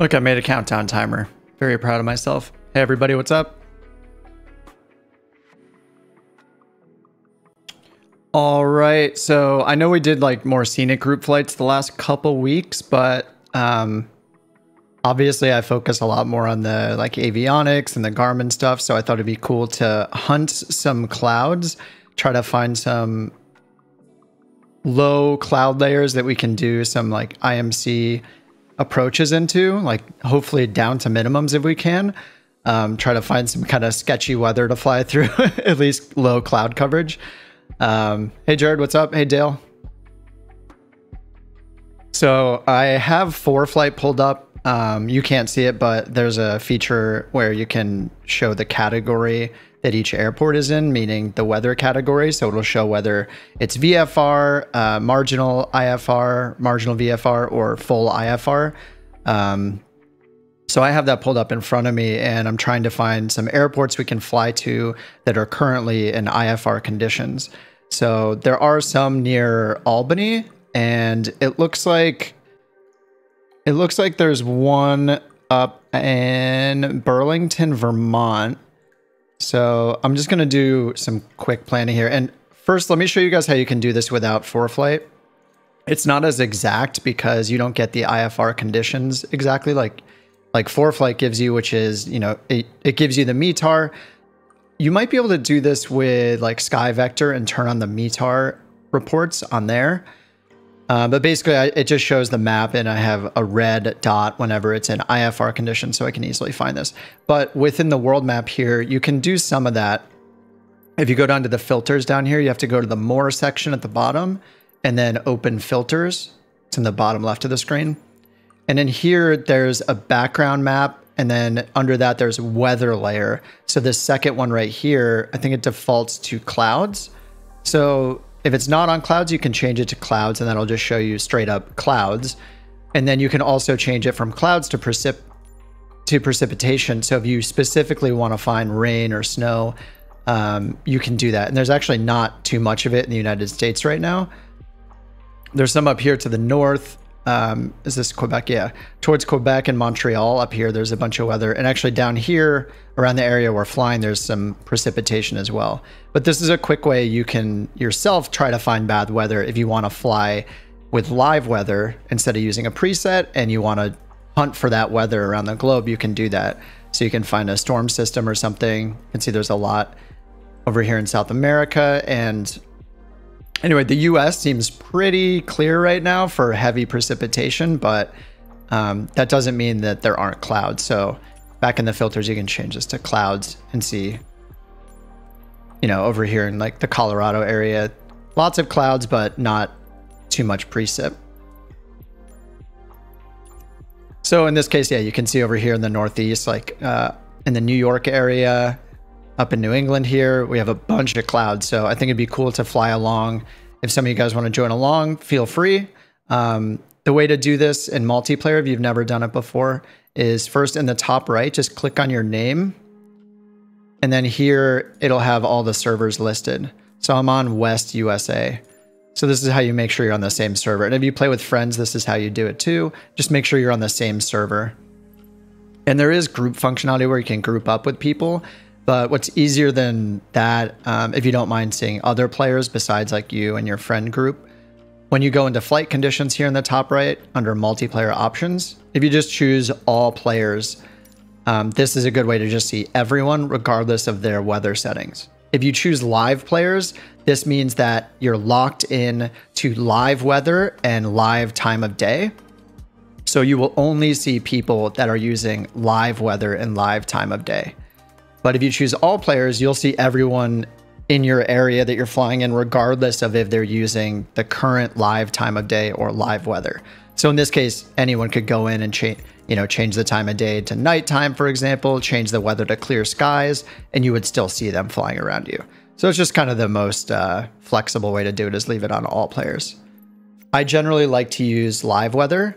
Look, I made a countdown timer. Very proud of myself. Hey, everybody, what's up? All right. So I know we did like more scenic group flights the last couple weeks, but um, obviously I focus a lot more on the like avionics and the Garmin stuff. So I thought it'd be cool to hunt some clouds, try to find some low cloud layers that we can do some like IMC approaches into, like hopefully down to minimums if we can. Um, try to find some kind of sketchy weather to fly through, at least low cloud coverage. Um, hey, Jared, what's up? Hey, Dale. So I have ForeFlight pulled up. Um, you can't see it, but there's a feature where you can show the category that each airport is in, meaning the weather category. So it'll show whether it's VFR, uh, marginal IFR, marginal VFR, or full IFR. Um, so I have that pulled up in front of me, and I'm trying to find some airports we can fly to that are currently in IFR conditions. So there are some near Albany, and it looks like it looks like there's one up in Burlington, Vermont so I'm just going to do some quick planning here. And first, let me show you guys how you can do this without ForeFlight. It's not as exact because you don't get the IFR conditions exactly like like ForeFlight gives you, which is, you know, it, it gives you the METAR. You might be able to do this with like SkyVector and turn on the METAR reports on there. Uh, but basically, I, it just shows the map, and I have a red dot whenever it's in IFR condition, so I can easily find this. But within the world map here, you can do some of that. If you go down to the filters down here, you have to go to the more section at the bottom, and then open filters. It's in the bottom left of the screen. And in here, there's a background map, and then under that, there's weather layer. So this second one right here, I think it defaults to clouds. So if it's not on clouds, you can change it to clouds and that'll just show you straight up clouds. And then you can also change it from clouds to precip to precipitation. So if you specifically want to find rain or snow, um, you can do that. And there's actually not too much of it in the United States right now. There's some up here to the north um, is this Quebec? Yeah, towards Quebec and Montreal up here, there's a bunch of weather. And actually, down here around the area we're flying, there's some precipitation as well. But this is a quick way you can yourself try to find bad weather if you want to fly with live weather instead of using a preset and you want to hunt for that weather around the globe. You can do that. So you can find a storm system or something. You can see there's a lot over here in South America and Anyway, the US seems pretty clear right now for heavy precipitation, but um, that doesn't mean that there aren't clouds. So back in the filters, you can change this to clouds and see, you know, over here in like the Colorado area, lots of clouds, but not too much precip. So in this case, yeah, you can see over here in the Northeast, like uh, in the New York area, up in New England here. We have a bunch of clouds, so I think it'd be cool to fly along. If some of you guys want to join along, feel free. Um, the way to do this in multiplayer, if you've never done it before, is first in the top right, just click on your name. And then here, it'll have all the servers listed. So I'm on West USA. So this is how you make sure you're on the same server. And if you play with friends, this is how you do it too. Just make sure you're on the same server. And there is group functionality where you can group up with people. But what's easier than that, um, if you don't mind seeing other players besides like you and your friend group, when you go into flight conditions here in the top right under multiplayer options, if you just choose all players, um, this is a good way to just see everyone regardless of their weather settings. If you choose live players, this means that you're locked in to live weather and live time of day. So you will only see people that are using live weather and live time of day. But if you choose all players, you'll see everyone in your area that you're flying in, regardless of if they're using the current live time of day or live weather. So in this case, anyone could go in and change, you know, change the time of day to nighttime, for example, change the weather to clear skies, and you would still see them flying around you. So it's just kind of the most uh, flexible way to do it is leave it on all players. I generally like to use live weather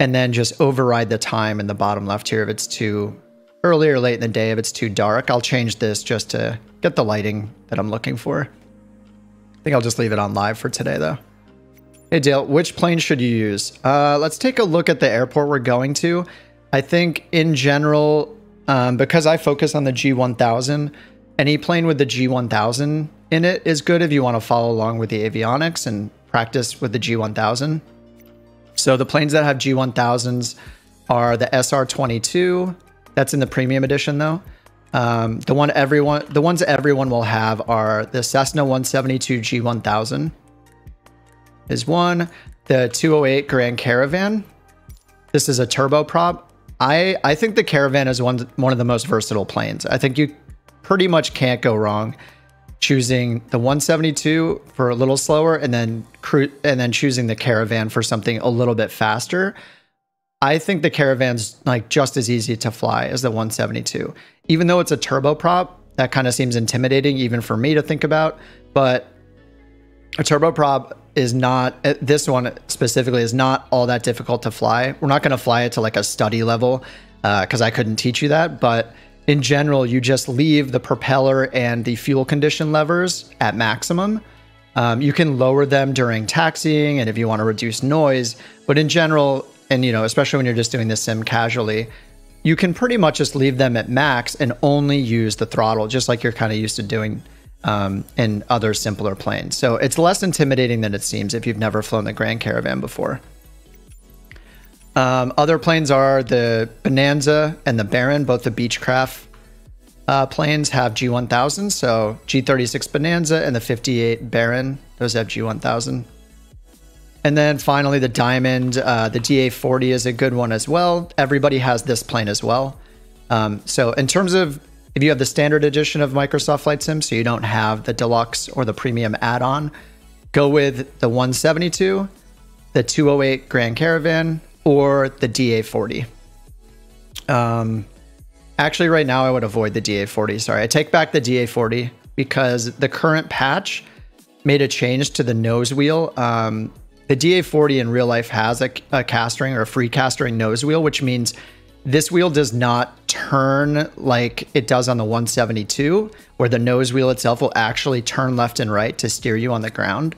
and then just override the time in the bottom left here if it's too early or late in the day if it's too dark. I'll change this just to get the lighting that I'm looking for. I think I'll just leave it on live for today though. Hey Dale, which plane should you use? Uh, let's take a look at the airport we're going to. I think in general, um, because I focus on the G1000, any plane with the G1000 in it is good if you want to follow along with the avionics and practice with the G1000. So the planes that have G1000s are the SR22. That's in the premium edition though. Um, the one everyone, the ones everyone will have are the Cessna 172 G1000 is one, the 208 Grand Caravan. This is a turboprop. I I think the Caravan is one one of the most versatile planes. I think you pretty much can't go wrong choosing the 172 for a little slower and then cru- and then choosing the Caravan for something a little bit faster. I think the Caravan's like just as easy to fly as the 172. Even though it's a turboprop, that kind of seems intimidating even for me to think about, but a turboprop is not uh, this one specifically is not all that difficult to fly. We're not going to fly it to like a study level because uh, I couldn't teach you that, but in general, you just leave the propeller and the fuel condition levers at maximum. Um, you can lower them during taxiing and if you want to reduce noise, but in general, and you know, especially when you're just doing this sim casually, you can pretty much just leave them at max and only use the throttle, just like you're kind of used to doing um, in other simpler planes. So it's less intimidating than it seems if you've never flown the Grand Caravan before. Um, other planes are the Bonanza and the Baron, both the Beechcraft uh, planes have G1000. So G36 Bonanza and the 58 Baron, those have G1000. And then finally, the Diamond, uh, the DA40 is a good one as well. Everybody has this plane as well. Um, so, in terms of if you have the standard edition of Microsoft Flight Sim, so you don't have the deluxe or the premium add on, go with the 172, the 208 Grand Caravan, or the DA40. Um, actually, right now, I would avoid the DA40. Sorry, I take back the DA40 because the current patch made a change to the nose wheel. Um, the DA40 in real life has a, a castering or a free castering nose wheel, which means this wheel does not turn like it does on the 172, where the nose wheel itself will actually turn left and right to steer you on the ground.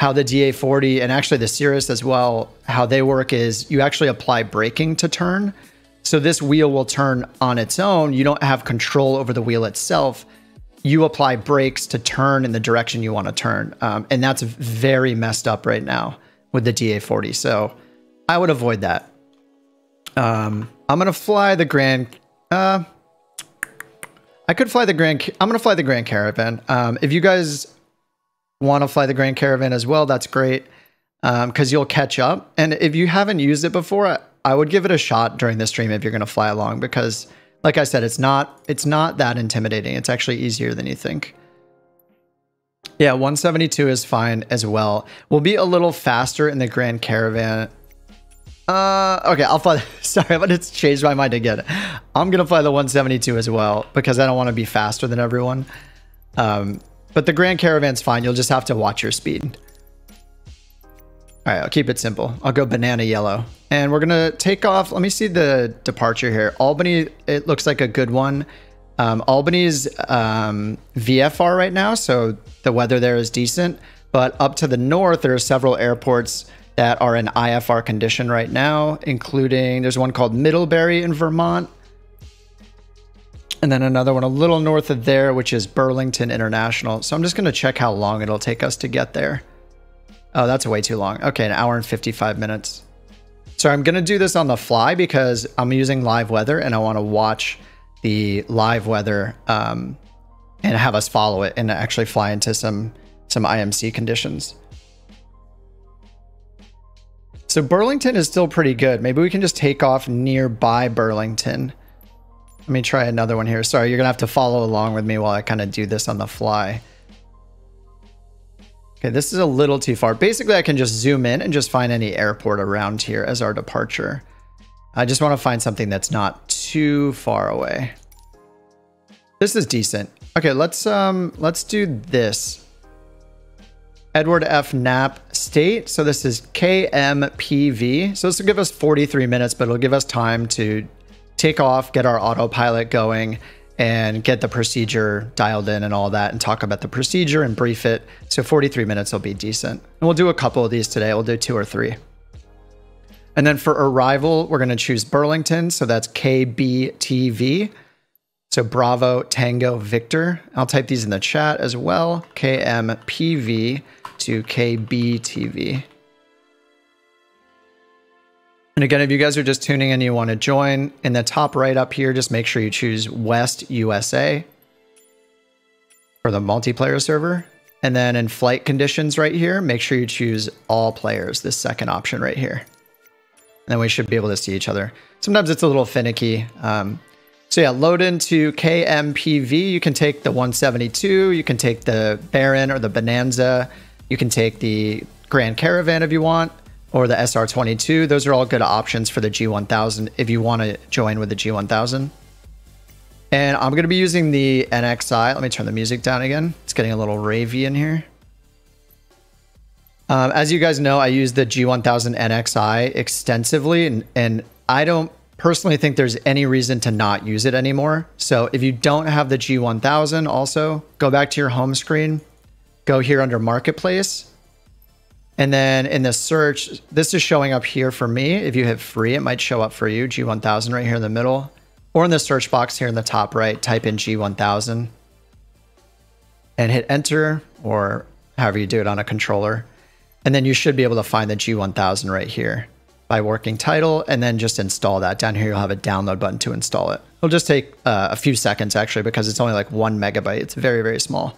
How the DA40 and actually the Cirrus as well, how they work is you actually apply braking to turn. So this wheel will turn on its own. You don't have control over the wheel itself you apply brakes to turn in the direction you want to turn. Um, and that's very messed up right now with the DA40. So I would avoid that. Um, I'm going to fly the Grand. Uh, I could fly the Grand. I'm going to fly the Grand Caravan. Um, if you guys want to fly the Grand Caravan as well, that's great because um, you'll catch up. And if you haven't used it before, I, I would give it a shot during the stream if you're going to fly along because like I said, it's not it's not that intimidating. It's actually easier than you think. Yeah, 172 is fine as well. We'll be a little faster in the Grand Caravan. Uh, okay, I'll fly. Sorry, but it's changed my mind again. I'm gonna fly the 172 as well because I don't want to be faster than everyone. Um, but the Grand Caravan's fine. You'll just have to watch your speed. All right, I'll keep it simple. I'll go banana yellow. And we're gonna take off, let me see the departure here. Albany, it looks like a good one. Um, Albany's um, VFR right now, so the weather there is decent. But up to the north, there are several airports that are in IFR condition right now, including there's one called Middlebury in Vermont. And then another one a little north of there, which is Burlington International. So I'm just going to check how long it'll take us to get there. Oh, that's way too long. Okay, an hour and 55 minutes. So I'm going to do this on the fly because I'm using live weather and I want to watch the live weather um, and have us follow it and actually fly into some some IMC conditions. So Burlington is still pretty good. Maybe we can just take off nearby Burlington. Let me try another one here. Sorry, you're going to have to follow along with me while I kind of do this on the fly. Okay, this is a little too far. Basically, I can just zoom in and just find any airport around here as our departure. I just want to find something that's not too far away. This is decent. Okay, let's um let's do this. Edward F. Knapp State. So this is KMPV. So this will give us 43 minutes, but it'll give us time to take off, get our autopilot going, and get the procedure dialed in and all that and talk about the procedure and brief it. So 43 minutes will be decent. And we'll do a couple of these today. We'll do two or three. And then for arrival, we're going to choose Burlington. So that's KBTV. So Bravo, Tango, Victor. I'll type these in the chat as well. KMPV to KBTV. And again, if you guys are just tuning in you want to join, in the top right up here, just make sure you choose West USA for the multiplayer server. And then in flight conditions right here, make sure you choose all players, this second option right here. And then we should be able to see each other. Sometimes it's a little finicky. Um, so yeah, load into KMPV. You can take the 172, you can take the Baron or the Bonanza, you can take the Grand Caravan if you want or the SR22. Those are all good options for the G1000 if you want to join with the G1000. And I'm going to be using the NXi. Let me turn the music down again. It's getting a little ravey in here. Um, as you guys know, I use the G1000 NXi extensively, and, and I don't personally think there's any reason to not use it anymore. So if you don't have the G1000 also, go back to your home screen, go here under Marketplace, and then in the search, this is showing up here for me. If you hit free, it might show up for you, G1000 right here in the middle. Or in the search box here in the top right, type in G1000 and hit enter or however you do it on a controller. And then you should be able to find the G1000 right here by working title and then just install that. Down here, you'll have a download button to install it. It'll just take uh, a few seconds actually because it's only like one megabyte. It's very, very small.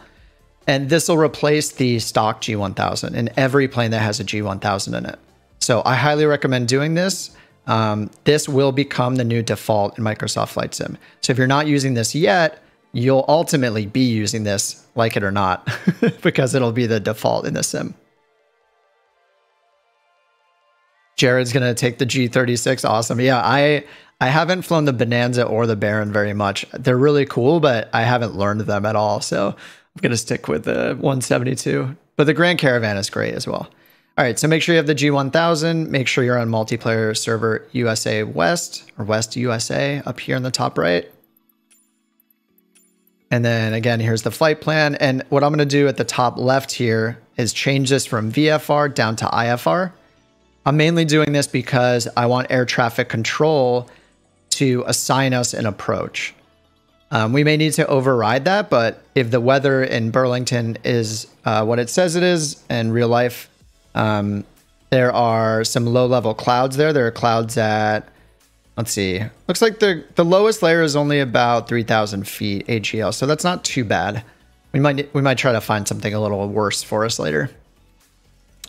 And this will replace the stock G1000 in every plane that has a G1000 in it. So I highly recommend doing this. Um, this will become the new default in Microsoft Flight Sim. So if you're not using this yet, you'll ultimately be using this, like it or not, because it'll be the default in the sim. Jared's gonna take the G36. Awesome. Yeah, I I haven't flown the Bonanza or the Baron very much. They're really cool, but I haven't learned them at all. So I'm going to stick with the 172. But the Grand Caravan is great as well. All right, so make sure you have the G1000. Make sure you're on multiplayer server USA West or West USA up here in the top right. And then again, here's the flight plan. And what I'm going to do at the top left here is change this from VFR down to IFR. I'm mainly doing this because I want air traffic control to assign us an approach. Um, we may need to override that, but if the weather in Burlington is uh, what it says it is in real life, um, there are some low level clouds there. There are clouds at, let's see, looks like the, the lowest layer is only about 3,000 feet AGL, so that's not too bad. We might, we might try to find something a little worse for us later.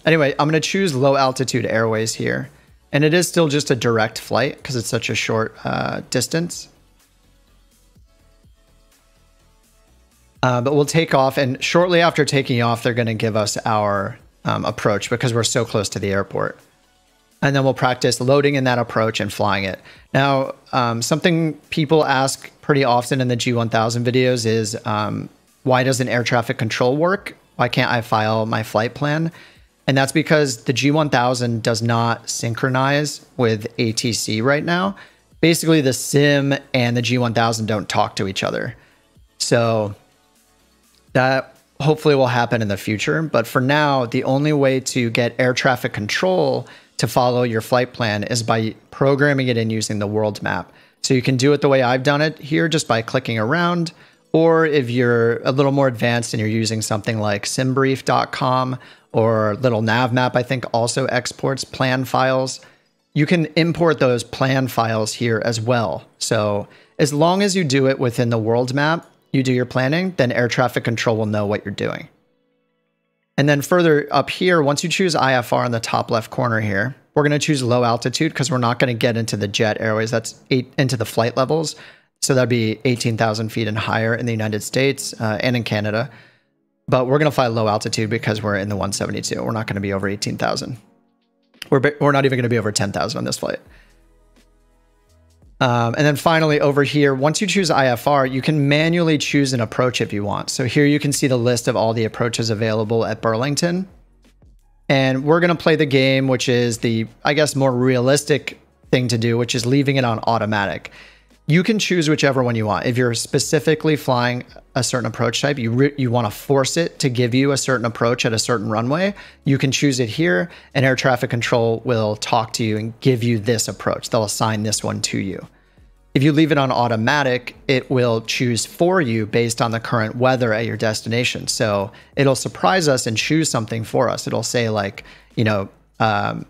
Anyway, I'm going to choose low altitude airways here. And it is still just a direct flight because it's such a short uh, distance. Uh, but we'll take off, and shortly after taking off, they're going to give us our um, approach because we're so close to the airport. And then we'll practice loading in that approach and flying it. Now, um, something people ask pretty often in the G1000 videos is um, why doesn't air traffic control work? Why can't I file my flight plan? And that's because the G1000 does not synchronize with ATC right now. Basically, the sim and the G1000 don't talk to each other. So that hopefully will happen in the future. But for now, the only way to get air traffic control to follow your flight plan is by programming it in using the world map. So you can do it the way I've done it here just by clicking around. Or if you're a little more advanced and you're using something like simbrief.com or Little Navmap, I think also exports plan files. You can import those plan files here as well. So as long as you do it within the world map, you do your planning, then air traffic control will know what you're doing. And then further up here, once you choose IFR in the top left corner here, we're going to choose low altitude because we're not going to get into the jet airways. That's eight into the flight levels. So that'd be 18,000 feet and higher in the United States uh, and in Canada. But we're going to fly low altitude because we're in the 172. We're not going to be over 18,000. We're, we're not even going to be over 10,000 on this flight. Um, and then finally over here, once you choose IFR, you can manually choose an approach if you want. So here you can see the list of all the approaches available at Burlington. And we're going to play the game, which is the, I guess, more realistic thing to do, which is leaving it on automatic. You can choose whichever one you want. If you're specifically flying a certain approach type, you you want to force it to give you a certain approach at a certain runway, you can choose it here, and air traffic control will talk to you and give you this approach. They'll assign this one to you. If you leave it on automatic, it will choose for you based on the current weather at your destination. So it'll surprise us and choose something for us. It'll say like, you know, um,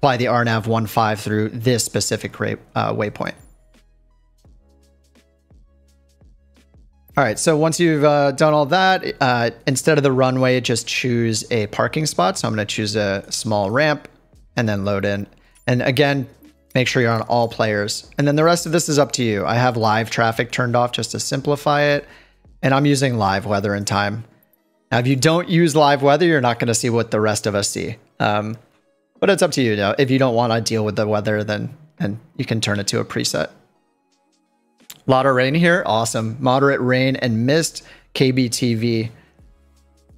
fly the RNAV 15 through this specific uh, waypoint. All right, so once you've uh, done all that, uh, instead of the runway, just choose a parking spot. So I'm to choose a small ramp and then load in. And again, make sure you're on all players. And then the rest of this is up to you. I have live traffic turned off just to simplify it. And I'm using live weather and time. Now, if you don't use live weather, you're not going to see what the rest of us see. Um, but it's up to you. Now. If you don't want to deal with the weather, then, then you can turn it to a preset. A lot of rain here. Awesome. Moderate rain and mist. KBTV.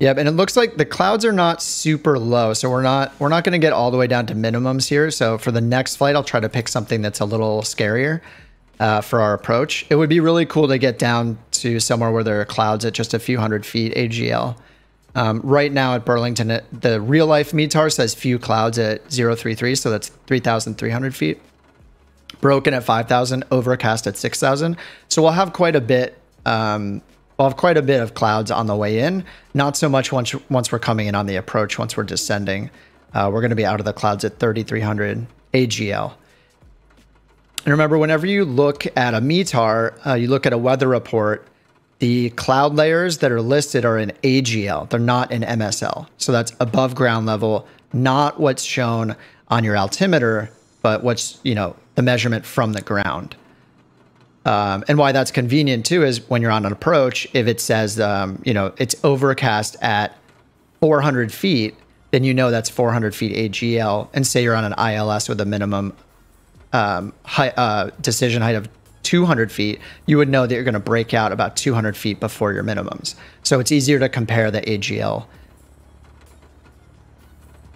Yep, and it looks like the clouds are not super low, so we're not we're not going to get all the way down to minimums here. So for the next flight, I'll try to pick something that's a little scarier uh, for our approach. It would be really cool to get down to somewhere where there are clouds at just a few hundred feet AGL. Um, right now at Burlington, the real life METAR says few clouds at 033, so that's 3,300 feet broken at 5,000, overcast at 6,000. So we'll have quite a bit. Um, we'll have quite a bit of clouds on the way in. Not so much once once we're coming in on the approach. Once we're descending, uh, we're going to be out of the clouds at 3,300 AGL. And remember, whenever you look at a METAR, uh, you look at a weather report. The cloud layers that are listed are in AGL. They're not in MSL. So that's above ground level, not what's shown on your altimeter, but what's you know the measurement from the ground. Um, and why that's convenient too is when you're on an approach, if it says, um, you know, it's overcast at 400 feet, then you know that's 400 feet AGL. And say you're on an ILS with a minimum um, high, uh, decision height of 200 feet, you would know that you're going to break out about 200 feet before your minimums. So it's easier to compare the AGL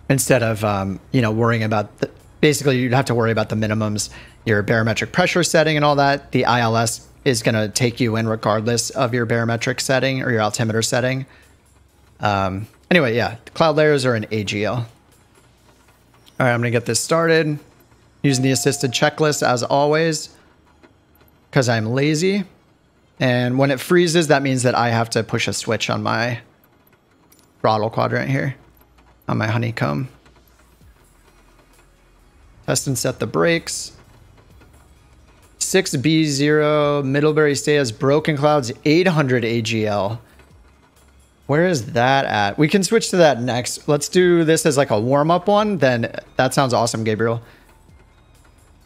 instead of, um, you know, worrying about the, basically you'd have to worry about the minimums, your barometric pressure setting and all that. The ILS is going to take you in regardless of your barometric setting or your altimeter setting. Um, anyway, yeah, cloud layers are in AGL. All right, I'm going to get this started using the assisted checklist as always because I'm lazy. And when it freezes, that means that I have to push a switch on my throttle quadrant here on my honeycomb. Test and set the brakes. 6B0, Middlebury stay as Broken Clouds, 800 AGL. Where is that at? We can switch to that next. Let's do this as like a warm-up one. Then that sounds awesome, Gabriel.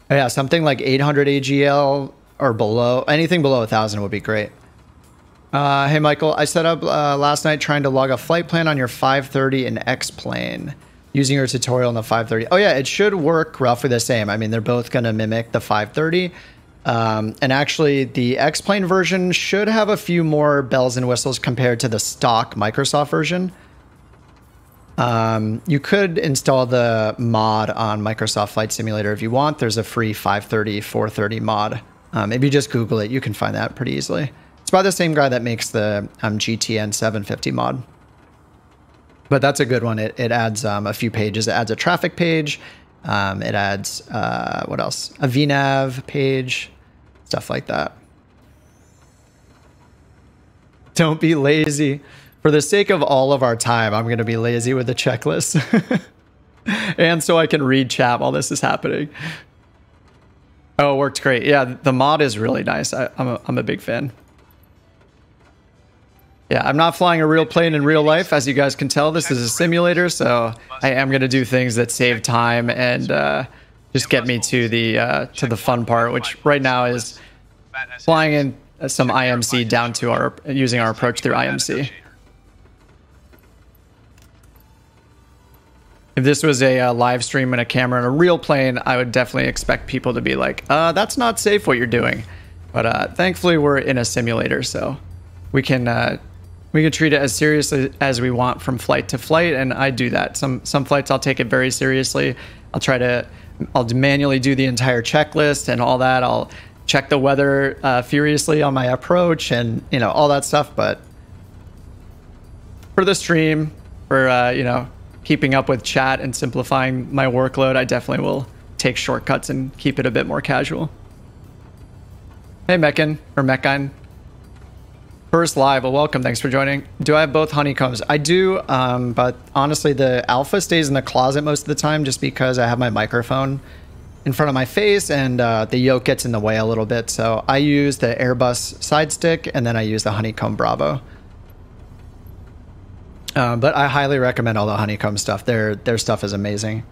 Yeah, something like 800 AGL or below. Anything below 1,000 would be great. Uh, hey, Michael. I set up uh, last night trying to log a flight plan on your 530 in X-Plane using your tutorial in the 530. Oh yeah, it should work roughly the same. I mean, they're both going to mimic the 530. Um, and actually, the X-Plane version should have a few more bells and whistles compared to the stock Microsoft version. Um, you could install the mod on Microsoft Flight Simulator if you want. There's a free 530, 430 mod. Um, if you just Google it, you can find that pretty easily. It's by the same guy that makes the um, GTN 750 mod but that's a good one. It, it adds um, a few pages. It adds a traffic page. Um, it adds, uh, what else? A VNAV page, stuff like that. Don't be lazy. For the sake of all of our time, I'm going to be lazy with the checklist. and so I can read chat while this is happening. Oh, it worked great. Yeah, the mod is really nice. I, I'm, a, I'm a big fan. Yeah, I'm not flying a real plane in real life. As you guys can tell, this is a simulator, so I am going to do things that save time and uh, just get me to the uh, to the fun part, which right now is flying in some IMC down to our using our approach through IMC. If this was a uh, live stream and a camera and a real plane, I would definitely expect people to be like, uh, "That's not safe what you're doing." But uh, thankfully, we're in a simulator, so we can uh, we can treat it as seriously as we want from flight to flight and i do that some some flights i'll take it very seriously i'll try to i'll manually do the entire checklist and all that i'll check the weather uh, furiously on my approach and you know all that stuff. But for the stream, for uh, you know keeping up with chat and simplifying my workload, I definitely will take shortcuts and keep it a bit more casual. Hey Mekin or Mekin. First live, well, welcome. Thanks for joining. Do I have both honeycombs? I do, um, but honestly, the alpha stays in the closet most of the time just because I have my microphone in front of my face and uh, the yoke gets in the way a little bit. So I use the Airbus side stick and then I use the Honeycomb Bravo. Uh, but I highly recommend all the Honeycomb stuff. Their their stuff is amazing.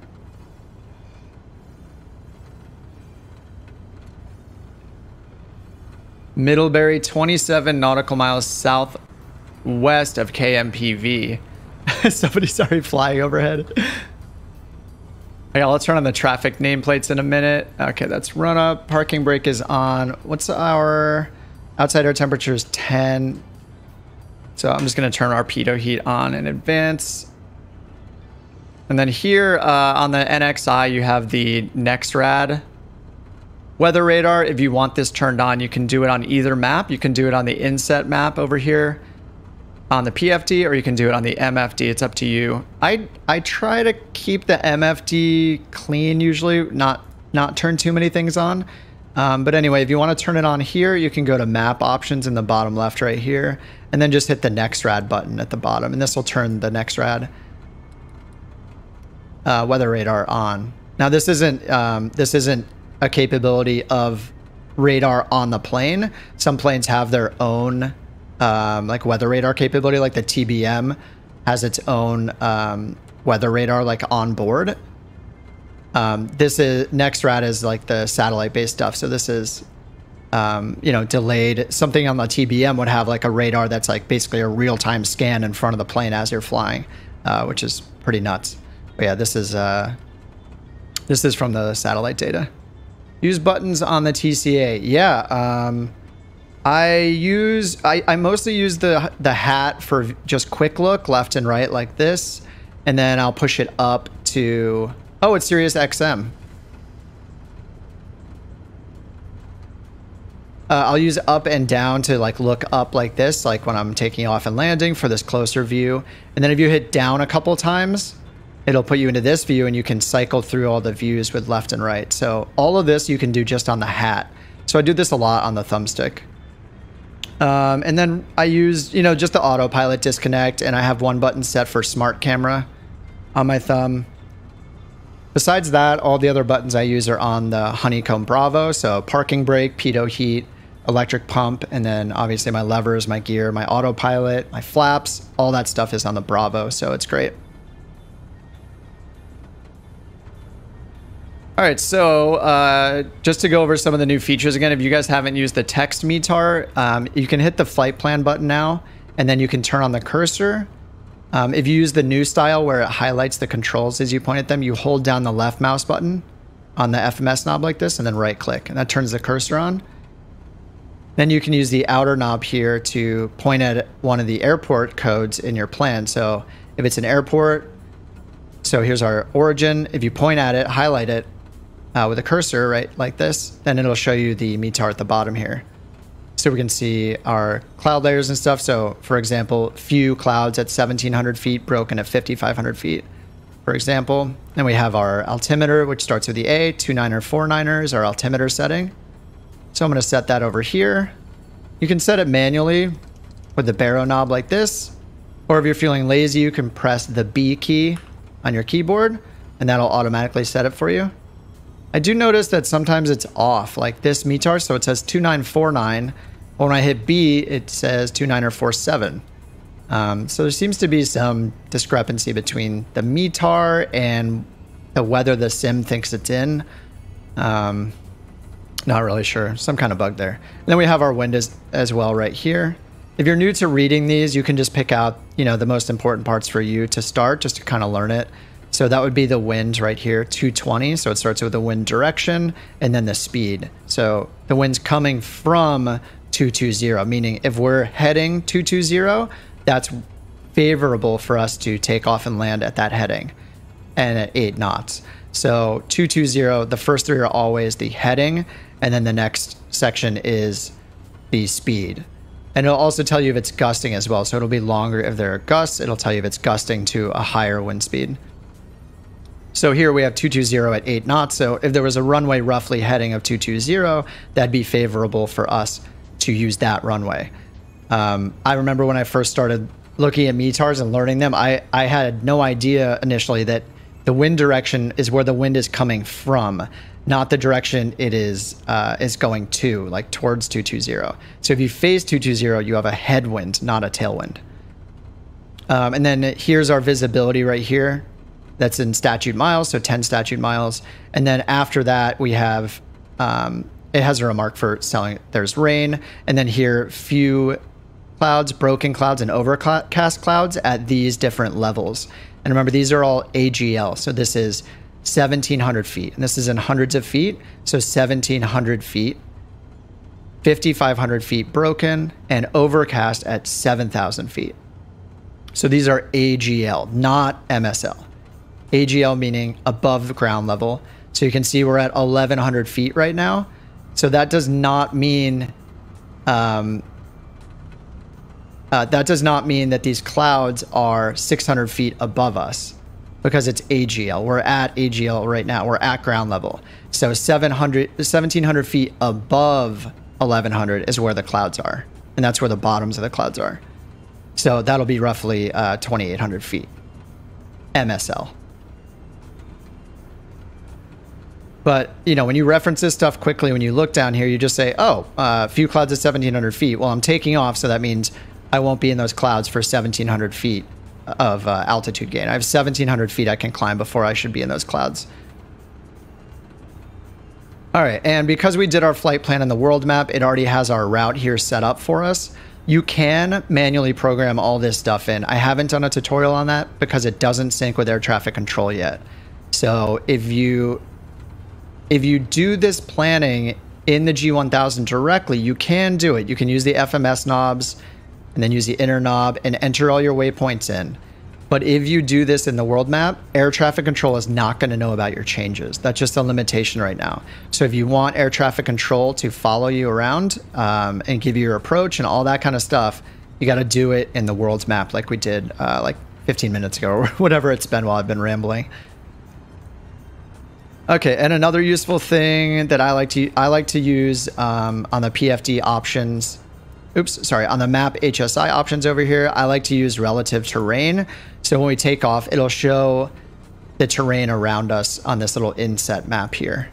Middlebury, 27 nautical miles southwest of KMPV. Somebody's already flying overhead. Okay, let's turn on the traffic nameplates in a minute. Okay, that's run up. Parking brake is on. What's our outside air temperature is 10. So I'm just going to turn our pitot heat on in advance. And then here uh, on the NXi, you have the NEXRAD weather radar. If you want this turned on, you can do it on either map. You can do it on the inset map over here on the PFD or you can do it on the MFD. It's up to you. I I try to keep the MFD clean usually, not not turn too many things on. Um, but anyway, if you want to turn it on here, you can go to map options in the bottom left right here, and then just hit the NEXRAD button at the bottom, and this will turn the NEXRAD uh, weather radar on. Now this isn't um, this isn't a capability of radar on the plane. Some planes have their own um, like weather radar capability, like the TBM has its own um, weather radar like on board. Um, this is NEXRAD is like the satellite based stuff. So this is, um, you know, delayed. Something on the TBM would have like a radar that's like basically a real time scan in front of the plane as you're flying, uh, which is pretty nuts. But yeah, this is uh, this is from the satellite data. Use buttons on the TCA. Yeah. Um, I use I, I mostly use the the hat for just quick look left and right like this, and then I'll push it up to oh it's Sirius XM. Uh, I'll use up and down to like look up like this, like when I'm taking off and landing for this closer view. And then if you hit down a couple times, it'll put you into this view and you can cycle through all the views with left and right. So all of this you can do just on the hat. So I do this a lot on the thumbstick. Um, and then I use, you know, just the autopilot disconnect, and I have one button set for smart camera on my thumb. Besides that, all the other buttons I use are on the Honeycomb Bravo, so parking brake, pitot heat, electric pump, and then obviously my levers, my gear, my autopilot, my flaps, all that stuff is on the Bravo, so it's great. All right, so uh, just to go over some of the new features again, if you guys haven't used the text METAR, um, you can hit the flight plan button now, and then you can turn on the cursor. Um, if you use the new style where it highlights the controls as you point at them, you hold down the left mouse button on the FMS knob like this, and then right click, and that turns the cursor on. Then you can use the outer knob here to point at one of the airport codes in your plan. So if it's an airport, so here's our origin. If you point at it, highlight it, uh, with a cursor, right, like this, then it'll show you the METAR at the bottom here. So we can see our cloud layers and stuff. So for example, few clouds at 1700 feet broken at 5500 feet, for example. Then we have our altimeter, which starts with the A, 29er, 49er is our altimeter setting. So I'm going to set that over here. You can set it manually with the baro knob like this. Or if you're feeling lazy, you can press the B key on your keyboard and that'll automatically set it for you. I do notice that sometimes it's off, like this METAR, so it says 2949. When I hit B, it says 2947. Um, so there seems to be some discrepancy between the METAR and the weather the sim thinks it's in. Um, not really sure. Some kind of bug there. And then we have our windows as well right here. If you're new to reading these, you can just pick out, you know, the most important parts for you to start just to kind of learn it. So that would be the wind right here, 220. So it starts with the wind direction and then the speed. So the wind's coming from 220, meaning if we're heading 220, that's favorable for us to take off and land at that heading and at eight knots. So 220, the first three are always the heading, and then the next section is the speed. And it'll also tell you if it's gusting as well. So it'll be longer if there are gusts. It'll tell you if it's gusting to a higher wind speed. So here we have 220 at 8 knots. So if there was a runway roughly heading of 220, that'd be favorable for us to use that runway. Um, I remember when I first started looking at METARs and learning them, I, I had no idea initially that the wind direction is where the wind is coming from, not the direction it is uh, is going to, like towards 220. So if you face 220, you have a headwind, not a tailwind. Um, and then here's our visibility right here. That's in statute miles, so 10 statute miles. And then after that, we have um, it has a remark for selling. There's rain, and then here few clouds, broken clouds, and overcast clouds at these different levels. And remember, these are all AGL. So this is 1,700 feet, and this is in hundreds of feet. So 1,700 feet, 5,500 feet broken, and overcast at 7,000 feet. So these are AGL, not MSL. AGL meaning above ground level. So you can see we're at 1,100 feet right now. So that does not mean um, uh, that does not mean that these clouds are 600 feet above us because it's AGL. We're at AGL right now. We're at ground level. So 700, 1700 feet above 1100 is where the clouds are. And that's where the bottoms of the clouds are. So that'll be roughly uh, 2800 feet. MSL. But you know, when you reference this stuff quickly, when you look down here, you just say, "Oh, a uh, few clouds at 1,700 feet." Well, I'm taking off, so that means I won't be in those clouds for 1,700 feet of uh, altitude gain. I have 1,700 feet I can climb before I should be in those clouds. All right, and because we did our flight plan in the world map, it already has our route here set up for us. You can manually program all this stuff in. I haven't done a tutorial on that because it doesn't sync with air traffic control yet. So if you if you do this planning in the G1000 directly, you can do it. You can use the FMS knobs and then use the inner knob and enter all your waypoints in. But if you do this in the world map, air traffic control is not going to know about your changes. That's just a limitation right now. So if you want air traffic control to follow you around um, and give you your approach and all that kind of stuff, you got to do it in the world's map like we did uh, like 15 minutes ago or whatever it's been while I've been rambling. Okay, and another useful thing that I like to I like to use um, on the PFD options oops, sorry, on the map HSI options over here, I like to use relative terrain. So when we take off, it'll show the terrain around us on this little inset map here.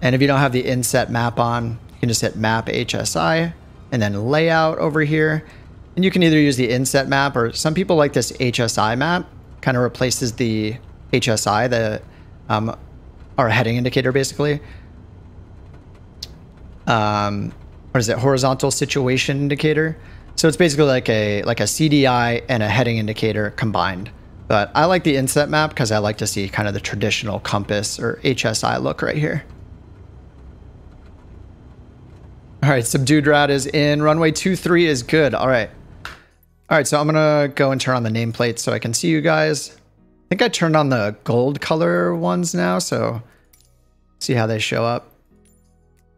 And if you don't have the inset map on, you can just hit map HSI and then layout over here. And you can either use the inset map or some people like this HSI map, kind of replaces the HSI, the um, our heading indicator basically. Um, what is it? Horizontal situation indicator. So it's basically like a like a cdi and a heading indicator combined. But i like the inset map because i like to see kind of the traditional compass or hsi look right here. All right subdued rad is in. Runway 23 is good. All right. All right so i'm gonna go and turn on the nameplate so i can see you guys i think i turned on the gold color ones now so see how they show up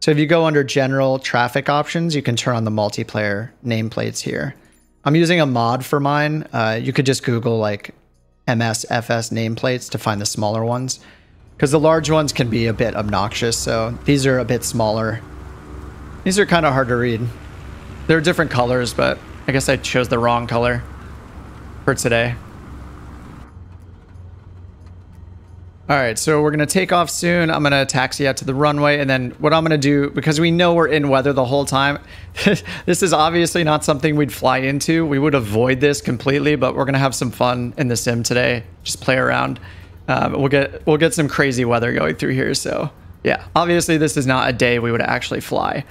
so if you go under general traffic options, you can turn on the multiplayer nameplates here. I'm using a mod for mine. Uh, you could just Google like MSFS nameplates to find the smaller ones because the large ones can be a bit obnoxious. So these are a bit smaller. These are kind of hard to read. They're different colors, but I guess I chose the wrong color for today. All right, so we're gonna take off soon. I'm gonna taxi out to the runway, and then what I'm gonna do, because we know we're in weather the whole time, this is obviously not something we'd fly into. We would avoid this completely, but we're gonna have some fun in the sim today. Just play around. Um, we'll get we'll get some crazy weather going through here. So yeah, obviously this is not a day we would actually fly.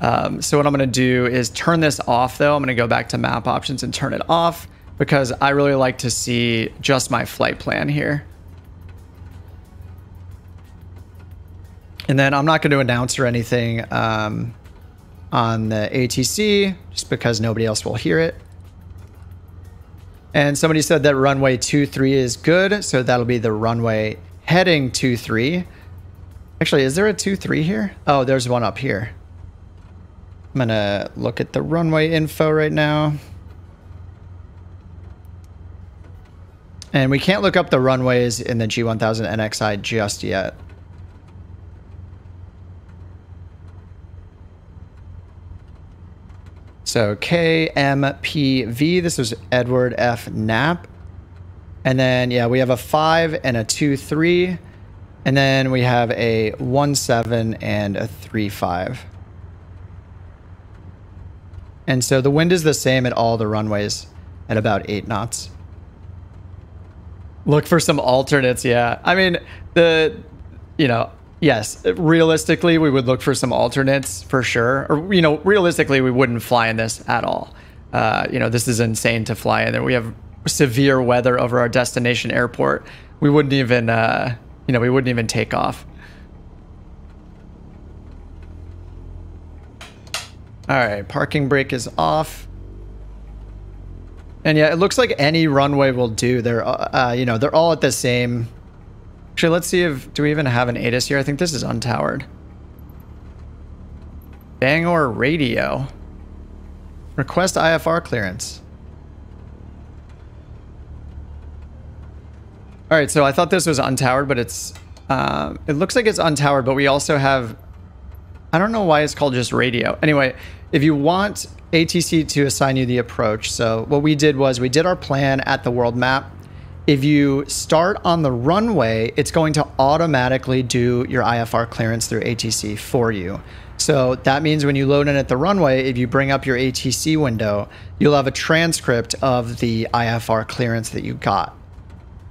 Um, so what I'm gonna do is turn this off though. I'm gonna go back to map options and turn it off because I really like to see just my flight plan here. And then I'm not going to announce or anything um, on the ATC just because nobody else will hear it. And somebody said that runway 23 is good, so that'll be the runway heading 2-3. Actually, is there a 2-3 here? Oh, there's one up here. I'm going to look at the runway info right now. And we can't look up the runways in the G1000 NXi just yet. So KMPV, this was Edward F. Knapp. And then, yeah, we have a 5 and a 2 3. And then we have a 1 7 and a 3 5. And so the wind is the same at all the runways at about 8 knots. Look for some alternates, yeah. I mean, the, you know, yes, realistically, we would look for some alternates for sure. Or, you know, realistically, we wouldn't fly in this at all. Uh, you know, this is insane to fly in there. We have severe weather over our destination airport. We wouldn't even, uh, you know, we wouldn't even take off. All right, parking brake is off. And yeah, it looks like any runway will do. They're, uh, you know, they're all at the same Actually, let's see if... Do we even have an ATIS here? I think this is untowered. Bangor Radio. Request IFR clearance. All right, so I thought this was untowered, but it's... Uh, it looks like it's untowered, but we also have... I don't know why it's called just radio. Anyway, if you want ATC to assign you the approach, so what we did was we did our plan at the world map if you start on the runway, it's going to automatically do your IFR clearance through ATC for you. So that means when you load in at the runway, if you bring up your ATC window, you'll have a transcript of the IFR clearance that you got.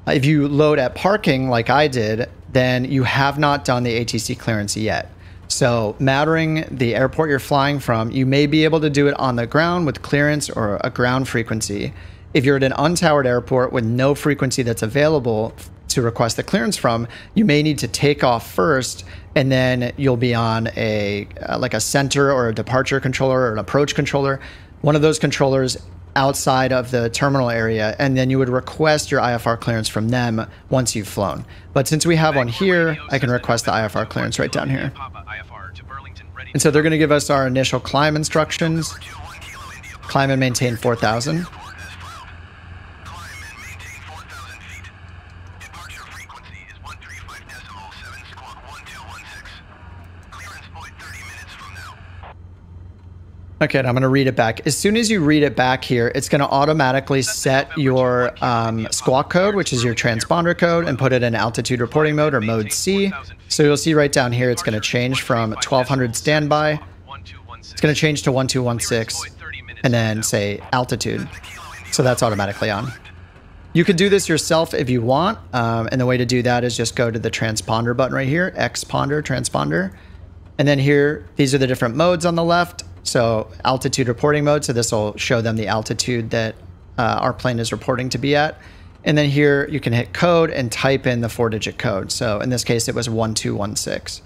If you load at parking like I did, then you have not done the ATC clearance yet. So, mattering the airport you're flying from, you may be able to do it on the ground with clearance or a ground frequency. If you're at an untowered airport with no frequency that's available to request the clearance from, you may need to take off first and then you'll be on a uh, like a center or a departure controller or an approach controller, one of those controllers outside of the terminal area, and then you would request your IFR clearance from them once you've flown. But since we have one here, I can request the IFR clearance right down here. And so they're going to give us our initial climb instructions. Climb and maintain 4,000. Okay, I'm going to read it back. As soon as you read it back here, it's going to automatically set your um, squawk code, which is your transponder code, and put it in altitude reporting mode or mode C. So you'll see right down here, it's going to change from 1200 standby. It's going to change to 1216 and then say altitude. So that's automatically on. You could do this yourself if you want. Um, and the way to do that is just go to the transponder button right here, X ponder, transponder. And then here, these are the different modes on the left. So altitude reporting mode. So this will show them the altitude that uh, our plane is reporting to be at. And then here you can hit code and type in the four digit code. So in this case, it was 1216.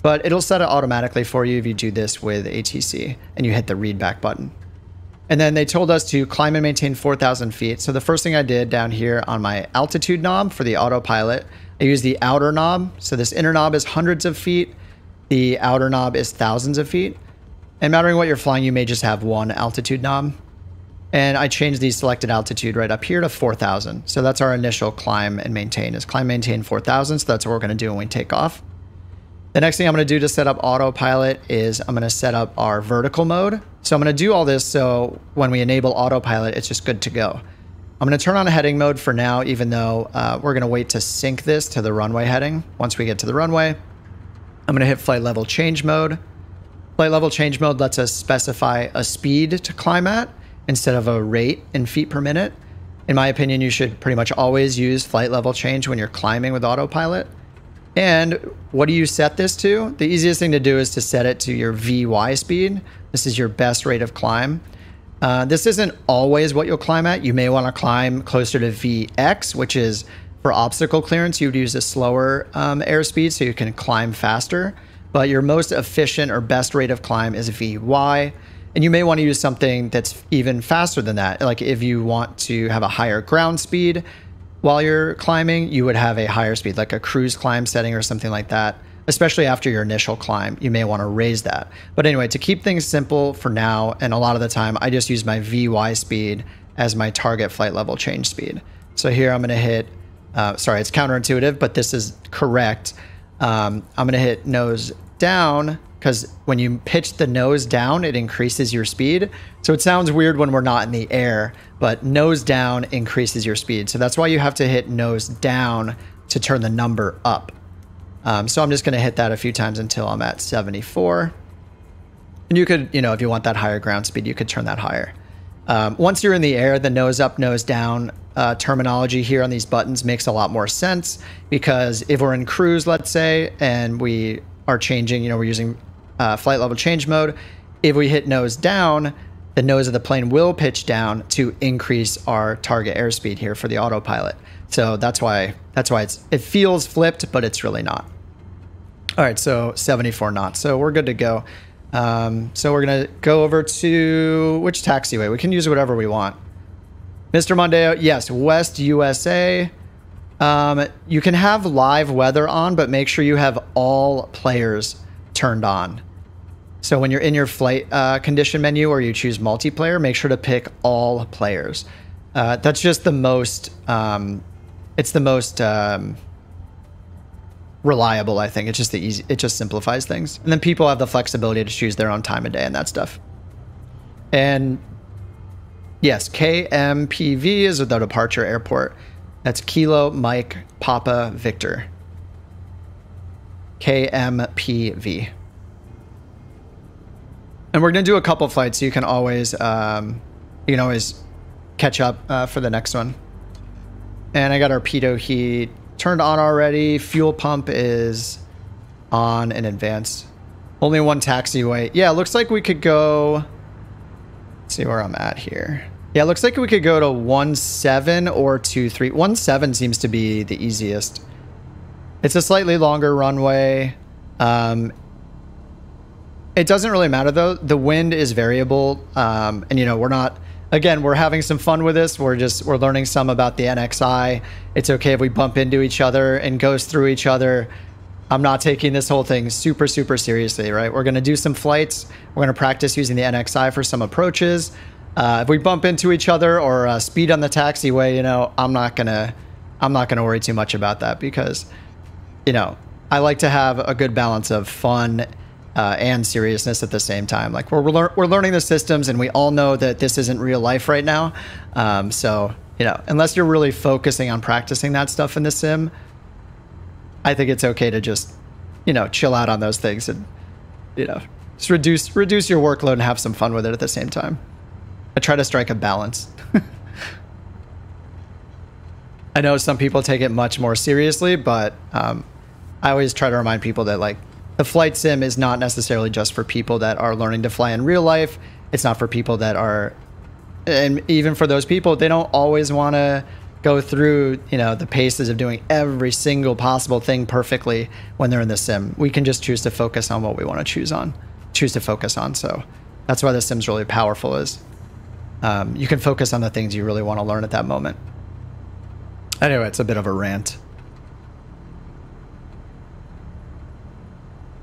But it'll set it automatically for you if you do this with ATC and you hit the read back button. And then they told us to climb and maintain 4,000 feet. So the first thing I did down here on my altitude knob for the autopilot, I used the outer knob. So this inner knob is hundreds of feet. The outer knob is thousands of feet. And mattering what you're flying, you may just have one altitude knob. And I changed the selected altitude right up here to 4,000. So that's our initial climb and maintain is climb, maintain 4,000. So that's what we're going to do when we take off. The next thing I'm going to do to set up autopilot is I'm going to set up our vertical mode. So I'm going to do all this so when we enable autopilot, it's just good to go. I'm going to turn on a heading mode for now, even though uh, we're going to wait to sync this to the runway heading. Once we get to the runway, I'm going to hit flight level change mode. Flight level change mode lets us specify a speed to climb at instead of a rate in feet per minute. In my opinion, you should pretty much always use flight level change when you're climbing with autopilot. And what do you set this to? The easiest thing to do is to set it to your VY speed. This is your best rate of climb. Uh, this isn't always what you'll climb at. You may want to climb closer to VX, which is for obstacle clearance. You would use a slower um, airspeed so you can climb faster but your most efficient or best rate of climb is Vy. And you may want to use something that's even faster than that. Like if you want to have a higher ground speed, while you're climbing, you would have a higher speed, like a cruise climb setting or something like that. Especially after your initial climb, you may want to raise that. But anyway, to keep things simple for now, and a lot of the time, I just use my VY speed as my target flight level change speed. So here I'm going to hit, uh, sorry, it's counterintuitive, but this is correct. Um, I'm going to hit nose down because when you pitch the nose down, it increases your speed. So it sounds weird when we're not in the air, but nose down increases your speed. So that's why you have to hit nose down to turn the number up. Um, so I'm just going to hit that a few times until I'm at 74. And you could, you know, if you want that higher ground speed, you could turn that higher. Um, once you're in the air, the nose up, nose down uh, terminology here on these buttons makes a lot more sense because if we're in cruise, let's say, and we are changing, you know, we're using uh, flight level change mode, if we hit nose down, the nose of the plane will pitch down to increase our target airspeed here for the autopilot. So that's why that's why it's it feels flipped, but it's really not. All right, so 74 knots. So we're good to go. Um, so we're gonna go over to which taxiway? We can use whatever we want. Mr. Mondeo, yes, West USA. Um, you can have live weather on, but make sure you have all players turned on. So when you're in your flight uh, condition menu or you choose multiplayer, make sure to pick all players. Uh, that's just the most. Um, it's the most. Um, reliable. I think it's just the easy. It just simplifies things, and then people have the flexibility to choose their own time of day and that stuff. And yes, KMPV is the departure airport. That's Kilo Mike Papa Victor. KMPV. And we're gonna do a couple flights, so you can always um, you can always catch up uh, for the next one. And I got our pitot heat turned on already. Fuel pump is on in advance. Only one taxiway. Yeah, looks like we could go... Let's see where I'm at here. Yeah, looks like we could go to 1-7 or 2-3. 1-7 seems to be the easiest. It's a slightly longer runway. Um, it doesn't really matter, though. The wind is variable. Um, and, you know, we're not again, we're having some fun with this. We're just we're learning some about the NXi. It's okay if we bump into each other and goes through each other. I'm not taking this whole thing super super seriously, right? We're gonna do some flights. We're gonna practice using the NXi for some approaches. Uh, if we bump into each other or uh, speed on the taxiway, you know, I'm not gonna I'm not gonna worry too much about that because, you know, I like to have a good balance of fun uh, and seriousness at the same time. Like we're we're, we're learning the systems, and we all know that this isn't real life right now. Um, so you know, unless you're really focusing on practicing that stuff in the sim, I think it's okay to just you know chill out on those things and you know just reduce reduce your workload and have some fun with it at the same time. I try to strike a balance. I know some people take it much more seriously, but um, I always try to remind people that like the flight sim is not necessarily just for people that are learning to fly in real life. It's not for people that are, and even for those people, they don't always want to go through, you know, the paces of doing every single possible thing perfectly when they're in the sim. We can just choose to focus on what we want to choose on, choose to focus on. So that's why the sim's really powerful. Is um, you can focus on the things you really want to learn at that moment. Anyway, it's a bit of a rant.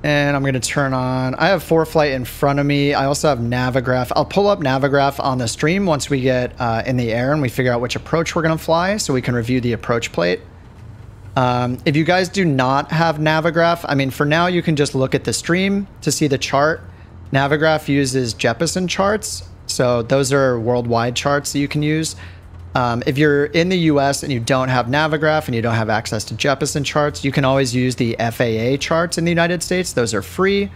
And I'm going to turn on, I have ForeFlight in front of me. I also have Navigraph. I'll pull up Navigraph on the stream once we get uh, in the air and we figure out which approach we're going to fly so we can review the approach plate. Um, if you guys do not have Navigraph, I mean, for now you can just look at the stream to see the chart. Navigraph uses Jeppesen charts. So those are worldwide charts that you can use. Um, if you're in the US and you don't have Navigraph and you don't have access to Jeppesen charts, you can always use the FAA charts in the United States. Those are free.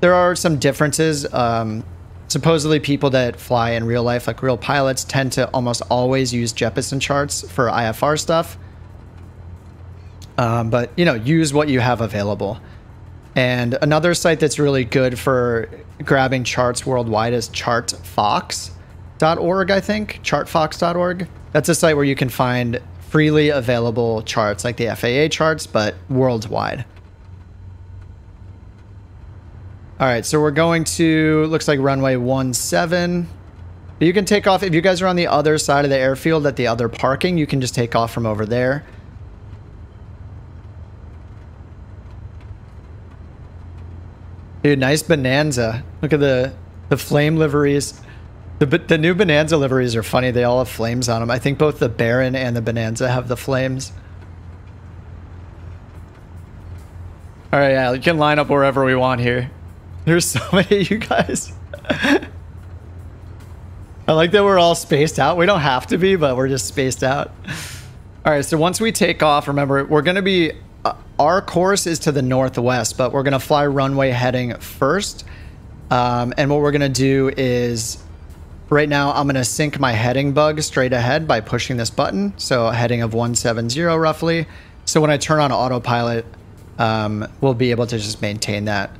There are some differences. Um, supposedly, people that fly in real life, like real pilots, tend to almost always use Jeppesen charts for IFR stuff. Um, but, you know, use what you have available. And another site that's really good for grabbing charts worldwide is ChartFox org, I think, chartfox.org. That's a site where you can find freely available charts like the FAA charts, but worldwide. All right, so we're going to, looks like runway 17. You can take off, if you guys are on the other side of the airfield at the other parking, you can just take off from over there. Dude, nice Bonanza. Look at the the flame liveries. The, the new Bonanza liveries are funny. They all have flames on them. I think both the Baron and the Bonanza have the flames. All right, yeah, you can line up wherever we want here. There's so many of you guys. I like that we're all spaced out. We don't have to be, but we're just spaced out. All right, so once we take off, remember, we're going to be... Uh, our course is to the northwest, but we're going to fly runway heading first. Um, and what we're going to do is... Right now, I'm going to sync my heading bug straight ahead by pushing this button. So heading of 170 roughly. So when I turn on autopilot, um, we'll be able to just maintain that.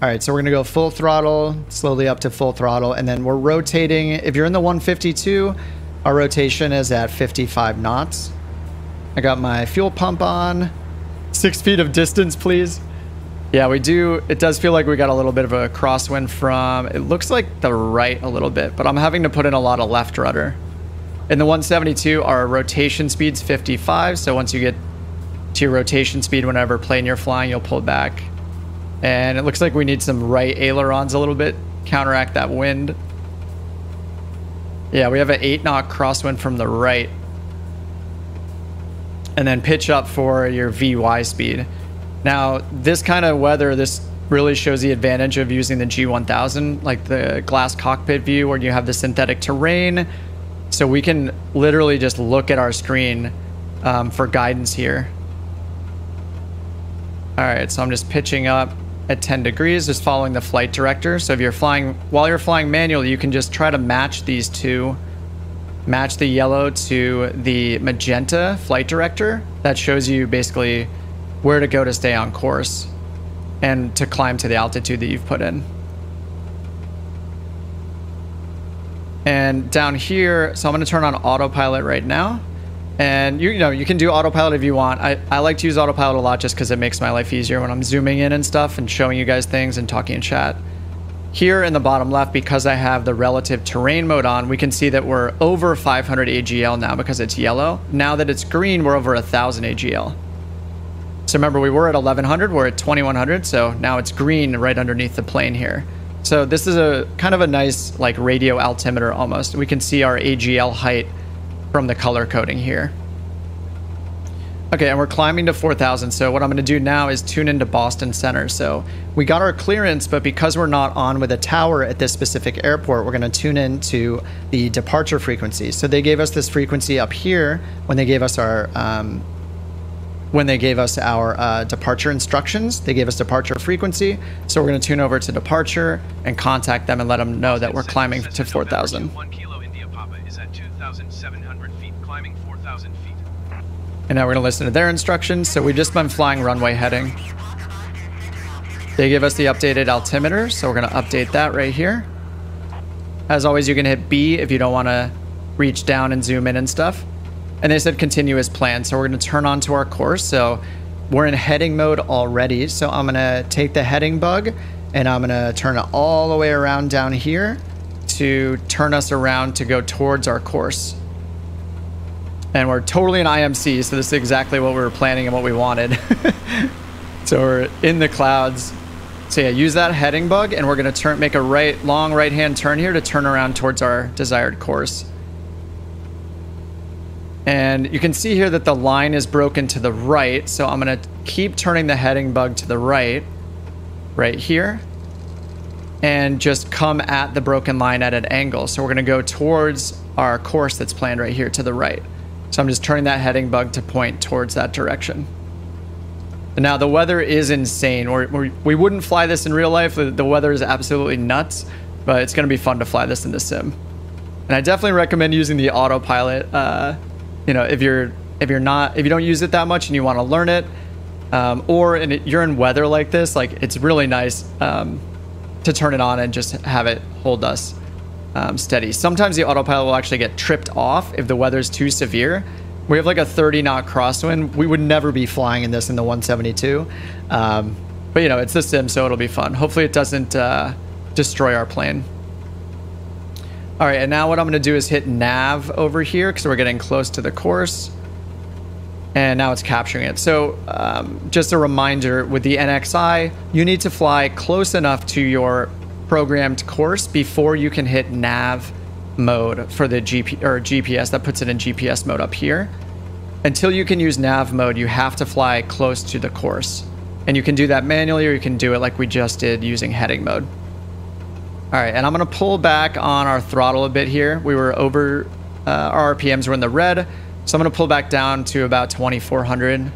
All right, so we're gonna go full throttle, slowly up to full throttle, and then we're rotating. If you're in the 152, our rotation is at 55 knots. I got my fuel pump on. Six feet of distance, please. Yeah, we do. It does feel like we got a little bit of a crosswind from, it looks like the right a little bit, but I'm having to put in a lot of left rudder. In the 172, our rotation speed's 55, so once you get to your rotation speed whenever plane you're flying, you'll pull back and it looks like we need some right ailerons a little bit, counteract that wind. Yeah, we have an 8 knot crosswind from the right. And then pitch up for your VY speed. Now, this kind of weather, this really shows the advantage of using the G1000, like the glass cockpit view where you have the synthetic terrain. So we can literally just look at our screen um, for guidance here. All right, so I'm just pitching up at 10 degrees, just following the flight director. So if you're flying, while you're flying manually, you can just try to match these two, match the yellow to the magenta flight director. That shows you basically where to go to stay on course and to climb to the altitude that you've put in. And down here, so I'm going to turn on autopilot right now. And you, you know, you can do autopilot if you want. I, I like to use autopilot a lot just because it makes my life easier when I'm zooming in and stuff and showing you guys things and talking in chat. Here in the bottom left, because I have the relative terrain mode on, we can see that we're over 500 AGL now because it's yellow. Now that it's green, we're over 1,000 AGL. So remember, we were at 1100, we're at 2100, so now it's green right underneath the plane here. So this is a kind of a nice like radio altimeter almost. We can see our AGL height from the color coding here. Okay, and we're climbing to 4,000. So what I'm going to do now is tune into Boston Center. So we got our clearance, but because we're not on with a tower at this specific airport, we're going to tune into the departure frequency. So they gave us this frequency up here when they gave us our um, when they gave us our uh, departure instructions. They gave us departure frequency. So we're going to tune over to departure and contact them and let them know that we're climbing to 4,000. And now we're going to listen to their instructions. So we've just been flying runway heading. They give us the updated altimeter, so we're going to update that right here. As always, you can hit B if you don't want to reach down and zoom in and stuff. And they said continue as planned, so we're going to turn on to our course. So we're in heading mode already, so I'm going to take the heading bug and I'm going to turn it all the way around down here to turn us around to go towards our course. And we're totally in IMC, so this is exactly what we were planning and what we wanted. so we're in the clouds. So yeah, use that heading bug, and we're gonna turn, make a right, long right-hand turn here to turn around towards our desired course. And you can see here that the line is broken to the right, so I'm gonna keep turning the heading bug to the right, right here, and just come at the broken line at an angle. So we're gonna go towards our course that's planned right here to the right. So I'm just turning that heading bug to point towards that direction. Now the weather is insane. We're, we're, we would not fly this in real life. The, the weather is absolutely nuts, but it's going to be fun to fly this in the sim. And I definitely recommend using the autopilot. Uh, you know, if you're if you're not if you don't use it that much and you want to learn it, um, or in, you're in weather like this, like it's really nice um, to turn it on and just have it hold us um, steady. Sometimes the autopilot will actually get tripped off if the weather's too severe. We have like a 30 knot crosswind. We would never be flying in this in the 172. Um, but you know, it's the sim, so it'll be fun. Hopefully it doesn't uh, destroy our plane. All right, and now what I'm going to do is hit nav over here because we're getting close to the course. And now it's capturing it. So um, just a reminder, with the NXi, you need to fly close enough to your programmed course before you can hit nav mode for the GP or GPS. That puts it in GPS mode up here. Until you can use nav mode, you have to fly close to the course. And you can do that manually or you can do it like we just did using heading mode. All right, and I'm gonna pull back on our throttle a bit here. We were over, uh, our RPMs were in the red. So I'm gonna pull back down to about 2,400.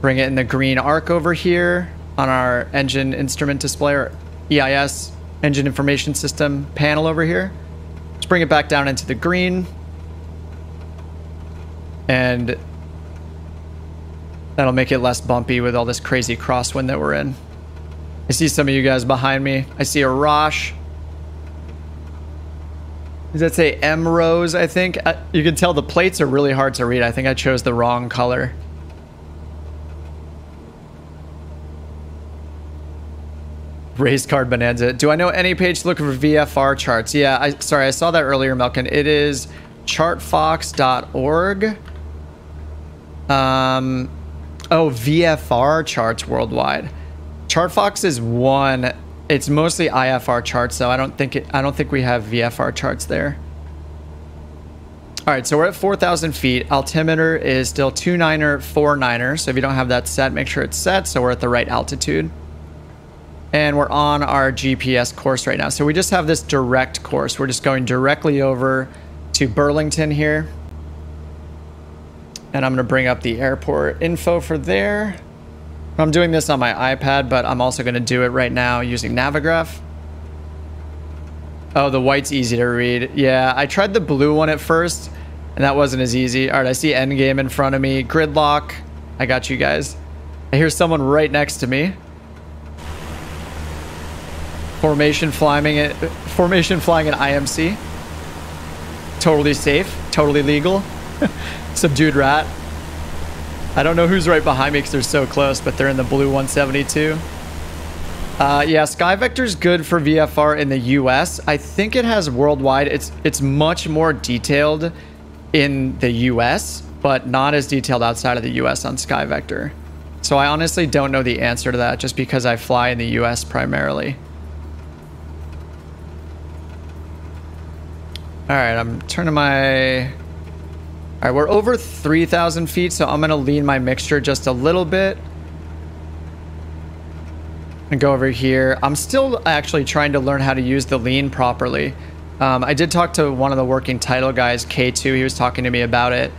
Bring it in the green arc over here on our engine instrument display or EIS, engine information system panel over here. Let's bring it back down into the green. And that'll make it less bumpy with all this crazy crosswind that we're in. I see some of you guys behind me. I see a Rosh. Does that say M Rose, I think? You can tell the plates are really hard to read. I think I chose the wrong color. Race card bonanza. Do I know any page to look for VFR charts? Yeah, I sorry, I saw that earlier, Melkin. It is chartfox.org. Um, oh, VFR charts worldwide. ChartFox is one. It's mostly IFR charts, though. I don't think it. I don't think we have VFR charts there. All right, so we're at 4,000 feet. Altimeter is still 29er, 49er. So if you don't have that set, make sure it's set so we're at the right altitude. And we're on our GPS course right now. So we just have this direct course. We're just going directly over to Burlington here. And I'm going to bring up the airport info for there. I'm doing this on my iPad, but I'm also going to do it right now using Navigraph. Oh, the white's easy to read. Yeah, I tried the blue one at first, and that wasn't as easy. All right, I see Endgame in front of me. Gridlock. I got you guys. I hear someone right next to me. Formation flying it. Formation flying an IMC. Totally safe. Totally legal. Subdued rat. I don't know who's right behind me because they're so close, but they're in the blue 172. Uh, yeah, SkyVector's good for VFR in the US. I think it has worldwide. It's it's much more detailed in the US, but not as detailed outside of the US on SkyVector. So I honestly don't know the answer to that just because I fly in the US primarily. All right, I'm turning my... All right, we're over 3,000 feet, so I'm going to lean my mixture just a little bit. And go over here. I'm still actually trying to learn how to use the lean properly. Um, I did talk to one of the working title guys, K2. He was talking to me about it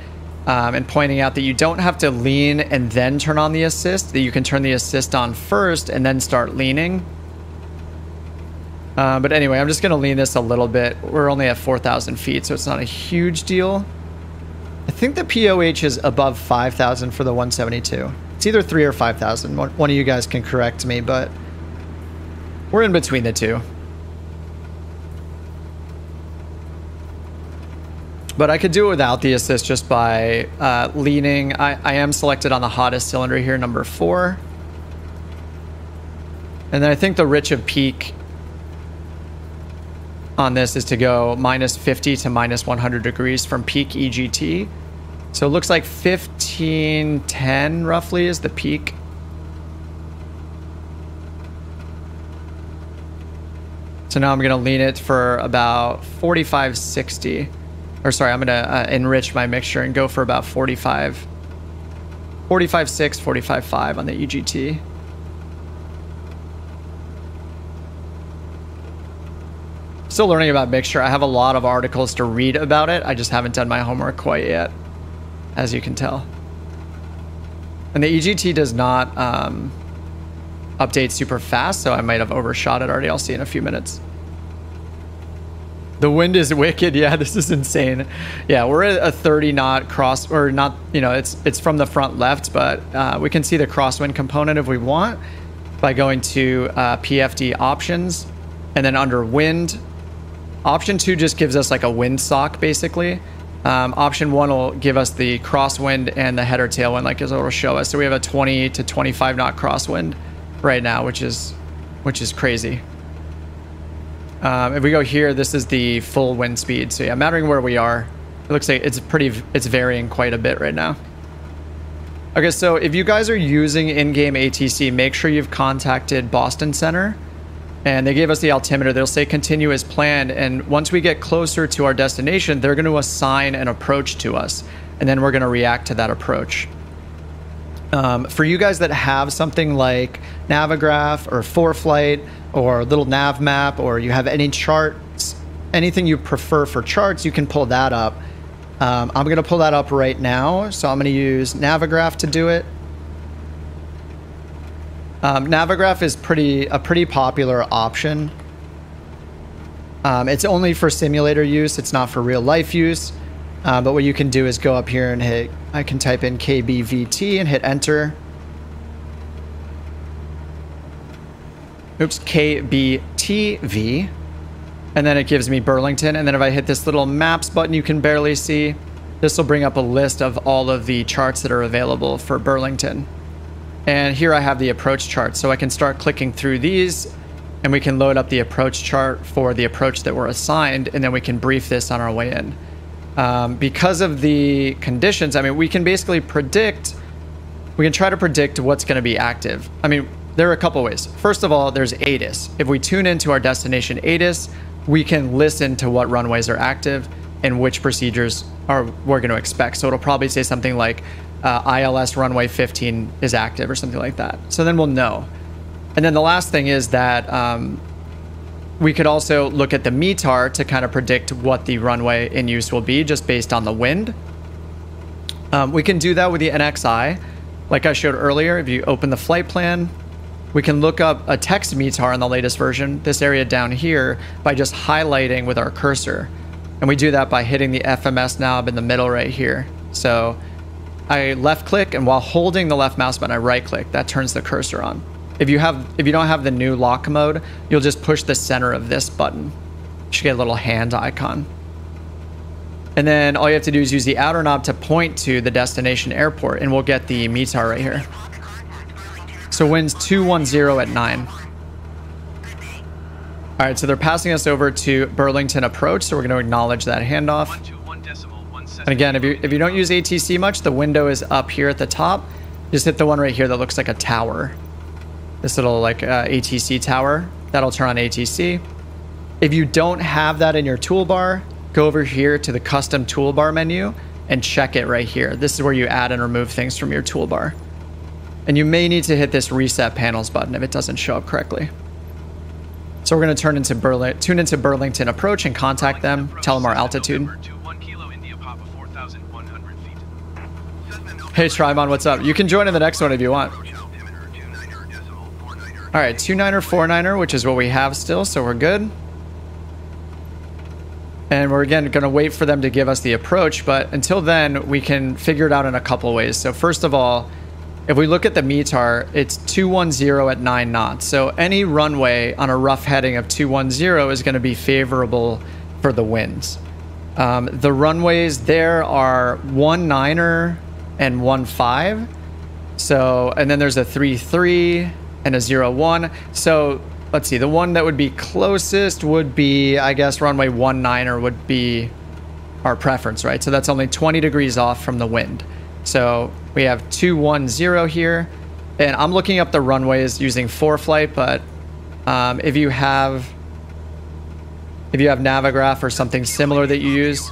um, and pointing out that you don't have to lean and then turn on the assist, that you can turn the assist on first and then start leaning. Uh, but anyway, I'm just going to lean this a little bit. We're only at 4,000 feet, so it's not a huge deal. I think the POH is above 5,000 for the 172. It's either 3 or 5,000. One, of you guys can correct me, but we're in between the two. But I could do it without the assist just by uh, leaning. I, I am selected on the hottest cylinder here, number 4. And then I think the Rich of Peak on this is to go minus 50 to minus 100 degrees from peak EGT. So it looks like 1510 roughly is the peak. So now I'm going to lean it for about 4560. Or sorry, I'm going to uh, enrich my mixture and go for about 45 45.6, 45.5 on the EGT. Still learning about mixture. I have a lot of articles to read about it. I just haven't done my homework quite yet, as you can tell. And the EGT does not um, update super fast, so I might have overshot it already. I'll see in a few minutes. The wind is wicked. Yeah, this is insane. Yeah, we're at a 30 knot cross, or not, you know, it's it's from the front left, but uh, we can see the crosswind component if we want by going to uh, PFD options and then under wind, Option two just gives us like a windsock basically. Um, option one will give us the crosswind and the header tailwind like it'll show us. So we have a 20 to 25 knot crosswind right now, which is which is crazy. Um, if we go here, this is the full wind speed. So yeah, mattering where we are, it looks like it's pretty, it's varying quite a bit right now. Okay, so if you guys are using in-game ATC, make sure you've contacted Boston Center. And they gave us the altimeter. They'll say continue as planned. And once we get closer to our destination, they're going to assign an approach to us. And then we're going to react to that approach. Um, for you guys that have something like Navigraph or ForeFlight or Little Navmap, or you have any charts, anything you prefer for charts, you can pull that up. Um, I'm going to pull that up right now. So I'm going to use Navigraph to do it. Um, Navigraph is pretty a pretty popular option. Um, it's only for simulator use. It's not for real life use. Uh, but what you can do is go up here and hit, I can type in KBVT and hit enter. Oops, KBTV and then it gives me Burlington. And then if I hit this little maps button you can barely see, this will bring up a list of all of the charts that are available for Burlington. And here I have the approach chart. So I can start clicking through these and we can load up the approach chart for the approach that we're assigned. And then we can brief this on our way in. Um, because of the conditions, I mean, we can basically predict, we can try to predict what's going to be active. I mean, there are a couple ways. First of all, there's ATIS. If we tune into our destination ATIS, we can listen to what runways are active and which procedures are we're going to expect. So it'll probably say something like uh, ILS runway 15 is active or something like that. So then we'll know. And then the last thing is that um, we could also look at the METAR to kind of predict what the runway in use will be just based on the wind. Um, we can do that with the NXi. Like I showed earlier, if you open the flight plan, we can look up a text METAR in the latest version, this area down here, by just highlighting with our cursor. And we do that by hitting the FMS knob in the middle right here. So I left click and while holding the left mouse button, I right click. That turns the cursor on. If you have if you don't have the new lock mode, you'll just push the center of this button. You should get a little hand icon. And then all you have to do is use the outer knob to point to the destination airport and we'll get the METAR right here. So winds 210 at 9. All right, so they're passing us over to Burlington Approach, so we're going to acknowledge that handoff. And again, if you if you don't use ATC much, the window is up here at the top. Just hit the one right here that looks like a tower. This little like uh, ATC tower. That'll turn on ATC. If you don't have that in your toolbar, go over here to the custom toolbar menu and check it right here. This is where you add and remove things from your toolbar. And you may need to hit this reset panels button if it doesn't show up correctly. So we're going to turn into Burli tune into Burlington approach and contact them, tell them our altitude. Hey Trymon, what's up? You can join in the next one if you want. All right, 29er, 49er, which is what we have still, so we're good. And we're again going to wait for them to give us the approach, but until then, we can figure it out in a couple ways. So first of all, if we look at the METAR, it's 210 at 9 knots. So any runway on a rough heading of 210 is going to be favorable for the winds. Um, the runways there are one niner and one five. So, and then there's a three three and a zero one. So let's see, the one that would be closest would be, I guess, runway one niner would be our preference, right? So that's only 20 degrees off from the wind. So we have 210 here. And I'm looking up the runways using ForeFlight, but um, if you have if you have Navigraph or something similar that you use,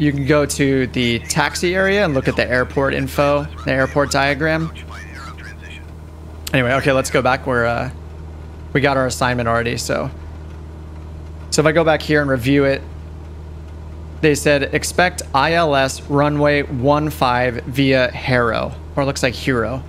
you can go to the taxi area and look at the airport info, the airport diagram. Anyway, okay, let's go back where uh, we got our assignment already. So, so if I go back here and review it, they said expect ILS runway 15 via Harrow, or it looks like Hero.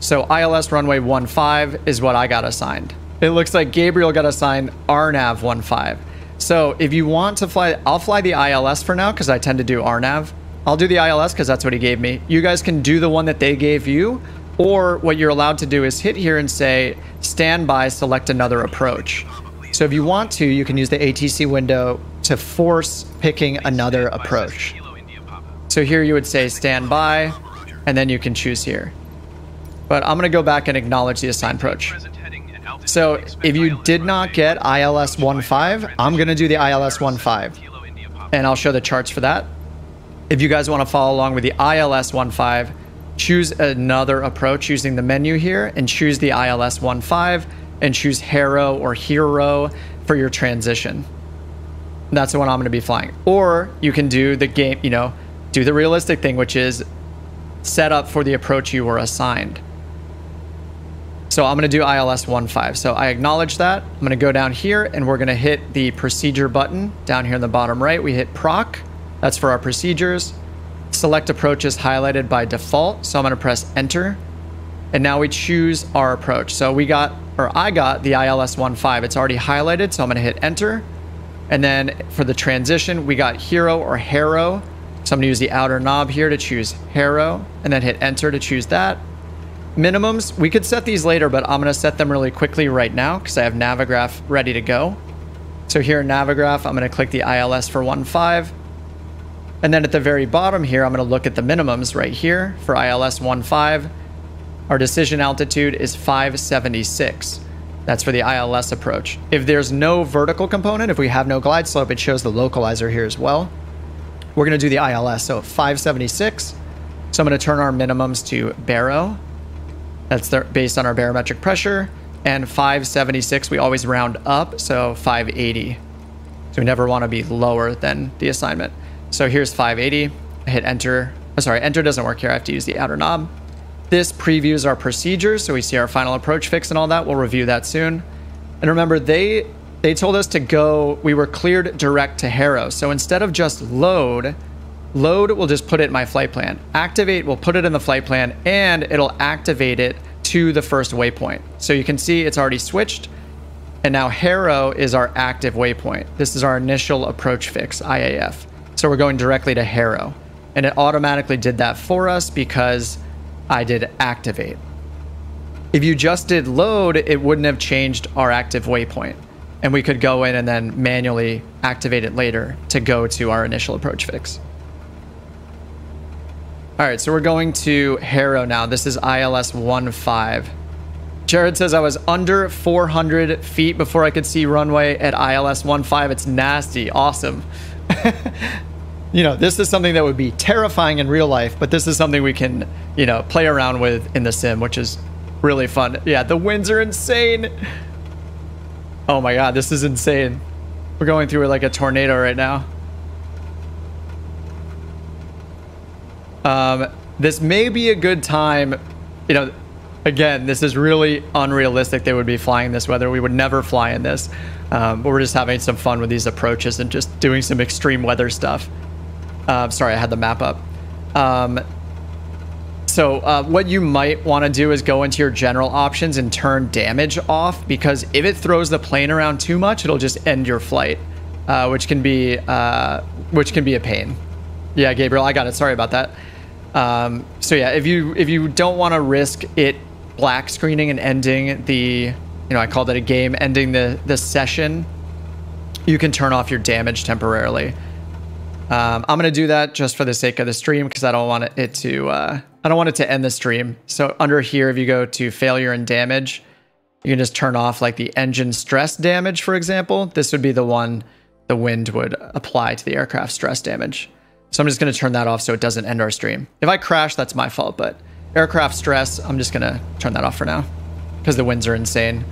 So ILS runway 15 is what I got assigned. It looks like Gabriel got assigned RNAV 15. So if you want to fly, I'll fly the ILS for now because I tend to do RNAV. I'll do the ILS because that's what he gave me. You guys can do the one that they gave you, or what you're allowed to do is hit here and say, stand by, select another approach. So if you want to, you can use the ATC window to force picking another approach. So here you would say stand by, and then you can choose here. But I'm going to go back and acknowledge the assigned approach. So if you did not get ILS 15, I'm going to do the ILS 15. And I'll show the charts for that. If you guys want to follow along with the ILS 15, choose another approach using the menu here and choose the ILS 15 and choose Harrow or Hero for your transition. That's the one I'm going to be flying. Or you can do the game, you know, do the realistic thing, which is set up for the approach you were assigned. So I'm going to do ILS 15. So I acknowledge that. I'm going to go down here and we're going to hit the procedure button down here in the bottom right. We hit proc. That's for our procedures. Select approach is highlighted by default. So I'm going to press enter. And now we choose our approach. So we got, or I got the ILS 15. It's already highlighted. So I'm going to hit enter. And then for the transition, we got hero or harrow. So I'm going to use the outer knob here to choose harrow and then hit enter to choose that. Minimums, we could set these later, but I'm going to set them really quickly right now because I have Navigraph ready to go. So here in Navigraph, I'm going to click the ILS for 1.5. And then at the very bottom here, I'm going to look at the minimums right here for ILS 1.5. Our decision altitude is 576. That's for the ILS approach. If there's no vertical component, if we have no glide slope, it shows the localizer here as well. We're going to do the ILS, so 576. So I'm going to turn our minimums to baro. That's based on our barometric pressure. And 576, we always round up, so 580. So we never want to be lower than the assignment. So here's 580. I hit enter. Oh, sorry, enter doesn't work here. I have to use the outer knob. This previews our procedures, so we see our final approach fix and all that. We'll review that soon. And remember, they they told us to go, we were cleared direct to Harrow. So instead of just load, Load will just put it in my flight plan. Activate will put it in the flight plan and it'll activate it to the first waypoint. So you can see it's already switched. And now Harrow is our active waypoint. This is our initial approach fix, IAF. So we're going directly to Harrow. And it automatically did that for us because I did activate. If you just did load, it wouldn't have changed our active waypoint. And we could go in and then manually activate it later to go to our initial approach fix. All right, so we're going to Harrow now. This is ILS 15. Jared says I was under 400 feet before I could see runway at ILS 15. It's nasty. Awesome. you know, this is something that would be terrifying in real life, but this is something we can, you know, play around with in the sim, which is really fun. Yeah, the winds are insane. Oh my god, this is insane. We're going through like a tornado right now. Um, this may be a good time, you know, again, this is really unrealistic they would be flying this weather. We would never fly in this. Um, but we're just having some fun with these approaches and just doing some extreme weather stuff. Uh, sorry, I had the map up. Um, so uh, what you might want to do is go into your general options and turn damage off because if it throws the plane around too much, it'll just end your flight, uh, which can be uh, which can be a pain. Yeah, Gabriel, I got it. Sorry about that. Um, so yeah, if you if you don't want to risk it black screening and ending the, you know, I call that a game, ending the the session, you can turn off your damage temporarily. Um, I'm gonna do that just for the sake of the stream because I don't want it to uh, I don't want it to end the stream. So under here, if you go to failure and damage, you can just turn off like the engine stress damage, for example. This would be the one the wind would apply to the aircraft stress damage. So I'm just going to turn that off so it doesn't end our stream. If I crash, that's my fault, but aircraft stress, I'm just going to turn that off for now because the winds are insane.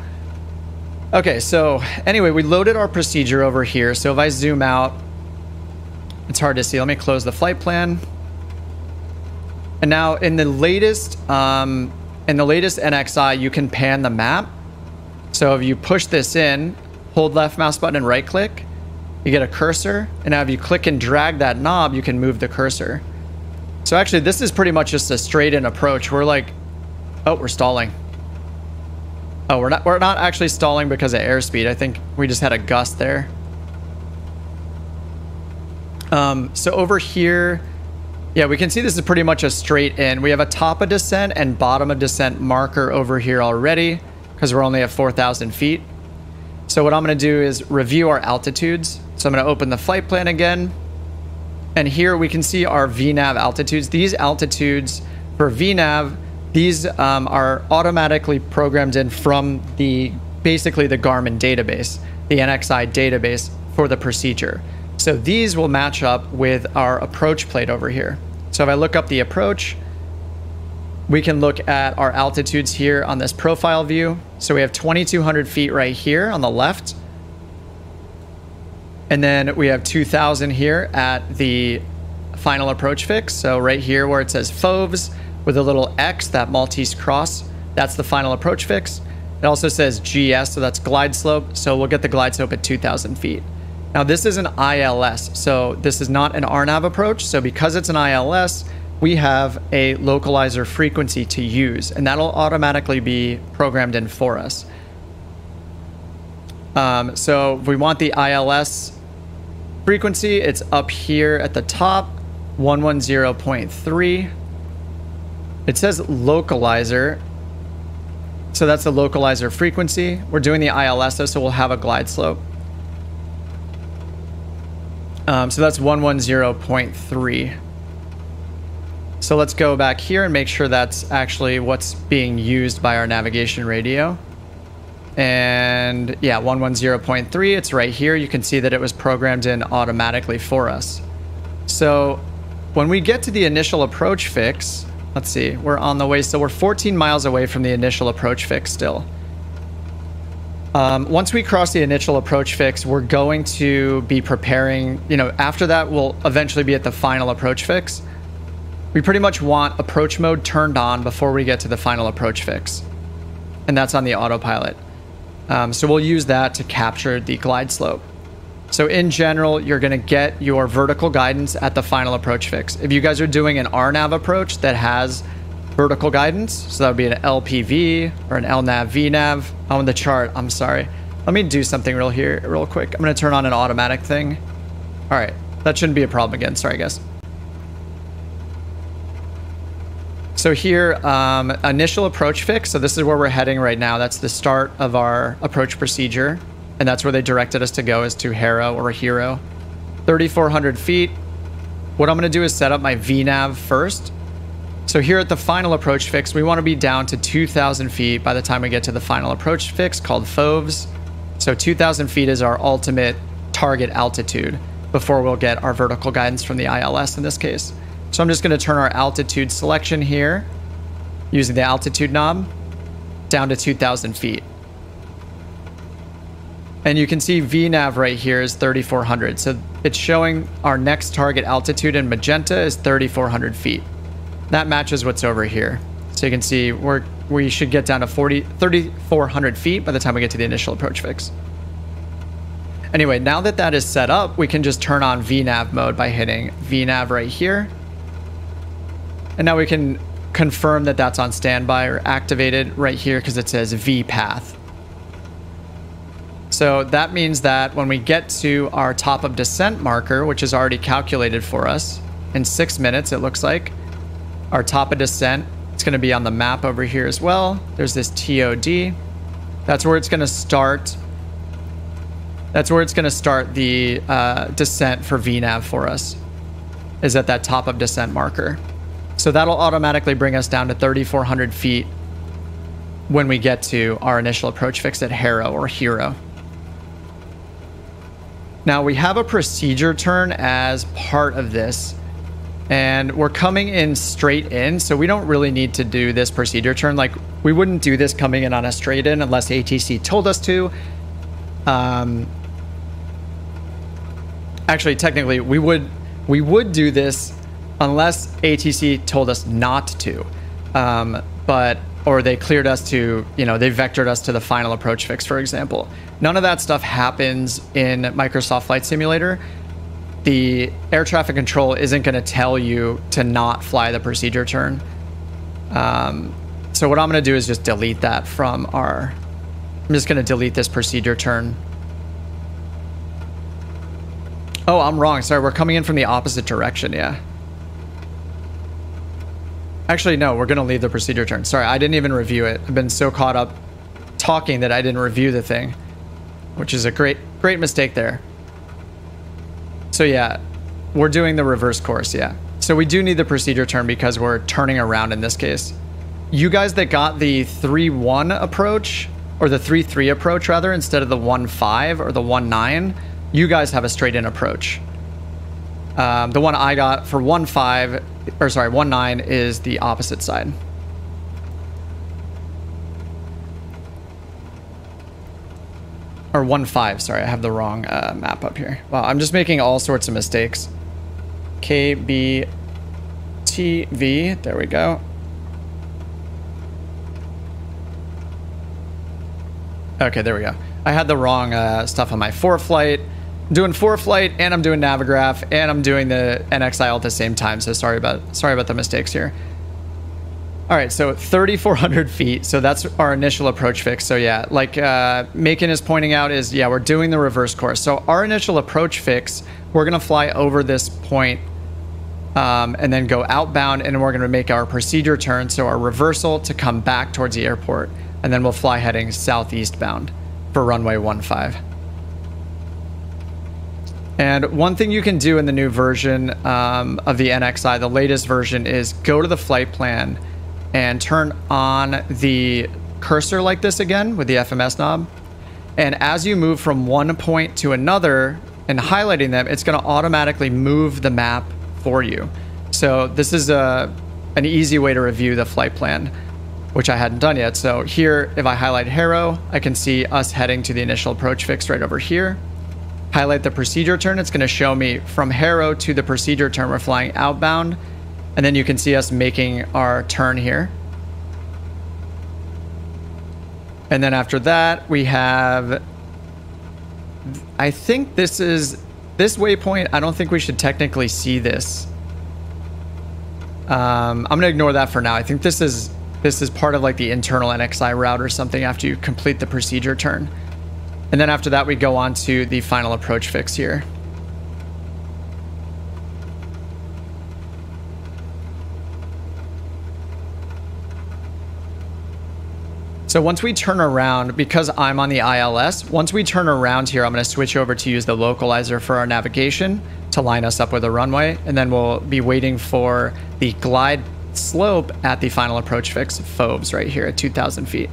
Okay, so anyway, we loaded our procedure over here. So if I zoom out, it's hard to see. Let me close the flight plan. And now in the latest, um, in the latest NXi, you can pan the map. So if you push this in, hold left mouse button and right click, you get a cursor, and now if you click and drag that knob, you can move the cursor. So actually, this is pretty much just a straight-in approach. We're like, oh, we're stalling. Oh, we're not we're not actually stalling because of airspeed. I think we just had a gust there. Um, so over here, yeah, we can see this is pretty much a straight in. We have a top of descent and bottom of descent marker over here already because we're only at 4,000 feet. So what I'm going to do is review our altitudes. So I'm going to open the flight plan again. And here we can see our VNAV altitudes. These altitudes for VNAV these um, are automatically programmed in from the basically the Garmin database, the NXi database for the procedure. So these will match up with our approach plate over here. So if I look up the approach, we can look at our altitudes here on this profile view. So we have 2,200 feet right here on the left. And then we have 2,000 here at the final approach fix. So right here where it says FOVS with a little X, that Maltese cross, that's the final approach fix. It also says GS, so that's glide slope. So we'll get the glide slope at 2,000 feet. Now this is an ILS, so this is not an RNAV approach. So because it's an ILS, we have a localizer frequency to use, and that'll automatically be programmed in for us. Um, so if we want the ILS frequency, it's up here at the top, 110.3. It says localizer. So that's the localizer frequency. We're doing the ILS, so we'll have a glide slope. Um, so that's 110.3. So let's go back here and make sure that's actually what's being used by our navigation radio. And yeah, 110.3, it's right here. You can see that it was programmed in automatically for us. So when we get to the initial approach fix, let's see, we're on the way. So we're 14 miles away from the initial approach fix still. Um, once we cross the initial approach fix, we're going to be preparing, you know, after that, we'll eventually be at the final approach fix. We pretty much want approach mode turned on before we get to the final approach fix. And that's on the autopilot. Um, so we'll use that to capture the glide slope. So in general, you're going to get your vertical guidance at the final approach fix. If you guys are doing an RNAV approach that has vertical guidance, so that would be an LPV or an LNAV VNAV on the chart. I'm sorry. Let me do something real here, real quick. I'm going to turn on an automatic thing. All right, that shouldn't be a problem again. Sorry, guys. So here, um, initial approach fix. So this is where we're heading right now. That's the start of our approach procedure. And that's where they directed us to go is to Harrow or Hero. 3,400 feet. What I'm going to do is set up my VNAV first. So here at the final approach fix, we want to be down to 2,000 feet by the time we get to the final approach fix called FOVS. So 2,000 feet is our ultimate target altitude before we'll get our vertical guidance from the ILS in this case. So I'm just going to turn our altitude selection here using the altitude knob down to 2,000 feet. And you can see VNAV right here is 3,400. So it's showing our next target altitude in magenta is 3,400 feet. That matches what's over here. So you can see we're, we should get down to 40, 3,400 feet by the time we get to the initial approach fix. Anyway, now that that is set up, we can just turn on VNAV mode by hitting VNAV right here and now we can confirm that that's on standby or activated right here because it says V path. So that means that when we get to our top of descent marker, which is already calculated for us in six minutes, it looks like, our top of descent, it's going to be on the map over here as well. There's this TOD. That's where it's going to start. That's where it's going to start the uh, descent for VNAV for us, is at that top of descent marker. So that'll automatically bring us down to 3,400 feet when we get to our initial approach fix at Harrow or Hero. Now we have a procedure turn as part of this and we're coming in straight in. So we don't really need to do this procedure turn. Like we wouldn't do this coming in on a straight in unless ATC told us to. Um, actually, technically we would, we would do this unless ATC told us not to. Um, but or they cleared us to, you know, they vectored us to the final approach fix, for example. None of that stuff happens in Microsoft Flight Simulator. The air traffic control isn't going to tell you to not fly the procedure turn. Um, so what I'm going to do is just delete that from our. I'm just going to delete this procedure turn. Oh, I'm wrong. Sorry, we're coming in from the opposite direction. Yeah. Actually, no, we're going to leave the procedure turn. Sorry, I didn't even review it. I've been so caught up talking that I didn't review the thing, which is a great, great mistake there. So yeah, we're doing the reverse course, yeah. So we do need the procedure turn because we're turning around in this case. you guys that got the 3-1 approach, or the 3-3 approach rather, instead of the 1-5 or the 1-9, you guys have a straight in approach. Um, the one I got for 1-5, or sorry, 1-9 is the opposite side. Or 1-5, sorry, I have the wrong uh, map up here. Wow, I'm just making all sorts of mistakes. KBTV, there we go. Okay, there we go. I had the wrong uh, stuff on my ForeFlight. I'm doing ForeFlight and I'm doing Navigraph and I'm doing the NXi all at the same time. So sorry about sorry about the mistakes here. All right, so 3,400 feet. So that's our initial approach fix. So yeah, like uh, Macon is pointing out is, yeah, we're doing the reverse course. So our initial approach fix, we're going to fly over this point um, and then go outbound and we're going to make our procedure turn. So our reversal to come back towards the airport and then we'll fly heading southeast bound for runway 15. And one thing you can do in the new version um, of the NXi, the latest version, is go to the flight plan and turn on the cursor like this again with the FMS knob. And as you move from one point to another and highlighting them, it's going to automatically move the map for you. So this is a, an easy way to review the flight plan which I hadn't done yet. So here, if I highlight Harrow, I can see us heading to the initial approach fix right over here. Highlight the procedure turn, it's gonna show me from Harrow to the procedure turn, we're flying outbound. And then you can see us making our turn here. And then after that, we have, I think this is, this waypoint, I don't think we should technically see this. Um, I'm gonna ignore that for now. I think this is this is part of like the internal NXi route or something after you complete the procedure turn. And then after that, we go on to the final approach fix here. So once we turn around, because I'm on the ILS, once we turn around here, I'm going to switch over to use the localizer for our navigation to line us up with a runway. And then we'll be waiting for the glide slope at the final approach fix of Fovs right here at 2,000 feet.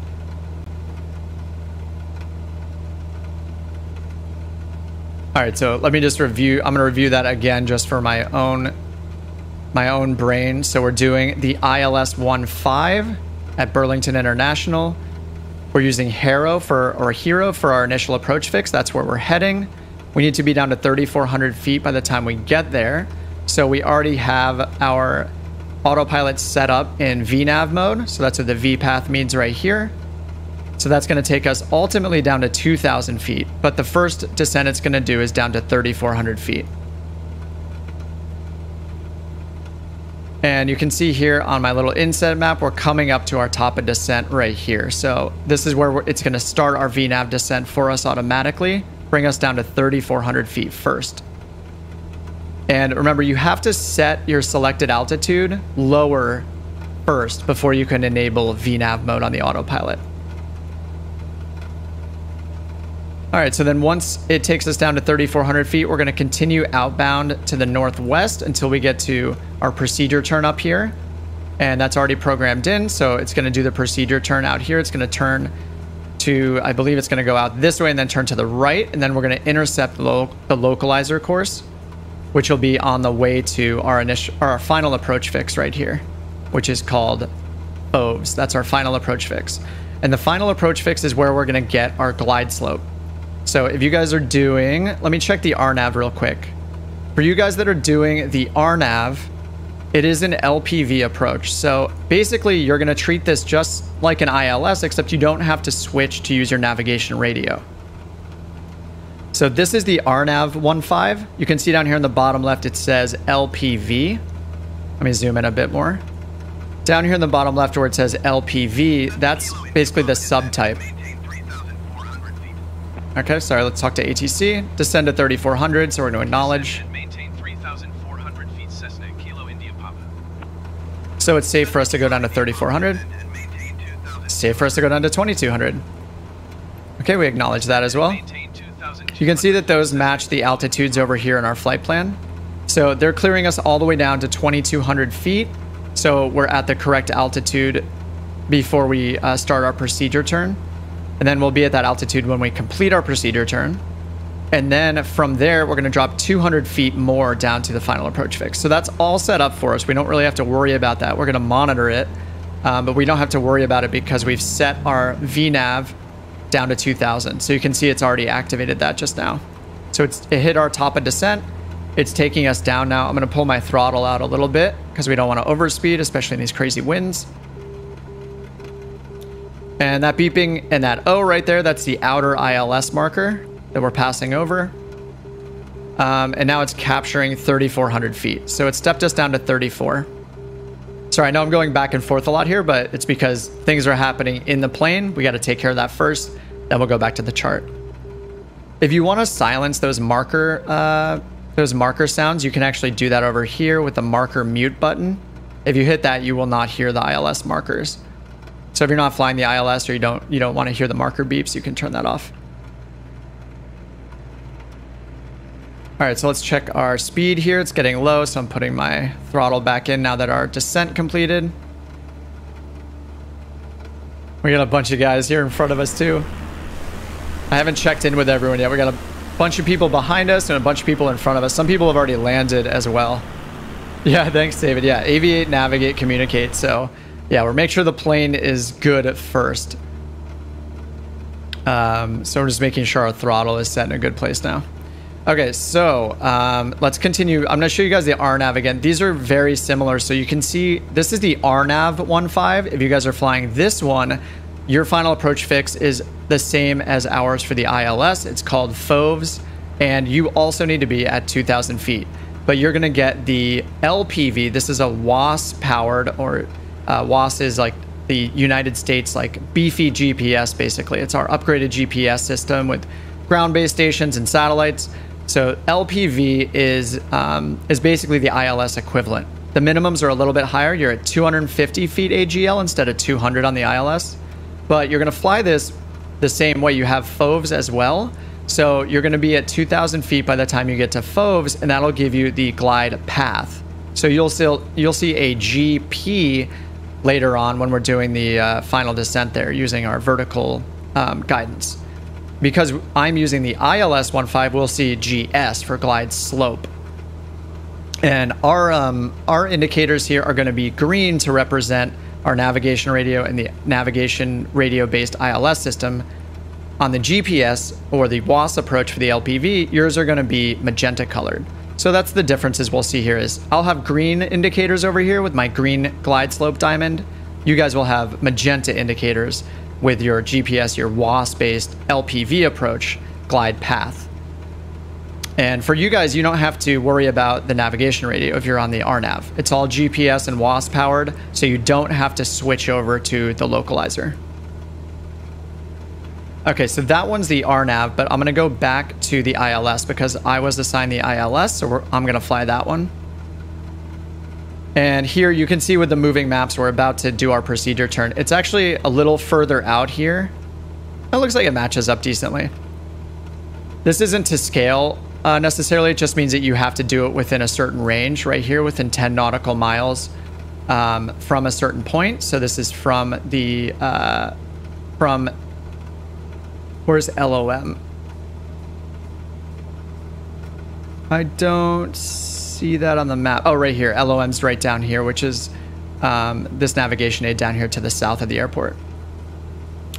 All right, so let me just review. I'm going to review that again just for my own my own brain. So we're doing the ILS 15 at Burlington International. We're using Hero for or Hero for our initial approach fix. That's where we're heading. We need to be down to 3,400 feet by the time we get there. So we already have our autopilot set up in VNAV mode. So that's what the VPath means right here. So that's going to take us ultimately down to 2,000 feet. But the first descent it's going to do is down to 3,400 feet. And you can see here on my little inset map, we're coming up to our top of descent right here. So this is where it's going to start our VNAV descent for us automatically, bring us down to 3,400 feet first. And remember, you have to set your selected altitude lower first before you can enable VNAV mode on the autopilot. All right, so then once it takes us down to 3,400 feet, we're going to continue outbound to the northwest until we get to our procedure turn up here. And that's already programmed in, so it's going to do the procedure turn out here. It's going to turn to, I believe it's going to go out this way and then turn to the right, and then we're going to intercept lo the localizer course which will be on the way to our initial, our final approach fix right here, which is called Oves. That's our final approach fix. And the final approach fix is where we're going to get our glide slope. So if you guys are doing, let me check the RNAV real quick. For you guys that are doing the RNAV, it is an LPV approach. So basically you're going to treat this just like an ILS, except you don't have to switch to use your navigation radio. So this is the RNAV 15. You can see down here in the bottom left, it says LPV. Let me zoom in a bit more. Down here in the bottom left where it says LPV, that's basically the subtype. Okay, sorry, let's talk to ATC. Descend to 3400, so we're going to acknowledge. So it's safe for us to go down to 3400. Safe for us to go down to 2200. Okay, we acknowledge that as well. You can see that those match the altitudes over here in our flight plan. So they're clearing us all the way down to 2,200 feet. So we're at the correct altitude before we uh, start our procedure turn. And then we'll be at that altitude when we complete our procedure turn. And then from there, we're going to drop 200 feet more down to the final approach fix. So that's all set up for us. We don't really have to worry about that. We're going to monitor it, um, but we don't have to worry about it because we've set our VNAV down to 2000. So you can see it's already activated that just now. So it's, it hit our top of descent. It's taking us down now. I'm going to pull my throttle out a little bit because we don't want to overspeed, especially in these crazy winds. And that beeping and that O right there, that's the outer ILS marker that we're passing over. Um, and now it's capturing 3,400 feet. So it stepped us down to 34. Sorry, I know I'm going back and forth a lot here, but it's because things are happening in the plane. We got to take care of that first. Then we'll go back to the chart. If you want to silence those marker uh, those marker sounds, you can actually do that over here with the marker mute button. If you hit that, you will not hear the ILS markers. So if you're not flying the ILS or you don't you don't want to hear the marker beeps, you can turn that off. All right, so let's check our speed here. It's getting low, so I'm putting my throttle back in now that our descent completed. We got a bunch of guys here in front of us too. I haven't checked in with everyone yet. We got a bunch of people behind us and a bunch of people in front of us. Some people have already landed as well. Yeah, thanks, David. Yeah, aviate, navigate, communicate. So, yeah, we're make sure the plane is good at first. Um, so we're just making sure our throttle is set in a good place now. Okay, so um, let's continue. I'm going to show you guys the RNAV again. These are very similar. So you can see this is the RNAV 1.5. If you guys are flying this one, your final approach fix is the same as ours for the ILS. It's called FOVS, and you also need to be at 2,000 feet. But you're going to get the LPV. This is a WAAS powered, or uh, is like the United States like beefy GPS. Basically, it's our upgraded GPS system with ground-based stations and satellites. So LPV is um, is basically the ILS equivalent. The minimums are a little bit higher. You're at 250 feet AGL instead of 200 on the ILS, but you're going to fly this the same way. You have FOVs as well. So you're going to be at 2,000 feet by the time you get to FOVs, and that'll give you the glide path. So you'll still you'll see a GP later on when we're doing the uh, final descent there using our vertical um, guidance because I'm using the ILS 1.5, we'll see GS for glide slope. And our um, our indicators here are going to be green to represent our navigation radio and the navigation radio based ILS system. On the GPS or the WAAS approach for the LPV, yours are going to be magenta colored. So that's the differences we'll see here is I'll have green indicators over here with my green glide slope diamond. You guys will have magenta indicators with your GPS, your WAAS based LPV approach glide path. And for you guys, you don't have to worry about the navigation radio if you're on the RNAV. It's all GPS and WAAS powered, so you don't have to switch over to the localizer. Okay, so that one's the RNAV, but I'm going to go back to the ILS because I was assigned the ILS, so I'm going to fly that one. And here you can see with the moving maps, we're about to do our procedure turn. It's actually a little further out here. It looks like it matches up decently. This isn't to scale uh, necessarily. It just means that you have to do it within a certain range right here within 10 nautical miles um, from a certain point. So this is from the, uh, from, where's LOM? I don't see that on the map. Oh, right here. LOM's right down here, which is um, this navigation aid down here to the south of the airport.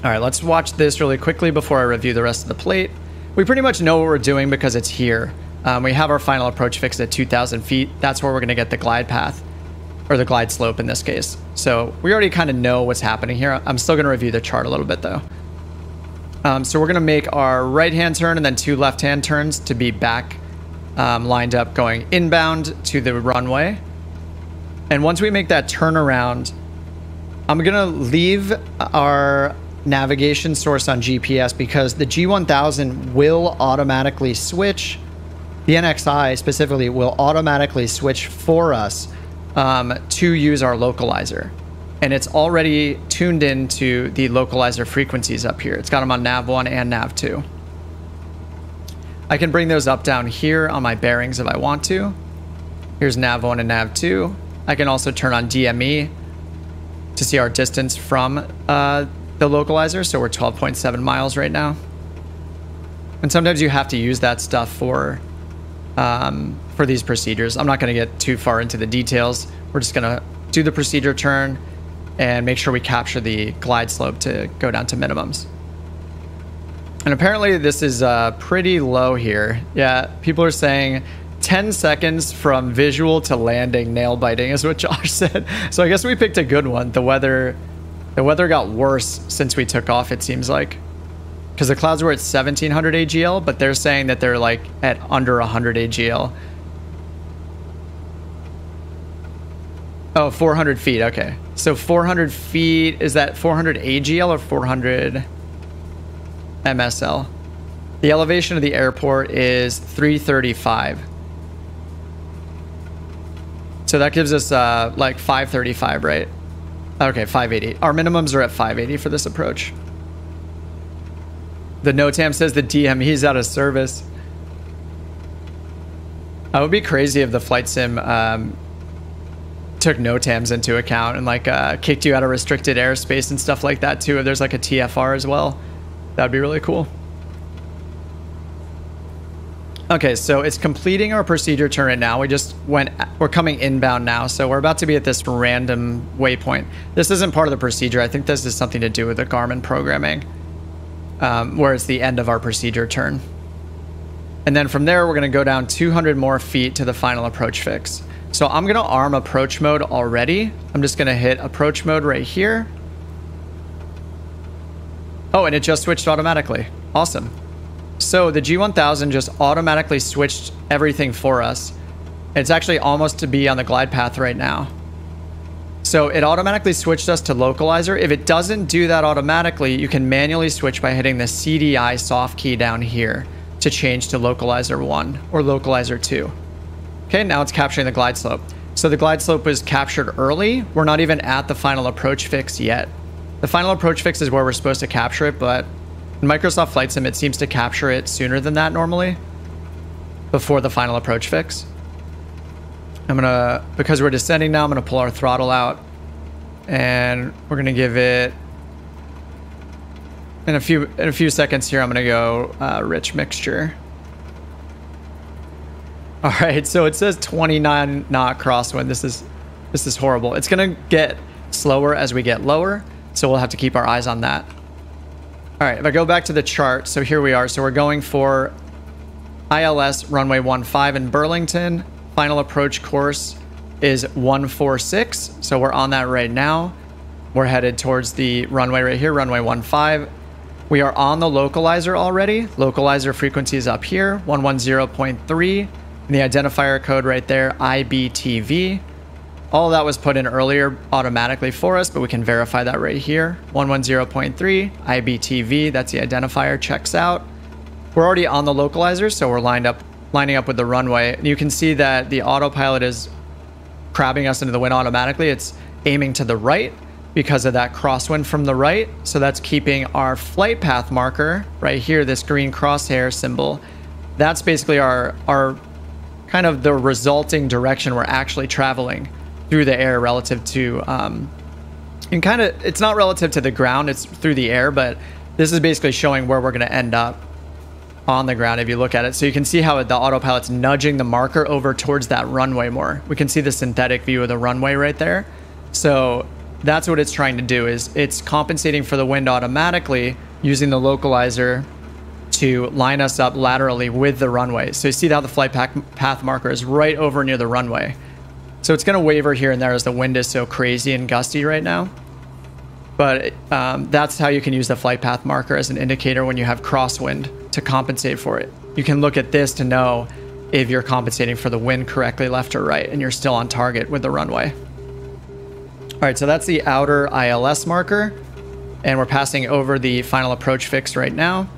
All right, let's watch this really quickly before I review the rest of the plate. We pretty much know what we're doing because it's here. Um, we have our final approach fixed at 2,000 feet. That's where we're going to get the glide path, or the glide slope in this case. So we already kind of know what's happening here. I'm still going to review the chart a little bit though. Um, so we're going to make our right-hand turn and then two left-hand turns to be back um, lined up going inbound to the runway. And once we make that turnaround, I'm going to leave our navigation source on GPS because the G1000 will automatically switch. The NXi specifically will automatically switch for us um, to use our localizer. And it's already tuned into the localizer frequencies up here. It's got them on NAV1 and NAV2. I can bring those up down here on my bearings if I want to. Here's nav1 and nav2. I can also turn on DME to see our distance from uh, the localizer. So we're 12.7 miles right now. And sometimes you have to use that stuff for um, for these procedures. I'm not going to get too far into the details. We're just going to do the procedure turn and make sure we capture the glide slope to go down to minimums. And apparently this is uh, pretty low here. Yeah, people are saying 10 seconds from visual to landing nail biting is what Josh said. So I guess we picked a good one. The weather the weather got worse since we took off it seems like. Cuz the clouds were at 1700 AGL, but they're saying that they're like at under 100 AGL. Oh, 400 feet. Okay. So 400 feet, is that 400 AGL or 400 MSL? The elevation of the airport is 335. So that gives us uh, like 535, right? Okay, 580. Our minimums are at 580 for this approach. The NOTAM says the DM, he's out of service. That would be crazy if the flight sim um, took NOTAMs into account and like uh, kicked you out of restricted airspace and stuff like that too. If there's like a TFR as well, that'd be really cool. Okay, so it's completing our procedure turn right now. We just went, we're coming inbound now. So we're about to be at this random waypoint. This isn't part of the procedure. I think this is something to do with the Garmin programming, um, where it's the end of our procedure turn. And then from there, we're gonna go down 200 more feet to the final approach fix. So I'm gonna arm approach mode already. I'm just gonna hit approach mode right here. Oh, and it just switched automatically. Awesome. So the G1000 just automatically switched everything for us. It's actually almost to be on the glide path right now. So it automatically switched us to localizer. If it doesn't do that automatically, you can manually switch by hitting the CDI soft key down here to change to localizer 1 or localizer 2. Okay, now it's capturing the glide slope. So the glide slope was captured early. We're not even at the final approach fix yet. The final approach fix is where we're supposed to capture it, but Microsoft Flight Sim, it seems to capture it sooner than that normally, before the final approach fix. I'm gonna, because we're descending now, I'm gonna pull our throttle out and we're gonna give it, in a few, in a few seconds here, I'm gonna go uh, rich mixture. All right, so it says 29 knot crosswind. This is, this is horrible. It's gonna get slower as we get lower, so we'll have to keep our eyes on that. All right, if I go back to the chart, so here we are. So we're going for ILS runway 15 in Burlington. Final approach course is 146. So we're on that right now. We're headed towards the runway right here, runway 15. We are on the localizer already. Localizer frequency is up here, 110.3. And the identifier code right there, IBTV. All that was put in earlier automatically for us, but we can verify that right here. 110.3 IBTV, that's the identifier, checks out. We're already on the localizer, so we're lined up, lining up with the runway. You can see that the autopilot is crabbing us into the wind automatically. It's aiming to the right because of that crosswind from the right. So that's keeping our flight path marker right here, this green crosshair symbol. That's basically our, our kind of the resulting direction we're actually traveling through the air relative to um, and kind of it's not relative to the ground it's through the air but this is basically showing where we're going to end up on the ground if you look at it. So you can see how the autopilot's nudging the marker over towards that runway more. We can see the synthetic view of the runway right there. So that's what it's trying to do is it's compensating for the wind automatically using the localizer to line us up laterally with the runway so you see how the flight path marker is right over near the runway so it's going to waver here and there as the wind is so crazy and gusty right now. But um, that's how you can use the flight path marker as an indicator when you have crosswind to compensate for it. You can look at this to know if you're compensating for the wind correctly left or right and you're still on target with the runway. All right, so that's the outer ILS marker and we're passing over the final approach fix right now.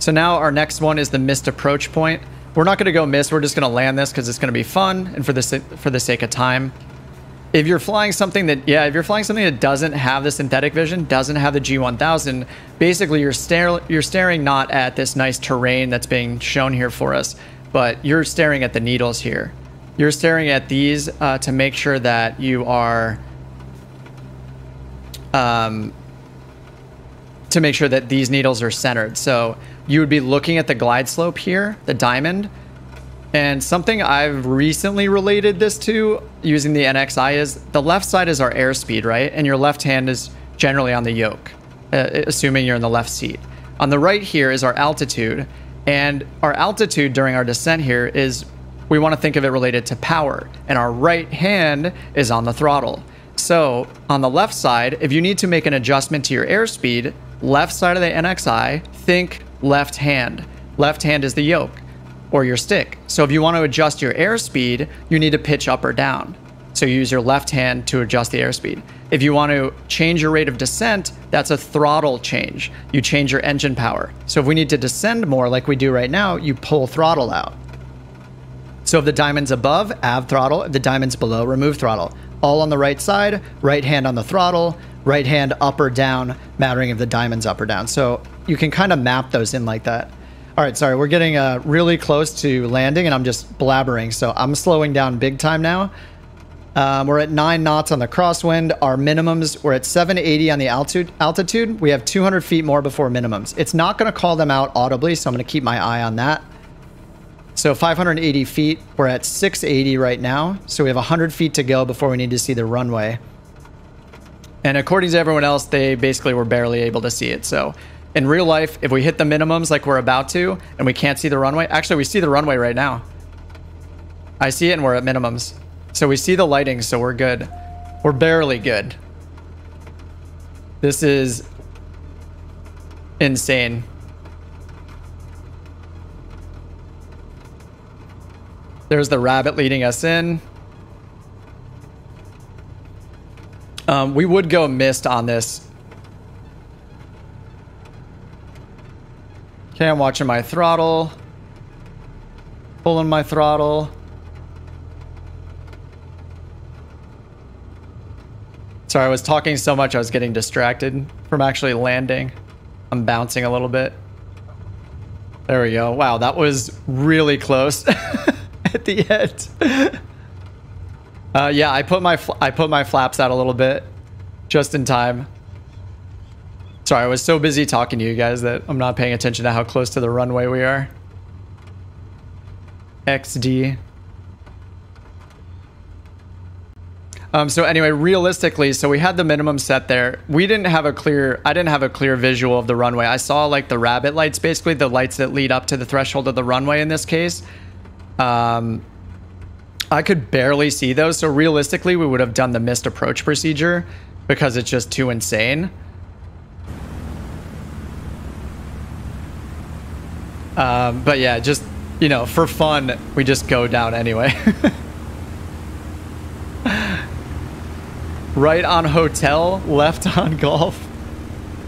So now our next one is the missed approach point. We're not going to go miss. We're just going to land this because it's going to be fun and for the, for the sake of time. If you're flying something that, yeah, if you're flying something that doesn't have the synthetic vision, doesn't have the G1000, basically you're, stare, you're staring not at this nice terrain that's being shown here for us, but you're staring at the needles here. You're staring at these uh, to make sure that you are um, to make sure that these needles are centered. So you would be looking at the glide slope here, the diamond, and something I've recently related this to using the NXi is the left side is our airspeed, right? And your left hand is generally on the yoke, uh, assuming you're in the left seat. On the right here is our altitude, and our altitude during our descent here is we want to think of it related to power, and our right hand is on the throttle. So on the left side, if you need to make an adjustment to your airspeed, left side of the NXi, think left hand. Left hand is the yoke or your stick. So if you want to adjust your airspeed, you need to pitch up or down. So you use your left hand to adjust the airspeed. If you want to change your rate of descent, that's a throttle change. You change your engine power. So if we need to descend more like we do right now, you pull throttle out. So if the diamond's above, add throttle. If the diamond's below, remove throttle. All on the right side, right hand on the throttle, right hand up or down, mattering if the diamond's up or down. So you can kind of map those in like that. All right, sorry, we're getting uh, really close to landing and I'm just blabbering. So I'm slowing down big time now. Um, we're at nine knots on the crosswind. Our minimums, we're at 780 on the altitude. Altitude, we have 200 feet more before minimums. It's not going to call them out audibly, so I'm going to keep my eye on that. So 580 feet, we're at 680 right now. So we have 100 feet to go before we need to see the runway. And according to everyone else, they basically were barely able to see it. So in real life, if we hit the minimums like we're about to, and we can't see the runway, actually we see the runway right now. I see it and we're at minimums. So we see the lighting, so we're good. We're barely good. This is insane. There's the rabbit leading us in. Um, we would go mist on this. Okay, I'm watching my throttle. Pulling my throttle. Sorry, I was talking so much I was getting distracted from actually landing. I'm bouncing a little bit. There we go. Wow, that was really close at the end. uh, yeah, I put my I put my flaps out a little bit, just in time. Sorry, I was so busy talking to you guys that I'm not paying attention to how close to the runway we are. XD. Um, so anyway, realistically, so we had the minimum set there. We didn't have a clear, I didn't have a clear visual of the runway. I saw like the rabbit lights, basically the lights that lead up to the threshold of the runway in this case. Um, I could barely see those. So realistically, we would have done the missed approach procedure because it's just too insane. Um, but yeah, just, you know, for fun, we just go down anyway. right on hotel, left on golf.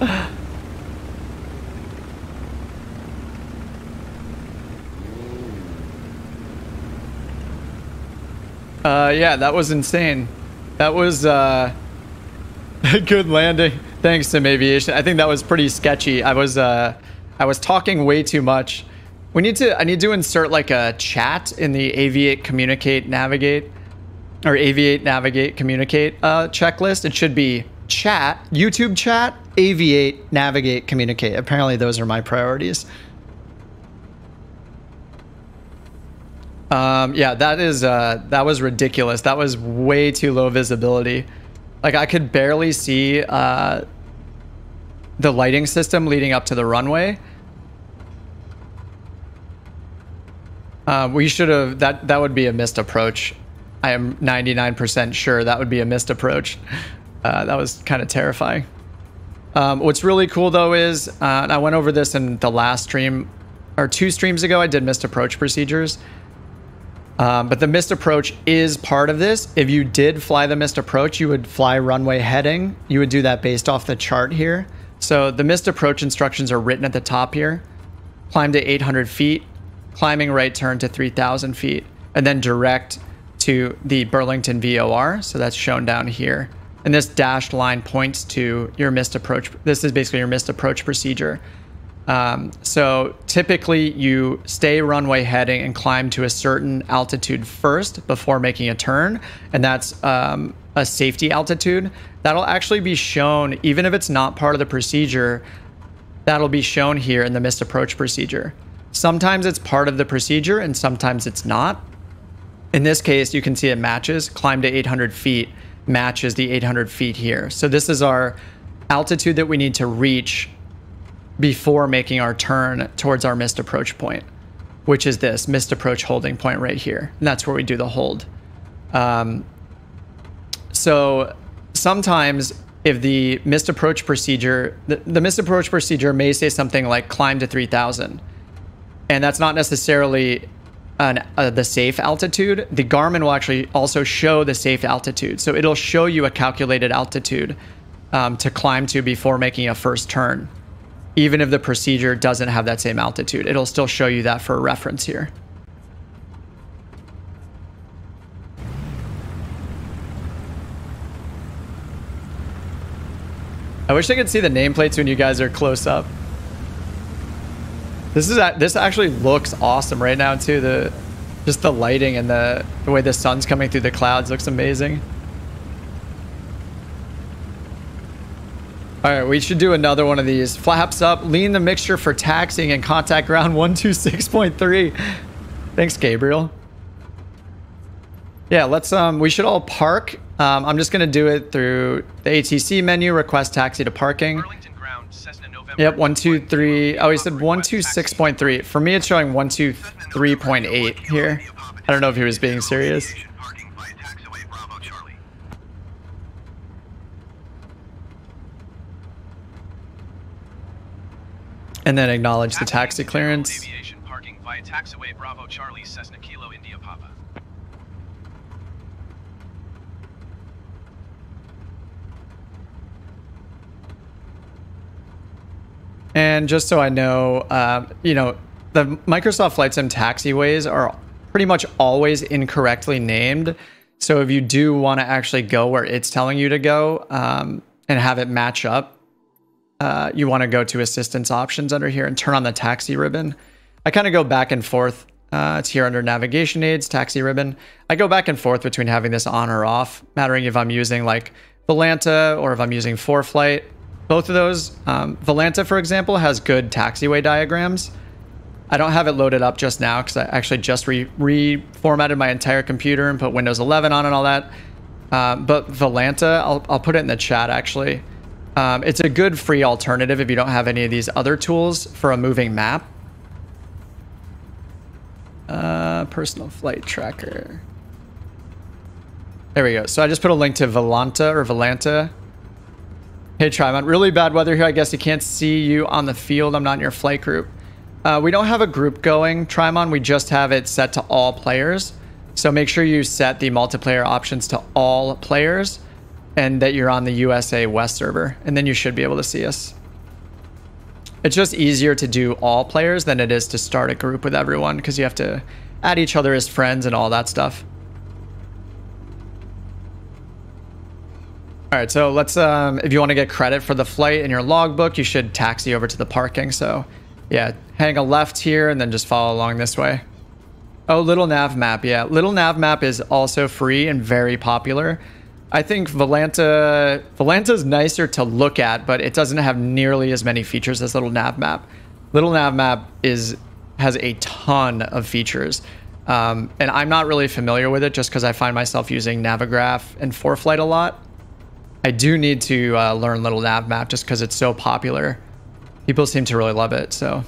Uh, yeah, that was insane. That was uh, a good landing. Thanks, Sim Aviation. I think that was pretty sketchy. I was uh, I was talking way too much. We need to. I need to insert like a chat in the Aviate Communicate Navigate or Aviate Navigate Communicate uh, checklist. It should be chat, YouTube chat, Aviate, Navigate, Communicate. Apparently, those are my priorities. Um, yeah, that is uh, that was ridiculous. That was way too low visibility. Like I could barely see uh, the lighting system leading up to the runway. Uh, we should have that. That would be a missed approach. I am 99% sure that would be a missed approach. Uh, that was kind of terrifying. Um, what's really cool though is, uh, I went over this in the last stream, or two streams ago, I did missed approach procedures. Um, but the missed approach is part of this. If you did fly the missed approach, you would fly runway heading. You would do that based off the chart here. So the missed approach instructions are written at the top here. Climb to 800 feet, climbing right turn to 3,000 feet, and then direct to the Burlington VOR. So that's shown down here. And this dashed line points to your missed approach. This is basically your missed approach procedure. Um, so typically you stay runway heading and climb to a certain altitude first before making a turn. And that's um, a safety altitude. That'll actually be shown, even if it's not part of the procedure, that'll be shown here in the missed approach procedure. Sometimes it's part of the procedure and sometimes it's not. In this case, you can see it matches. Climb to 800 feet matches the 800 feet here. So this is our altitude that we need to reach before making our turn towards our missed approach point, which is this missed approach holding point right here. And that's where we do the hold. Um, so sometimes if the missed approach procedure, the, the missed approach procedure may say something like climb to 3000. And that's not necessarily an, uh, the safe altitude. The Garmin will actually also show the safe altitude. So it'll show you a calculated altitude um, to climb to before making a first turn. Even if the procedure doesn't have that same altitude, it'll still show you that for reference here. I wish I could see the nameplates when you guys are close up. This is this actually looks awesome right now too. The just the lighting and the, the way the sun's coming through the clouds looks amazing. All right, we should do another one of these. Flaps up, lean the mixture for taxing and contact ground 126.3. Thanks, Gabriel. Yeah, let's, um, we should all park. Um, I'm just going to do it through the ATC menu, request taxi to parking. Yep, 123. Oh, he said 126.3. For me, it's showing 123.8 here. I don't know if he was being serious. And then acknowledge the taxi clearance. And just so I know, uh, you know, the Microsoft Flight Sim taxiways are pretty much always incorrectly named. So if you do want to actually go where it's telling you to go um, and have it match up, uh, you want to go to assistance options under here and turn on the taxi ribbon. I kind of go back and forth. Uh, it's here under navigation aids, taxi ribbon. I go back and forth between having this on or off, mattering if I'm using like Volanta or if I'm using ForeFlight both of those. Um, Volanta, for example, has good taxiway diagrams. I don't have it loaded up just now because I actually just re reformatted my entire computer and put Windows 11 on and all that. Uh, but Volanta, I'll, I'll put it in the chat actually. Um, it's a good free alternative if you don't have any of these other tools for a moving map. Uh, personal flight tracker. There we go. So I just put a link to Volanta or Volanta Hey, Trimon. Really bad weather here. I guess you can't see you on the field. I'm not in your flight group. Uh, we don't have a group going, Trimon. We just have it set to all players. So make sure you set the multiplayer options to all players and that you're on the USA West server. And then you should be able to see us. It's just easier to do all players than it is to start a group with everyone because you have to add each other as friends and all that stuff. All right, so let's, um, if you want to get credit for the flight in your logbook, you should taxi over to the parking. So yeah, hang a left here and then just follow along this way. Oh, Little Navmap. Yeah, Little Navmap is also free and very popular. I think Volanta is nicer to look at, but it doesn't have nearly as many features as Little Navmap. Little Navmap is has a ton of features. Um, and I'm not really familiar with it just because I find myself using Navigraph and ForeFlight a lot. I do need to uh, learn Little Navmap just because it's so popular. People seem to really love it. So,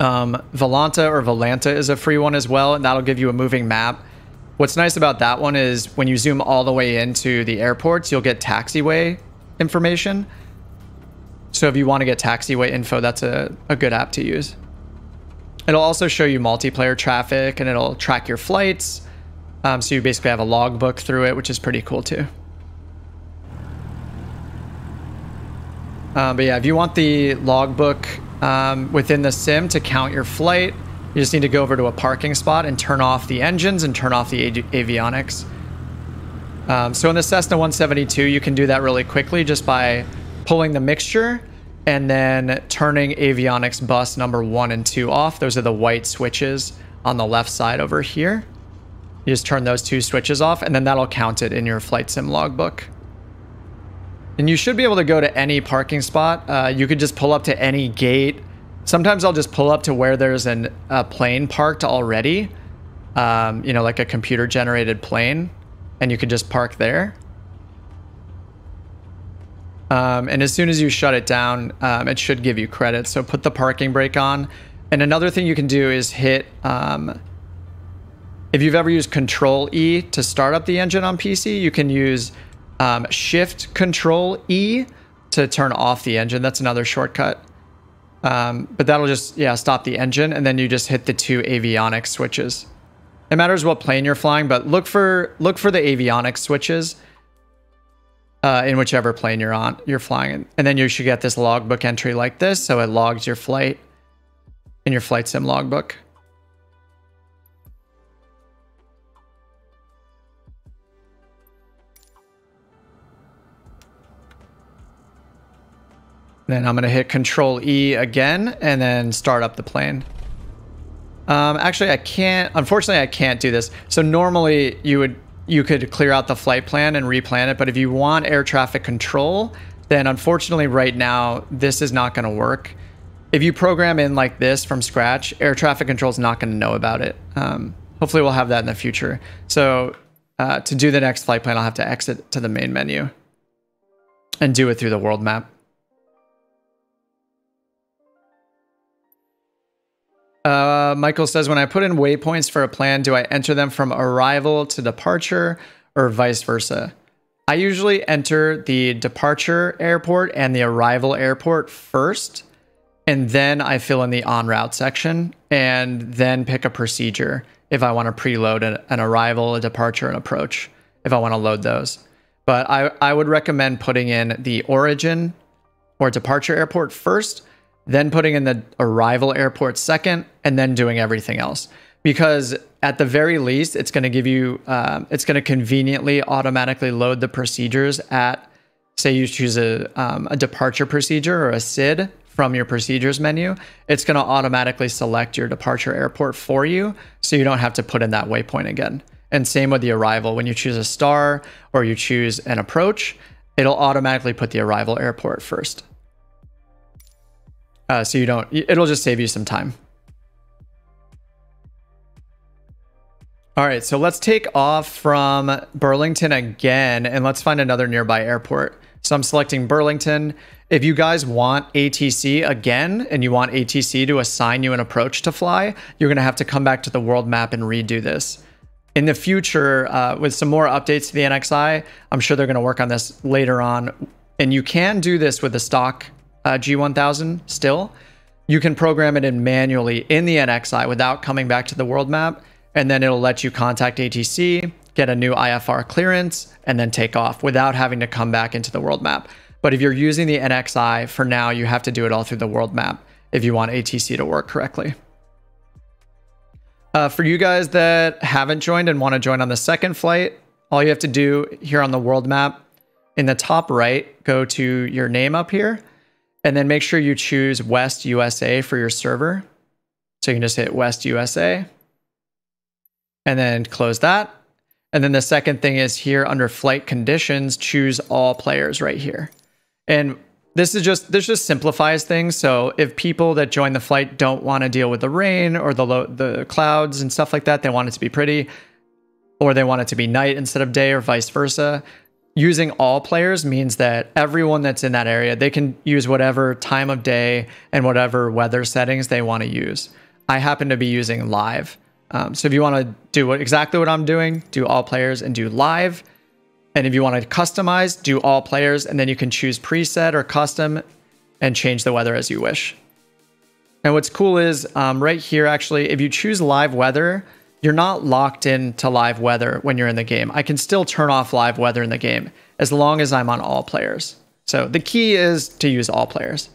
um, Volanta or Volanta is a free one as well, and that'll give you a moving map. What's nice about that one is when you zoom all the way into the airports, you'll get taxiway information. So if you want to get taxiway info, that's a, a good app to use. It'll also show you multiplayer traffic and it'll track your flights. Um, so you basically have a logbook through it, which is pretty cool too. Um, but yeah, if you want the logbook um, within the sim to count your flight, you just need to go over to a parking spot and turn off the engines and turn off the avionics. Um, so in the Cessna 172, you can do that really quickly just by pulling the mixture and then turning avionics bus number one and two off. Those are the white switches on the left side over here. You just turn those two switches off and then that'll count it in your flight sim logbook. And you should be able to go to any parking spot. Uh, you could just pull up to any gate. Sometimes I'll just pull up to where there's an, a plane parked already. Um, you know, like a computer generated plane. And you can just park there. Um, and as soon as you shut it down, um, it should give you credit. So put the parking brake on. And another thing you can do is hit, um, if you've ever used Control E to start up the engine on PC, you can use um, Shift Control E to turn off the engine. That's another shortcut. Um, but that'll just, yeah, stop the engine. And then you just hit the two avionics switches. It matters what plane you're flying, but look for look for the avionics switches uh, in whichever plane you're on, you're flying in. And then you should get this logbook entry like this. So it logs your flight in your flight sim logbook. Then I'm going to hit Control E again and then start up the plane. Um, actually, I can't. Unfortunately, I can't do this. So normally you would you could clear out the flight plan and replan it. But if you want air traffic control, then unfortunately right now this is not going to work. If you program in like this from scratch, air traffic control is not going to know about it. Um, hopefully we'll have that in the future. So uh, to do the next flight plan, I'll have to exit to the main menu and do it through the world map. Uh, Michael says, when I put in waypoints for a plan, do I enter them from arrival to departure or vice versa? I usually enter the departure airport and the arrival airport first, and then I fill in the en route section and then pick a procedure if I want to preload an, an arrival, a departure, an approach, if I want to load those. But I, I would recommend putting in the origin or departure airport first then putting in the arrival airport second, and then doing everything else. Because at the very least, it's going to give you, um, it's going to conveniently automatically load the procedures at, say, you choose a, um, a departure procedure or a SID from your procedures menu. It's going to automatically select your departure airport for you, so you don't have to put in that waypoint again. And same with the arrival. When you choose a star or you choose an approach, it'll automatically put the arrival airport first uh, so you don't, it'll just save you some time. All right, so let's take off from Burlington again and let's find another nearby airport. So I'm selecting Burlington. If you guys want ATC again and you want ATC to assign you an approach to fly, you're gonna have to come back to the world map and redo this. In the future, uh, with some more updates to the NXi, I'm sure they're gonna work on this later on. And you can do this with the stock uh, G1000 still, you can program it in manually in the NXi without coming back to the world map. And then it'll let you contact ATC, get a new IFR clearance, and then take off without having to come back into the world map. But if you're using the NXi for now, you have to do it all through the world map if you want ATC to work correctly. Uh, for you guys that haven't joined and want to join on the second flight, all you have to do here on the world map, in the top right, go to your name up here and then make sure you choose West USA for your server. So you can just hit West USA and then close that. And then the second thing is here under flight conditions, choose all players right here. And this is just this just simplifies things. So if people that join the flight don't want to deal with the rain or the the clouds and stuff like that, they want it to be pretty, or they want it to be night instead of day, or vice versa using all players means that everyone that's in that area they can use whatever time of day and whatever weather settings they want to use. I happen to be using live. Um, so if you want to do what, exactly what i'm doing do all players and do live. And if you want to customize do all players and then you can choose preset or custom and change the weather as you wish. And what's cool is um, right here actually if you choose live weather you're not locked into live weather when you're in the game. I can still turn off live weather in the game as long as I'm on all players. So the key is to use all players.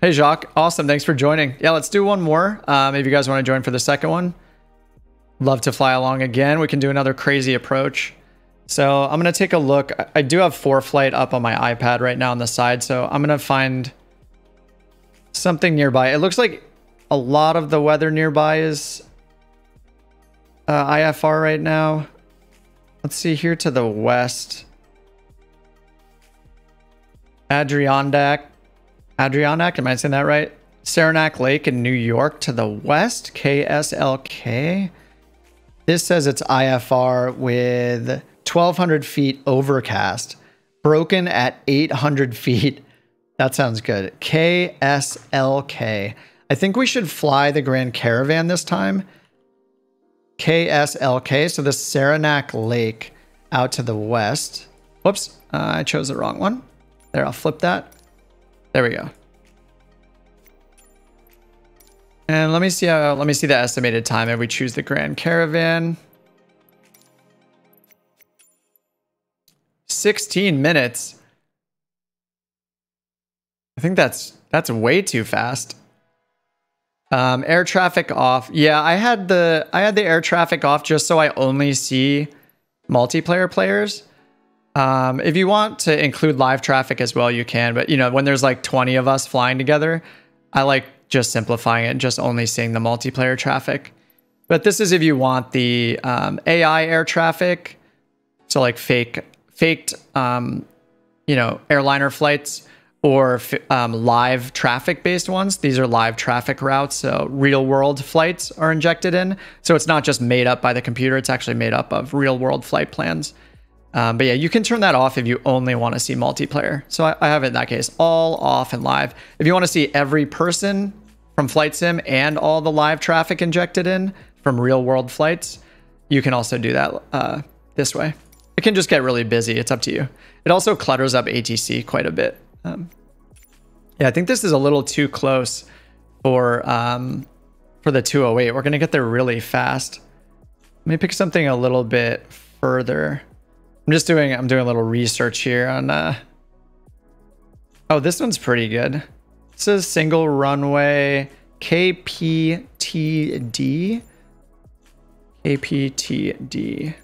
Hey, Jacques. Awesome. Thanks for joining. Yeah, let's do one more. Um, if you guys want to join for the second one, love to fly along again. We can do another crazy approach. So I'm going to take a look. I do have ForeFlight up on my iPad right now on the side. So I'm going to find something nearby. It looks like a lot of the weather nearby is uh, IFR right now. Let's see here to the west. Adirondack. Adirondack, am I saying that right? Saranac Lake in New York to the west, KSLK. This says it's IFR with 1,200 feet overcast, broken at 800 feet. That sounds good. KSLK. I think we should fly the Grand Caravan this time. KSLK, so the Saranac Lake out to the west. Whoops, uh, I chose the wrong one. There, I'll flip that. There we go. And let me see how, let me see the estimated time if we choose the Grand Caravan. 16 minutes. I think that's that's way too fast. Um, air traffic off. Yeah, I had the I had the air traffic off just so I only see multiplayer players. Um, if you want to include live traffic as well, you can. But you know, when there's like 20 of us flying together, I like just simplifying it, just only seeing the multiplayer traffic. But this is if you want the um, AI air traffic, so like fake, faked, um, you know, airliner flights or um, live traffic based ones. These are live traffic routes, so real world flights are injected in. So it's not just made up by the computer; it's actually made up of real world flight plans. Um, but yeah, you can turn that off if you only want to see multiplayer. So I, I have it in that case all off and live. If you want to see every person from Flight Sim and all the live traffic injected in from real world flights, you can also do that uh, this way. It can just get really busy. It's up to you. It also clutters up ATC quite a bit. Um, yeah, I think this is a little too close for um, for the 208. We're gonna get there really fast. Let me pick something a little bit further. I'm just doing I'm doing a little research here on uh Oh, this one's pretty good. It says single runway KPTD. KPTD.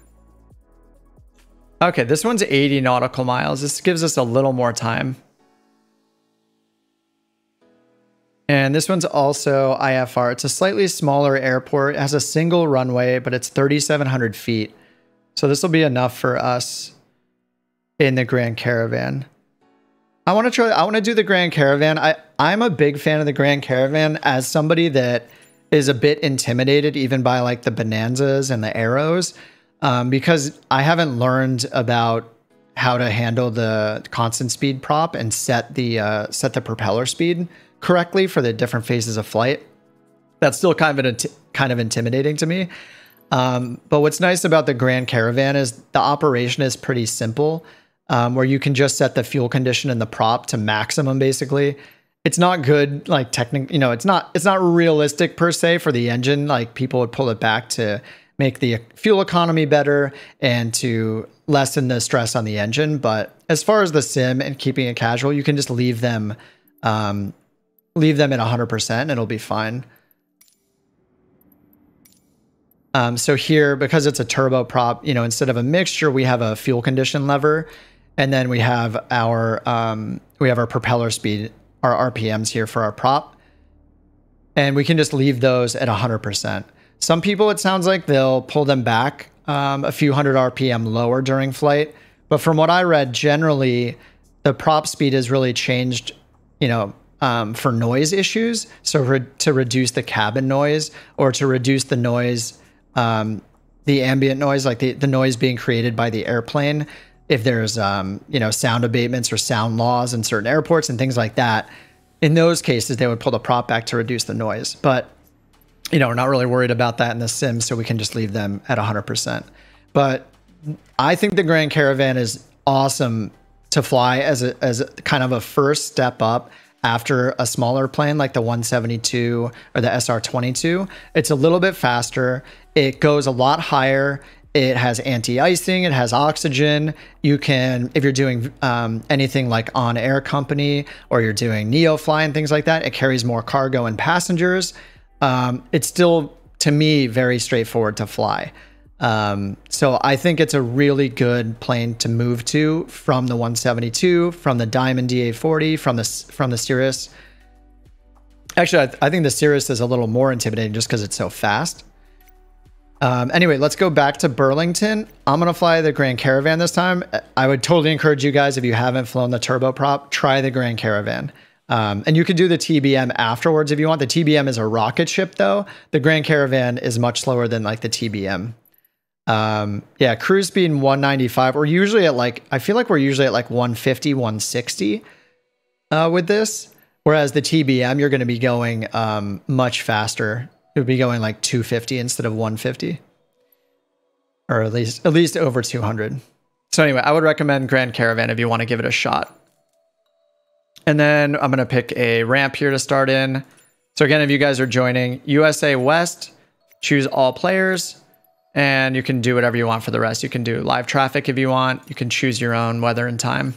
Okay, this one's 80 nautical miles. This gives us a little more time. And this one's also IFR. It's a slightly smaller airport. It has a single runway, but it's 3,700 feet. So this will be enough for us in the Grand Caravan. I want to try. I want to do the Grand Caravan. I I'm a big fan of the Grand Caravan as somebody that is a bit intimidated even by like the bonanzas and the arrows, um, because I haven't learned about how to handle the constant speed prop and set the uh, set the propeller speed correctly for the different phases of flight. That's still kind of kind of intimidating to me. Um, but what's nice about the Grand Caravan is the operation is pretty simple, um, where you can just set the fuel condition and the prop to maximum. Basically, it's not good like technical. You know, it's not it's not realistic per se for the engine. Like people would pull it back to make the fuel economy better and to lessen the stress on the engine. But as far as the sim and keeping it casual, you can just leave them um, leave them at 100% and it'll be fine. Um, so here, because it's a turbo prop, you know, instead of a mixture, we have a fuel condition lever, and then we have our um, we have our propeller speed, our RPMs here for our prop, and we can just leave those at 100%. Some people, it sounds like they'll pull them back um, a few hundred RPM lower during flight, but from what I read, generally the prop speed has really changed, you know, um, for noise issues. So re to reduce the cabin noise or to reduce the noise um, the ambient noise, like the, the noise being created by the airplane, if there's um, you know sound abatements or sound laws in certain airports and things like that, in those cases they would pull the prop back to reduce the noise. But you know we're not really worried about that in the sim, so we can just leave them at 100%. But I think the Grand Caravan is awesome to fly as a as a, kind of a first step up after a smaller plane like the 172 or the SR22. It's a little bit faster. It goes a lot higher. It has anti-icing. It has oxygen. You can, if you're doing um, anything like OnAir Company or you're doing NeoFly and things like that, it carries more cargo and passengers. Um, it's still, to me, very straightforward to fly. Um, so I think it's a really good plane to move to from the 172, from the Diamond DA40, from the from the Cirrus. Actually, I, th- I think the Cirrus is a little more intimidating just because it's so fast. Um, anyway, let's go back to Burlington. I'm gonna fly the Grand Caravan this time. I would totally encourage you guys if you haven't flown the turboprop, try the Grand Caravan. Um, and you could do the TBM afterwards if you want. The TBM is a rocket ship, though. The Grand Caravan is much slower than like the TBM. Um, yeah, cruise being 195. We're usually at like, I feel like we're usually at like 150, 160 uh, with this. Whereas the TBM, you're going to be going um, much faster. It would be going like 250 instead of 150, or at least at least over 200. So anyway, I would recommend Grand Caravan if you want to give it a shot. And then I'm going to pick a ramp here to start in. So again, if you guys are joining USA West, choose all players and you can do whatever you want for the rest. You can do live traffic if you want. You can choose your own weather and time.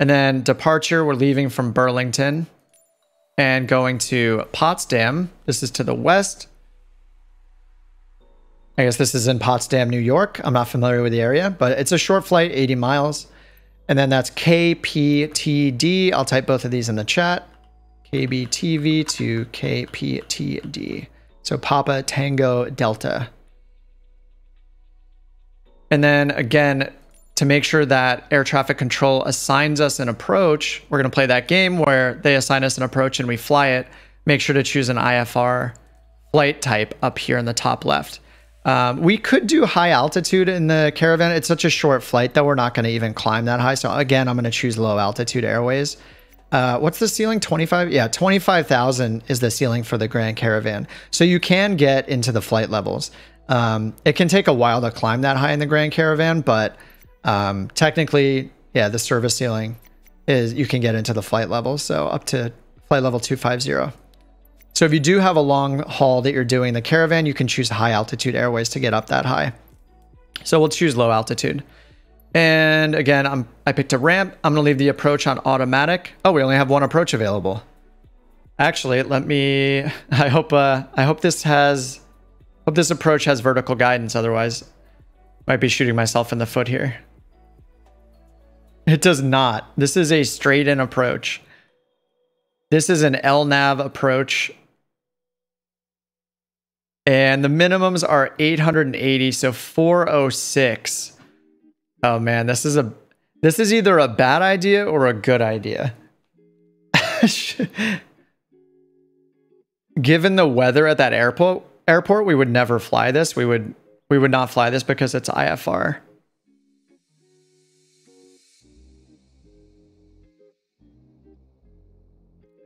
And then departure, we're leaving from Burlington and going to Potsdam. This is to the west. I guess this is in Potsdam, New York. I'm not familiar with the area, but it's a short flight, 80 miles. And then that's KPTD. I'll type both of these in the chat. KBTV to KPTD. So Papa Tango Delta. And then again, to make sure that air traffic control assigns us an approach, we're going to play that game where they assign us an approach and we fly it. Make sure to choose an IFR flight type up here in the top left. Um, we could do high altitude in the Caravan. It's such a short flight that we're not going to even climb that high. So again, I'm going to choose low altitude airways. Uh, what's the ceiling? 25? Yeah, 25,000 is the ceiling for the Grand Caravan. So you can get into the flight levels. Um, it can take a while to climb that high in the Grand Caravan, but um, technically, yeah, the service ceiling is you can get into the flight level, so up to flight level 250. So if you do have a long haul that you're doing the Caravan, you can choose high altitude airways to get up that high. So we'll choose low altitude. And again, I'm, I picked a ramp. I'm going to leave the approach on automatic. Oh, we only have one approach available. Actually, let me, I hope, uh, I hope this has Hope this approach has vertical guidance, otherwise might be shooting myself in the foot here. It does not. This is a straight in approach. This is an LNAV approach. And the minimums are 880, so 406. Oh man, this is a this is either a bad idea or a good idea. Given the weather at that airport, airport, we would never fly this. We would we would not fly this because it's IFR.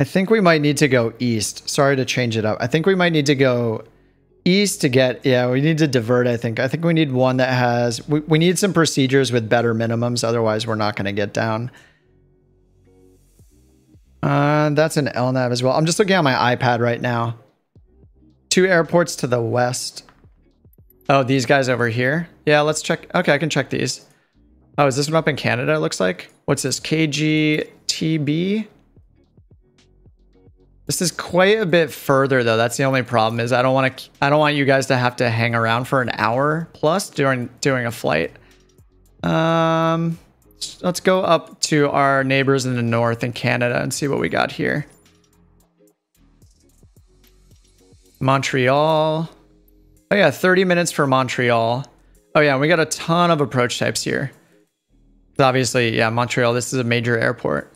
I think we might need to go east. Sorry to change it up. I think we might need to go east to get, yeah, we need to divert, I think. I think we need one that has, we, we need some procedures with better minimums. Otherwise, we're not going to get down. Uh, that's an LNAV as well. I'm just looking at my iPad right now. Two airports to the west. Oh, these guys over here? Yeah, let's check. Okay, I can check these. Oh, is this one up in Canada, it looks like? What's this? KGTB? This is quite a bit further though. That's the only problem is I don't want to I don't want you guys to have to hang around for an hour plus during doing a flight. Um let's go up to our neighbors in the north in Canada and see what we got here. Montreal. Oh yeah, 30 minutes for Montreal. Oh yeah, we got a ton of approach types here. Obviously, yeah, Montreal, this is a major airport.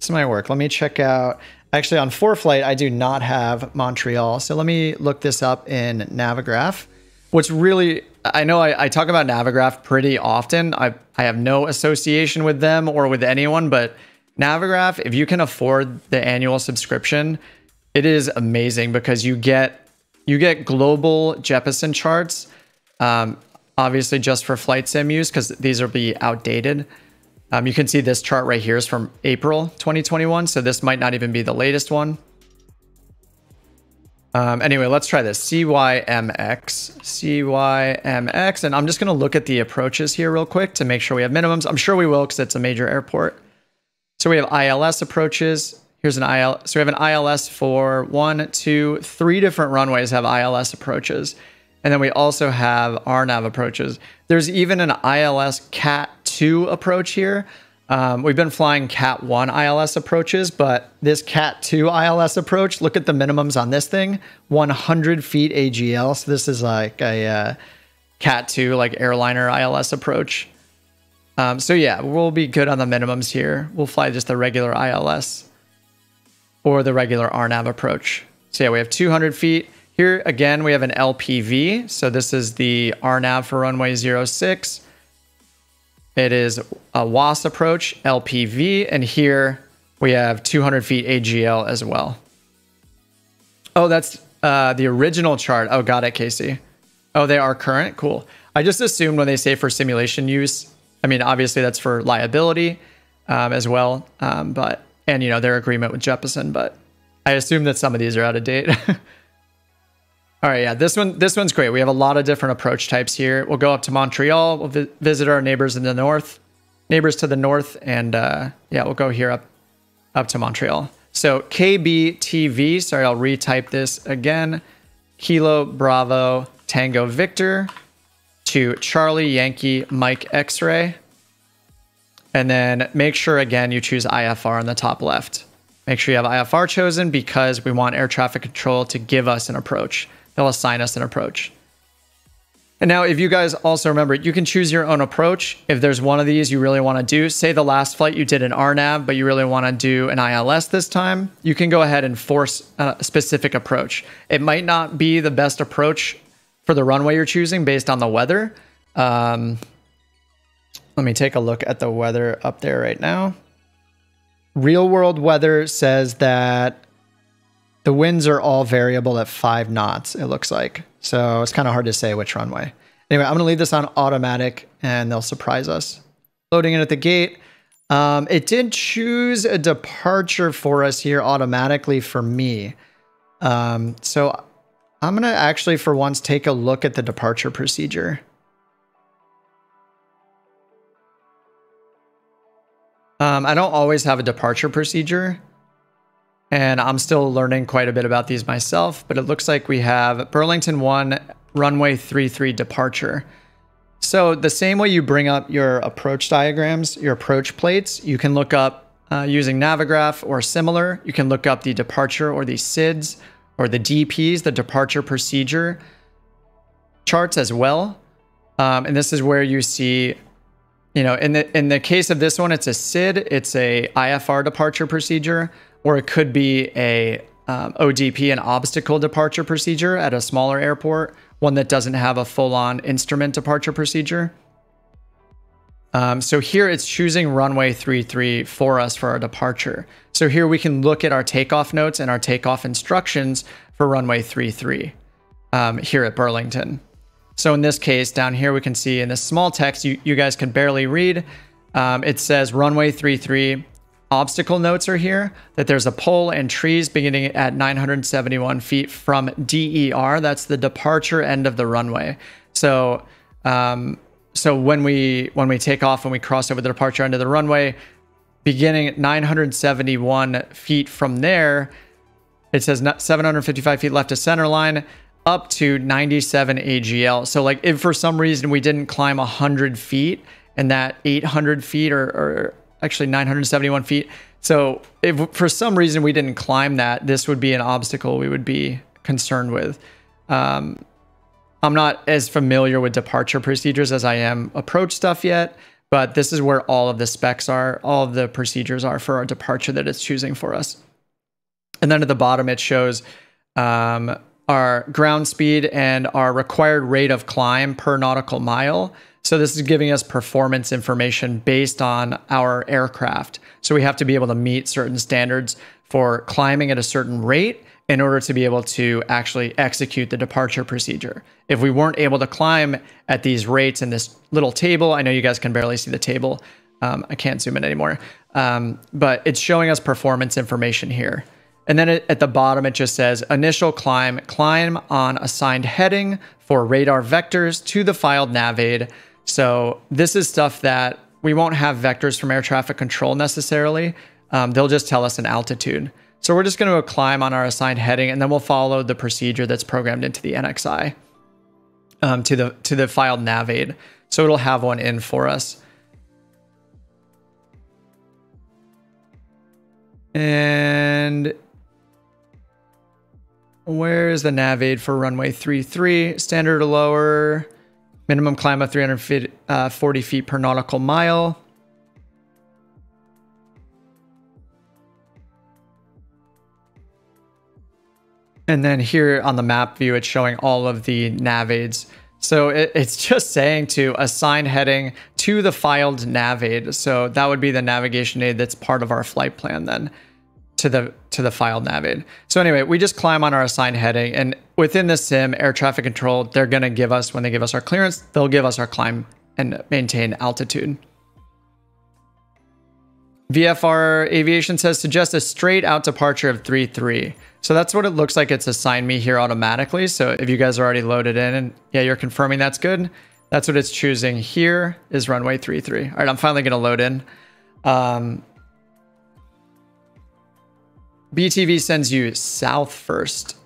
This might work. Let me check out. Actually, on ForeFlight, I do not have Montreal. So let me look this up in Navigraph. What's really, I know I, I talk about Navigraph pretty often. I, I have no association with them or with anyone, but Navigraph, if you can afford the annual subscription, it is amazing because you get you get global Jeppesen charts, um, obviously just for flight sim use because these will be outdated. Um, you can see this chart right here is from April 2021, so this might not even be the latest one. Um, anyway, let's try this. CYMX, CYMX, and I'm just going to look at the approaches here real quick to make sure we have minimums. I'm sure we will because it's a major airport. So we have ILS approaches, Here's an IL. So we have an ILS for one, two, three different runways have ILS approaches. And then we also have RNAV approaches. There's even an ILS CAT 2 approach here. Um, we've been flying Cat 1 ILS approaches, but this Cat 2 ILS approach, look at the minimums on this thing 100 feet AGL. So this is like a uh, Cat 2, like airliner ILS approach. Um, so yeah, we'll be good on the minimums here. We'll fly just the regular ILS or the regular RNAV approach. So yeah, we have 200 feet. Here again, we have an LPV. So this is the RNAV for runway 06. It is a WAAS approach, LPV, and here we have 200 feet AGL as well. Oh, that's uh, the original chart. Oh, got it, Casey. Oh, they are current? Cool. I just assumed when they say for simulation use, I mean, obviously that's for liability um, as well, um, but, and, you know, their agreement with Jeppesen, but I assume that some of these are out of date. All right, yeah, this one this one's great. We have a lot of different approach types here. We'll go up to Montreal. We'll vi- visit our neighbors in the north, neighbors to the north, and uh, yeah, we'll go here up up to Montreal. So KBTV. Sorry, I'll retype this again. Kilo Bravo Tango Victor to Charlie Yankee Mike X-ray, and then make sure again you choose IFR on the top left. Make sure you have IFR chosen because we want air traffic control to give us an approach they'll assign us an approach. And now, if you guys also remember, you can choose your own approach. If there's one of these you really want to do, say the last flight you did an RNAV, but you really want to do an ILS this time, you can go ahead and force a specific approach. It might not be the best approach for the runway you're choosing based on the weather. Um, let me take a look at the weather up there right now. Real world weather says that the winds are all variable at five knots, it looks like. So it's kind of hard to say which runway. Anyway, I'm going to leave this on automatic and they'll surprise us. Loading in at the gate. Um, it did choose a departure for us here automatically for me. Um, so I'm going to actually, for once, take a look at the departure procedure. Um, I don't always have a departure procedure. And I'm still learning quite a bit about these myself, but it looks like we have Burlington 1 runway 33 departure. So the same way you bring up your approach diagrams, your approach plates, you can look up uh, using Navigraph or similar. You can look up the departure or the SIDS or the DPs, the departure procedure charts as well. Um, and this is where you see, you know, in the in the case of this one, it's a SID, it's a IFR departure procedure or it could be a um, ODP, an obstacle departure procedure at a smaller airport, one that doesn't have a full-on instrument departure procedure. Um, so here it's choosing runway 33 for us for our departure. So here we can look at our takeoff notes and our takeoff instructions for runway 33 um, here at Burlington. So in this case, down here we can see in this small text you, you guys can barely read. Um, it says runway 33 obstacle notes are here that there's a pole and trees beginning at 971 feet from DER. That's the departure end of the runway. So, um, so when we when we take off and we cross over the departure end of the runway, beginning at 971 feet from there, it says 755 feet left to center line up to 97 AGL. So like if for some reason we didn't climb 100 feet and that 800 feet or, or actually 971 feet. So if for some reason we didn't climb that, this would be an obstacle we would be concerned with. Um, I'm not as familiar with departure procedures as I am approach stuff yet, but this is where all of the specs are, all of the procedures are for our departure that it's choosing for us. And then at the bottom, it shows um, our ground speed and our required rate of climb per nautical mile. So this is giving us performance information based on our aircraft. So we have to be able to meet certain standards for climbing at a certain rate in order to be able to actually execute the departure procedure. If we weren't able to climb at these rates in this little table, I know you guys can barely see the table. Um, I can't zoom in anymore, um, but it's showing us performance information here. And then at the bottom, it just says initial climb, climb on assigned heading for radar vectors to the filed nav aid so this is stuff that we won't have vectors from air traffic control necessarily. Um, they'll just tell us an altitude. So we're just going to climb on our assigned heading and then we'll follow the procedure that's programmed into the NXi. um, to the to the filed nav aid. So it'll have one in for us. And where is the nav aid for runway 33? Standard or lower, minimum climb of 340 uh, feet per nautical mile. And then here on the map view, it's showing all of the nav aids. So it, it's just saying to assign heading to the filed nav aid. So that would be the navigation aid that's part of our flight plan then to the to the filed nav aid. So anyway, we just climb on our assigned heading and within the sim air traffic control, they're going to give us when they give us our clearance, they'll give us our climb and maintain altitude. VFR Aviation says suggest a straight out departure of 3-3. So that's what it looks like it's assigned me here automatically. So if you guys are already loaded in and yeah, you're confirming that's good. That's what it's choosing here is runway 3-3. All right, I'm finally going to load in. Um, BTV sends you south first.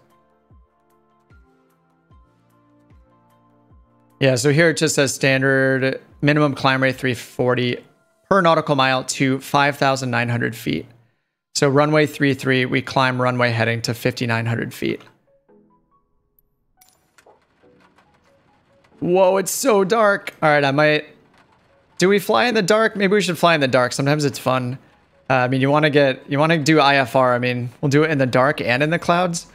Yeah, so here it just says standard minimum climb rate 340 per nautical mile to 5,900 feet. So runway 33, we climb runway heading to 5,900 feet. Whoa, it's so dark. All right, I might... Do we fly in the dark? Maybe we should fly in the dark. Sometimes it's fun. Uh, I mean, you want to get... You want to do IFR. I mean, we'll do it in the dark and in the clouds.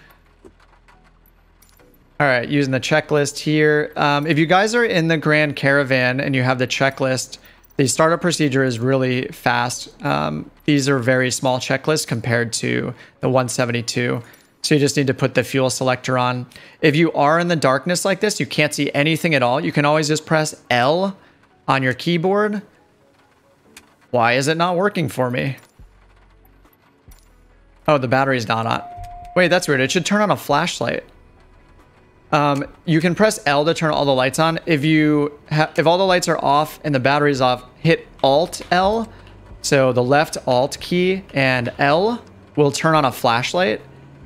All right, using the checklist here. Um, if you guys are in the Grand Caravan and you have the checklist, the startup procedure is really fast. Um, these are very small checklists compared to the 172. So you just need to put the fuel selector on. If you are in the darkness like this, you can't see anything at all. You can always just press L on your keyboard. Why is it not working for me? Oh, the battery's not on. Wait, that's weird. It should turn on a flashlight. Um, you can press L to turn all the lights on. If you if all the lights are off and the battery's off, hit Alt L. So the left Alt key and L will turn on a flashlight.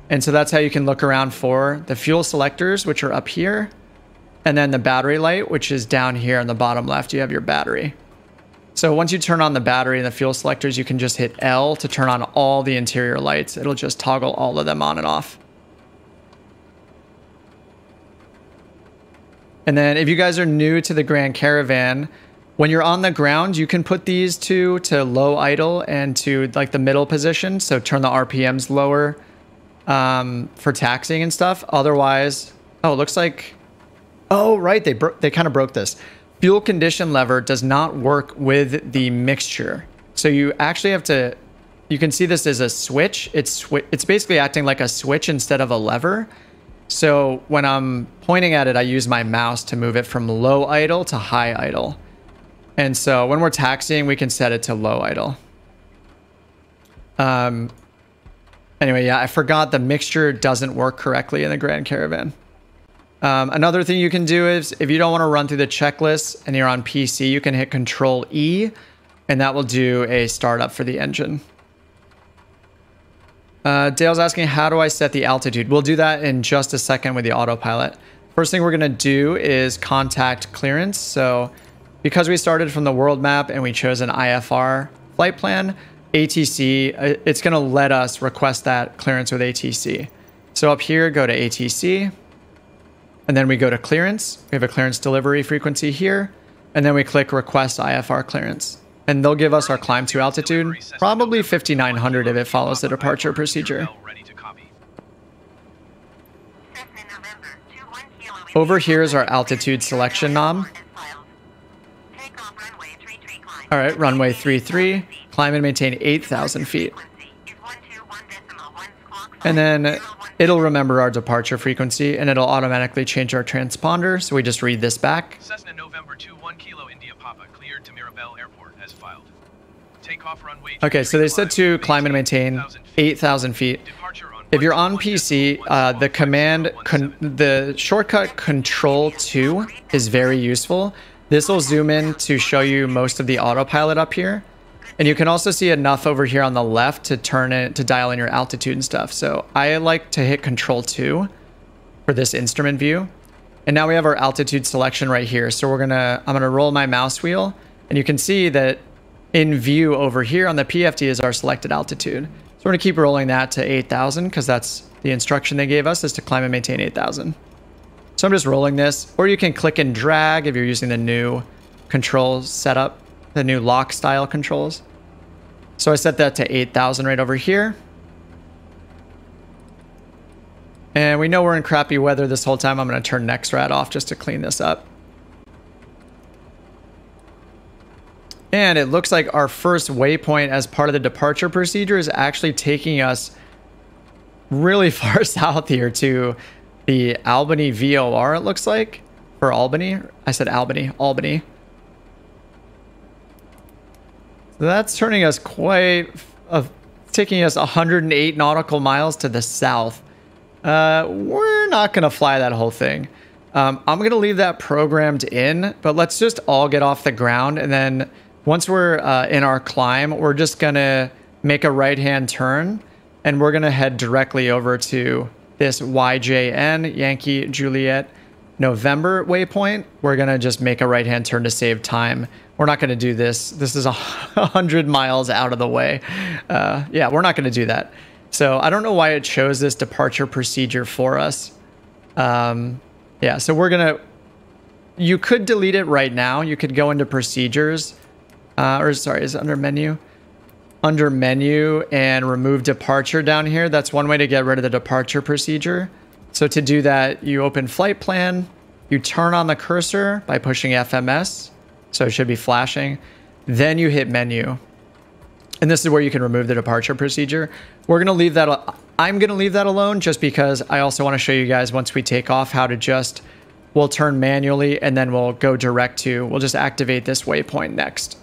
And so that's how you can look around for the fuel selectors, which are up here. And then the battery light, which is down here on the bottom left, you have your battery. So once you turn on the battery and the fuel selectors, you can just hit L to turn on all the interior lights. It'll just toggle all of them on and off. And then if you guys are new to the Grand Caravan, when you're on the ground, you can put these two to low idle and to like the middle position. So turn the RPMs lower um, for taxiing and stuff. Otherwise, oh, it looks like, oh, right. They, they kind of broke this. Fuel condition lever does not work with the mixture. So you actually have to, you can see this as a switch. It's, it's basically acting like a switch instead of a lever. So when I'm pointing at it, I use my mouse to move it from low idle to high idle. And so when we're taxiing, we can set it to low idle. Um, anyway, yeah, I forgot the mixture doesn't work correctly in the Grand Caravan. Um, another thing you can do is if you don't want to run through the checklist and you're on PC, you can hit Control E and that will do a startup for the engine. Uh, Dale's asking, how do I set the altitude? We'll do that in just a second with the autopilot. First thing we're going to do is contact clearance. So because we started from the world map and we chose an IFR flight plan, ATC, uh, it's going to let us request that clearance with ATC. So up here, go to ATC, and then we go to clearance. We have a clearance delivery frequency here, and then we click request IFR clearance and they'll give us our climb to altitude, probably 5900 if it follows the departure procedure. Over here is our altitude selection knob. All right, runway 33, climb and maintain 8,000 feet. And then it'll remember our departure frequency and it'll automatically change our transponder. So we just read this back. Cessna November 2 1 Kilo India Papa cleared to Mirabel Airport as filed. Takeoff runway. Okay, so they said to climb and maintain 8,000 feet. If you're on PC, uh, the command, the shortcut Control 2 is very useful. This will zoom in to show you most of the autopilot up here. And you can also see enough over here on the left to turn it, to dial in your altitude and stuff. So I like to hit Control 2 for this instrument view. And now we have our altitude selection right here. So we're gonna, I'm gonna roll my mouse wheel and you can see that in view over here on the PFD is our selected altitude. So we're gonna keep rolling that to 8,000 because that's the instruction they gave us is to climb and maintain 8,000. So I'm just rolling this, or you can click and drag if you're using the new control setup, the new lock style controls. So I set that to 8,000 right over here. And we know we're in crappy weather this whole time. I'm going to turn NEXRAD off just to clean this up. And it looks like our first waypoint as part of the departure procedure is actually taking us really far south here to the Albany VOR, it looks like, for Albany. I said Albany, Albany. So that's turning us quite, uh, taking us 108 nautical miles to the south. Uh, we're not going to fly that whole thing. Um, I'm going to leave that programmed in, but let's just all get off the ground. And then once we're uh, in our climb, we're just going to make a right-hand turn and we're going to head directly over to this YJN, Yankee Juliet November waypoint. We're going to just make a right-hand turn to save time. We're not going to do this. This is a 100 miles out of the way. Uh, yeah, we're not going to do that. So I don't know why it chose this departure procedure for us. Um, yeah, so we're going to... You could delete it right now. You could go into procedures. Uh, or sorry, is it under menu? Under menu and remove departure down here. That's one way to get rid of the departure procedure. So to do that, you open flight plan. You turn on the cursor by pushing FMS. So it should be flashing. Then you hit menu. And this is where you can remove the departure procedure. We're going to leave that. I'm going to leave that alone just because I also want to show you guys once we take off how to just, we'll turn manually and then we'll go direct to, we'll just activate this waypoint next.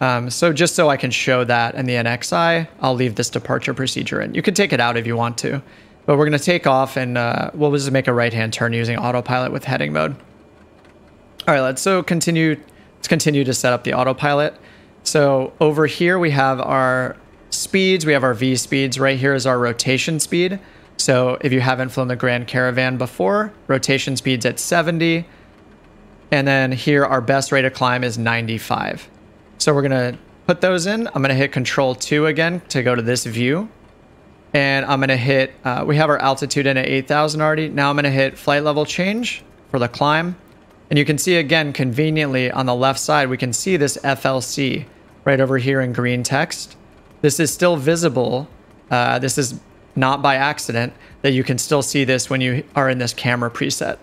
Um, so just so I can show that in the NXi, I'll leave this departure procedure in. You can take it out if you want to, but we're going to take off and uh, we'll just make a right-hand turn using autopilot with heading mode. All right, let's so continue. Let's continue to set up the autopilot. So over here we have our speeds. We have our V speeds. Right here is our rotation speed. So if you haven't flown the Grand Caravan before, rotation speed's at 70. And then here our best rate of climb is 95. So we're to put those in. I'm to hit control 2 again to go to this view. And I'm to hit, uh, we have our altitude in at 8,000 already. Now I'm to hit flight level change for the climb. And you can see again, conveniently on the left side, we can see this FLC right over here in green text. This is still visible. Uh, this is not by accident that you can still see this when you are in this camera preset.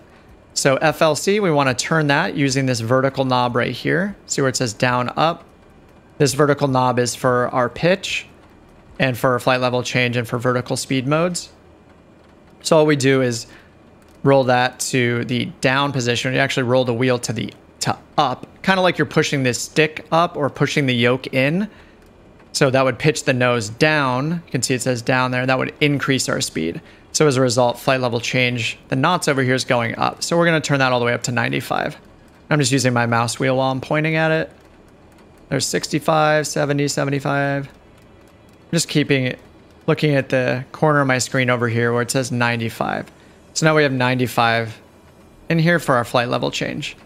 So FLC, we want to turn that using this vertical knob right here. See where it says down, up. This vertical knob is for our pitch and for flight level change and for vertical speed modes. So all we do is roll that to the down position. You actually roll the wheel to the to up, kind of like you're pushing this stick up or pushing the yoke in. So that would pitch the nose down. You can see it says down there. That would increase our speed. So as a result, flight level change, the knots over here is going up. So we're going to turn that all the way up to 95. I'm just using my mouse wheel while I'm pointing at it. There's 65, 70, 75. I'm just keeping it, looking at the corner of my screen over here where it says 95. So now we have 95 in here for our flight level change.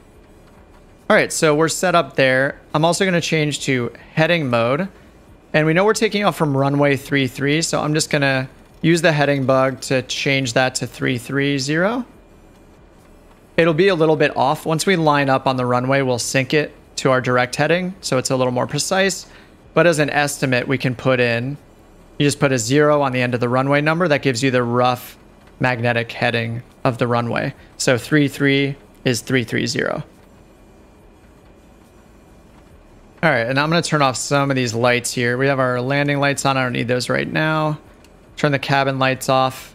All right, so we're set up there. I'm also going to change to heading mode. And we know we're taking off from runway 33, so I'm just going to use the heading bug to change that to 330. It'll be a little bit off. Once we line up on the runway, we'll sync it to our direct heading, so it's a little more precise. But as an estimate, we can put in, you just put a zero on the end of the runway number. That gives you the rough magnetic heading of the runway. So 33 is 330. All right, and I'm going to turn off some of these lights here. We have our landing lights on. I don't need those right now. Turn the cabin lights off.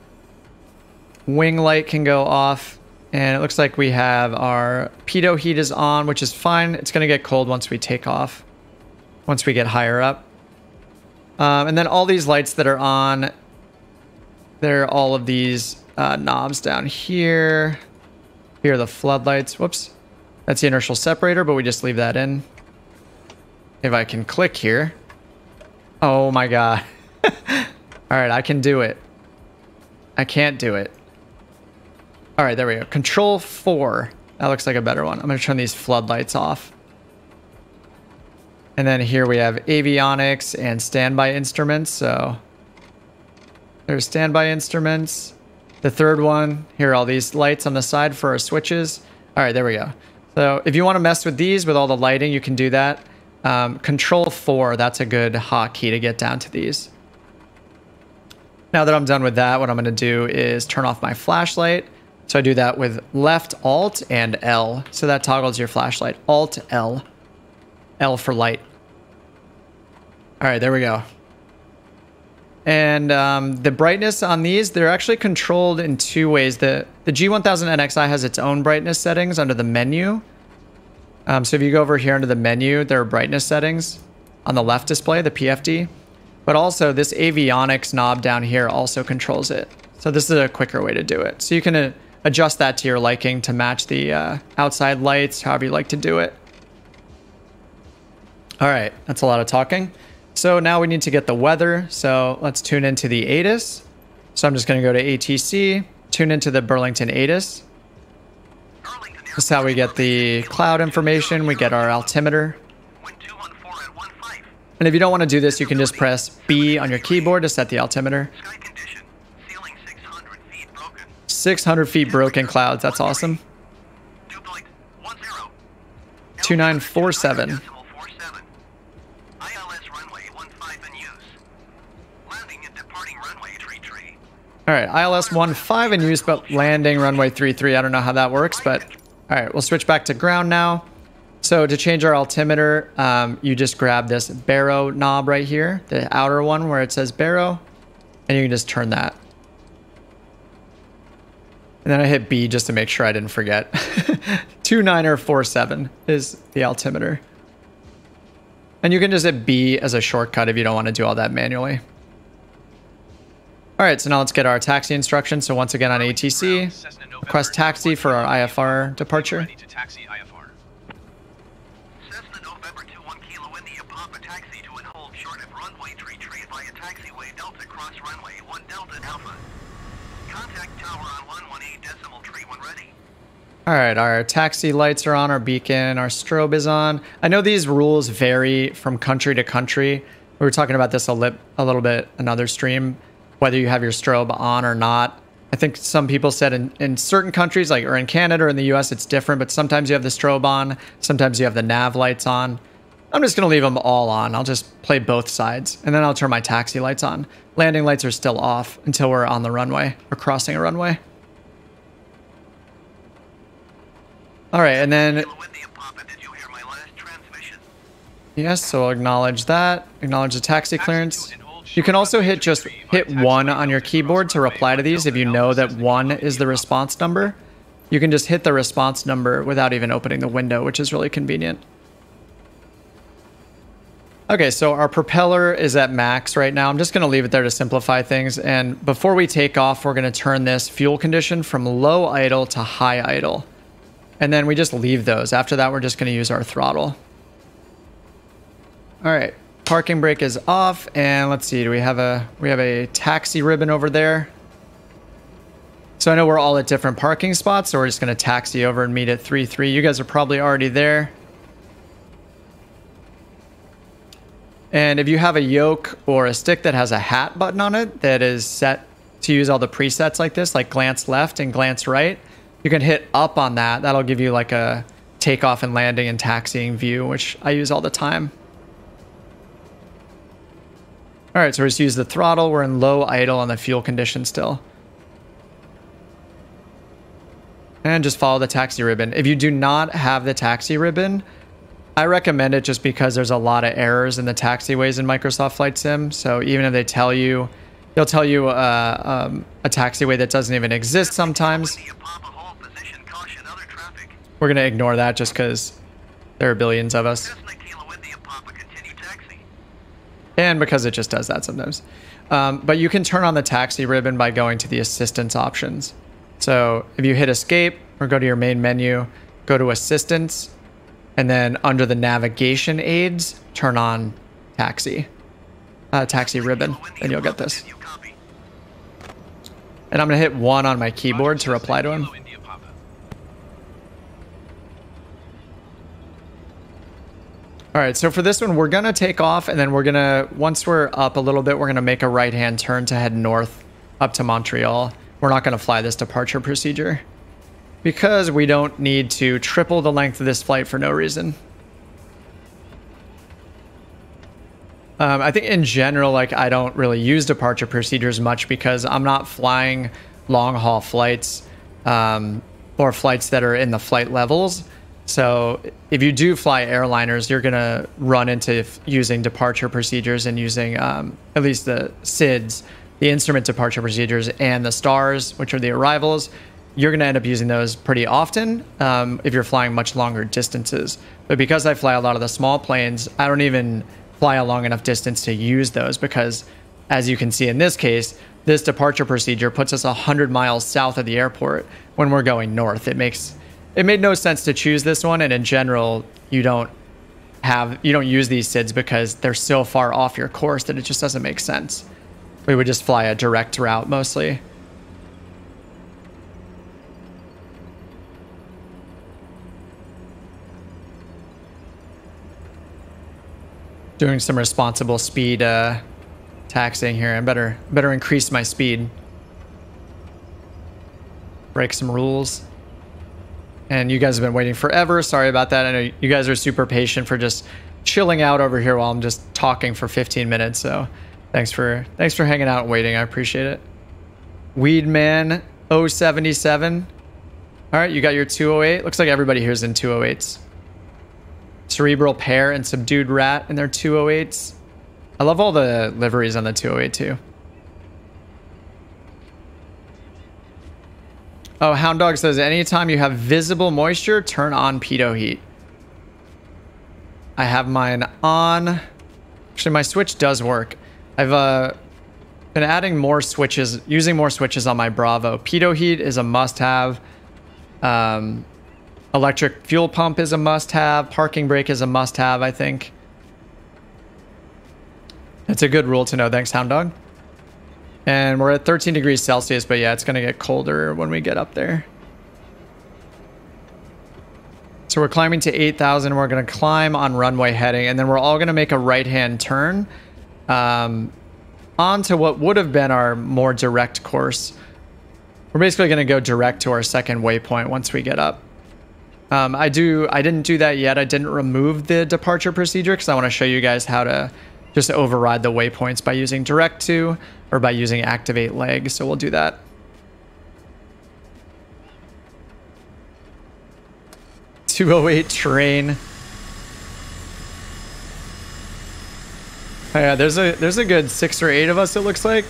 Wing light can go off. And it looks like we have our pitot heat is on, which is fine. It's going to get cold once we take off, once we get higher up. Um, and then all these lights that are on, there are all of these uh, knobs down here. Here are the floodlights. Whoops. That's the inertial separator, but we just leave that in. If I can click here. Oh my god. Alright, I can do it. I can't do it. All right, there we go. Control 4. That looks like a better one. I'm going to turn these floodlights off. And then here we have avionics and standby instruments. So there's standby instruments. The third one, here all these lights on the side for our switches. All right, there we go. So if you want to mess with these with all the lighting, you can do that. Um, control 4, that's a good hotkey to get down to these. Now that I'm done with that, what I'm going to do is turn off my flashlight. So I do that with left Alt and L. So that toggles your flashlight. Alt L. L for light. All right, there we go. And um, the brightness on these, they're actually controlled in two ways. The, the G1000 NXi has its own brightness settings under the menu. Um, so if you go over here under the menu, there are brightness settings on the left display, the PFD. But also this avionics knob down here also controls it. So this is a quicker way to do it. So you can uh, adjust that to your liking to match the uh, outside lights, however you like to do it. All right, that's a lot of talking. So now we need to get the weather. So let's tune into the ATIS. So I'm just going to go to ATC, tune into the Burlington ATIS. This is how we get the cloud information. We get our altimeter. And if you don't want to do this, you can just press B on your keyboard to set the altimeter. 600 feet broken clouds. That's awesome. 2947. All right, ILS 1-5 in use, but landing runway 33. I don't know how that works, but all right, we'll switch back to ground now. So to change our altimeter, um, you just grab this baro knob right here, the outer one where it says baro, and you can just turn that. And then I hit B just to make sure I didn't forget. 2947 is the altimeter. And you can just hit B as a shortcut if you don't want to do all that manually. All right, so now let's get our taxi instructions. So once again on ATC, request taxi for our IFR departure. All right, our taxi lights are on, our beacon, our strobe is on. I know these rules vary from country to country. We were talking about this a, li a little bit another stream whether you have your strobe on or not. I think some people said in, in certain countries, like or in Canada or in the US, it's different, but sometimes you have the strobe on, sometimes you have the nav lights on. I'm just going to leave them all on. I'll just play both sides, and then I'll turn my taxi lights on. Landing lights are still off until we're on the runway or crossing a runway. All right, and then... Yes, so I'll acknowledge that. Acknowledge the taxi clearance. You can also hit just hit one on your keyboard to reply to these if you know that one is the response number. You can just hit the response number without even opening the window, which is really convenient. Okay, so our propeller is at max right now. I'm just going to leave it there to simplify things. And before we take off, we're going to turn this fuel condition from low idle to high idle. And then we just leave those. After that, we're just going to use our throttle. All right, Parking brake is off, and let's see, do we have a we have a taxi ribbon over there? So I know we're all at different parking spots, so we're just gonna taxi over and meet at 3-3. You guys are probably already there. And if you have a yoke or a stick that has a hat button on it that is set to use all the presets like this, like glance left and glance right, you can hit up on that. That'll give you like a takeoff and landing and taxiing view, which I use all the time. All right, so we just use the throttle. We're in low idle on the fuel condition still. And just follow the taxi ribbon. If you do not have the taxi ribbon, I recommend it just because there's a lot of errors in the taxiways in Microsoft Flight Sim. So even if they tell you, they'll tell you uh, um, a taxiway that doesn't even exist sometimes. We're going to ignore that just because there are billions of us and because it just does that sometimes. Um, but you can turn on the taxi ribbon by going to the assistance options. So if you hit escape or go to your main menu, go to assistance, and then under the navigation aids, turn on taxi, uh, taxi ribbon, and you'll get this. And I'm gonna hit one on my keyboard to reply to him. All right, so for this one, we're gonna take off, and then we're gonna once we're up a little bit, we're gonna make a right-hand turn to head north up to Montreal. We're not gonna fly this departure procedure because we don't need to triple the length of this flight for no reason. Um, I think in general, like I don't really use departure procedures much because I'm not flying long haul flights um, or flights that are in the flight levels. So if you do fly airliners, you're going to run into using departure procedures and using um, at least the SIDs, the instrument departure procedures, and the STARS, which are the arrivals. You're going to end up using those pretty often um, if you're flying much longer distances. But because I fly a lot of the small planes, I don't even fly a long enough distance to use those because, as you can see in this case, this departure procedure puts us 100 miles south of the airport when we're going north. It makes it made no sense to choose this one, and in general, you don't have you don't use these SIDs because they're so far off your course that it just doesn't make sense. We would just fly a direct route mostly. Doing some responsible speed uh, taxing here. I better better increase my speed. Break some rules and you guys have been waiting forever. Sorry about that. I know you guys are super patient for just chilling out over here while I'm just talking for 15 minutes. So thanks for thanks for hanging out and waiting. I appreciate it. Weedman 077. All right, you got your 208. Looks like everybody here's in 208s. Cerebral Pear and Subdued Rat in their 208s. I love all the liveries on the 208 too. Oh, Hound Dog says anytime you have visible moisture, turn on pitot heat. I have mine on. Actually, my switch does work. I've uh, been adding more switches, using more switches on my Bravo. Pitot heat is a must-have. Um, electric fuel pump is a must-have. Parking brake is a must-have, I think. It's a good rule to know. Thanks, Hound Dog. And we're at 13 degrees Celsius, but yeah, it's going to get colder when we get up there. So we're climbing to 8,000. We're going to climb on runway heading, and then we're all going to make a right-hand turn um, onto what would have been our more direct course. We're basically going to go direct to our second waypoint once we get up. Um, I do. I didn't do that yet. I didn't remove the departure procedure because I want to show you guys how to just to override the waypoints by using direct to or by using activate leg. So we'll do that. Two oh eight train. Oh yeah, there's a there's a good six or eight of us. It looks like.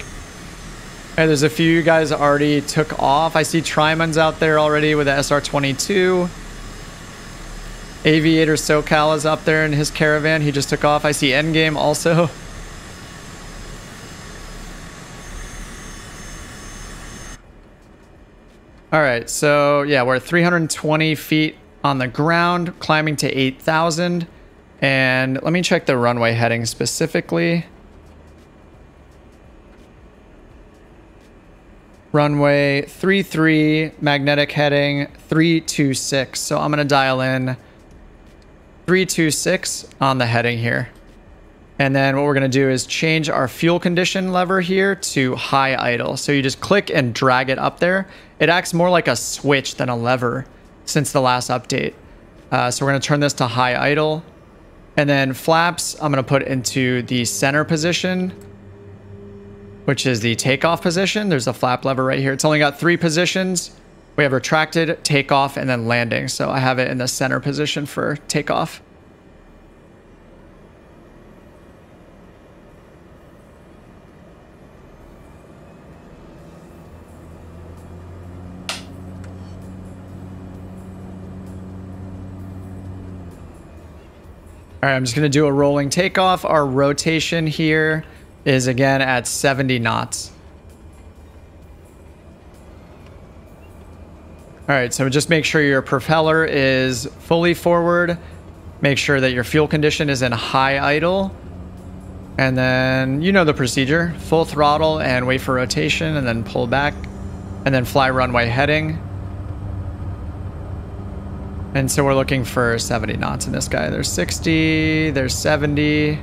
And there's a few you guys already took off. I see Trimon's out there already with the SR22. Aviator SoCal is up there in his caravan. He just took off. I see Endgame also. All right, so yeah, we're at 320 feet on the ground, climbing to 8,000. And let me check the runway heading specifically. Runway 33, magnetic heading 326. So I'm to dial in 326 on the heading here. And then what we're going to do is change our fuel condition lever here to high idle. So you just click and drag it up there. It acts more like a switch than a lever since the last update. Uh, so we're going to turn this to high idle. And then flaps, I'm going to put into the center position, which is the takeoff position. There's a flap lever right here. It's only got three positions. We have retracted, takeoff, and then landing. So I have it in the center position for takeoff. All right, I'm just going to do a rolling takeoff. Our rotation here is again at 70 knots. All right, so just make sure your propeller is fully forward. Make sure that your fuel condition is in high idle. And then you know the procedure. Full throttle and wait for rotation and then pull back. And then fly runway heading. And so we're looking for 70 knots in this guy. There's 60, there's 70,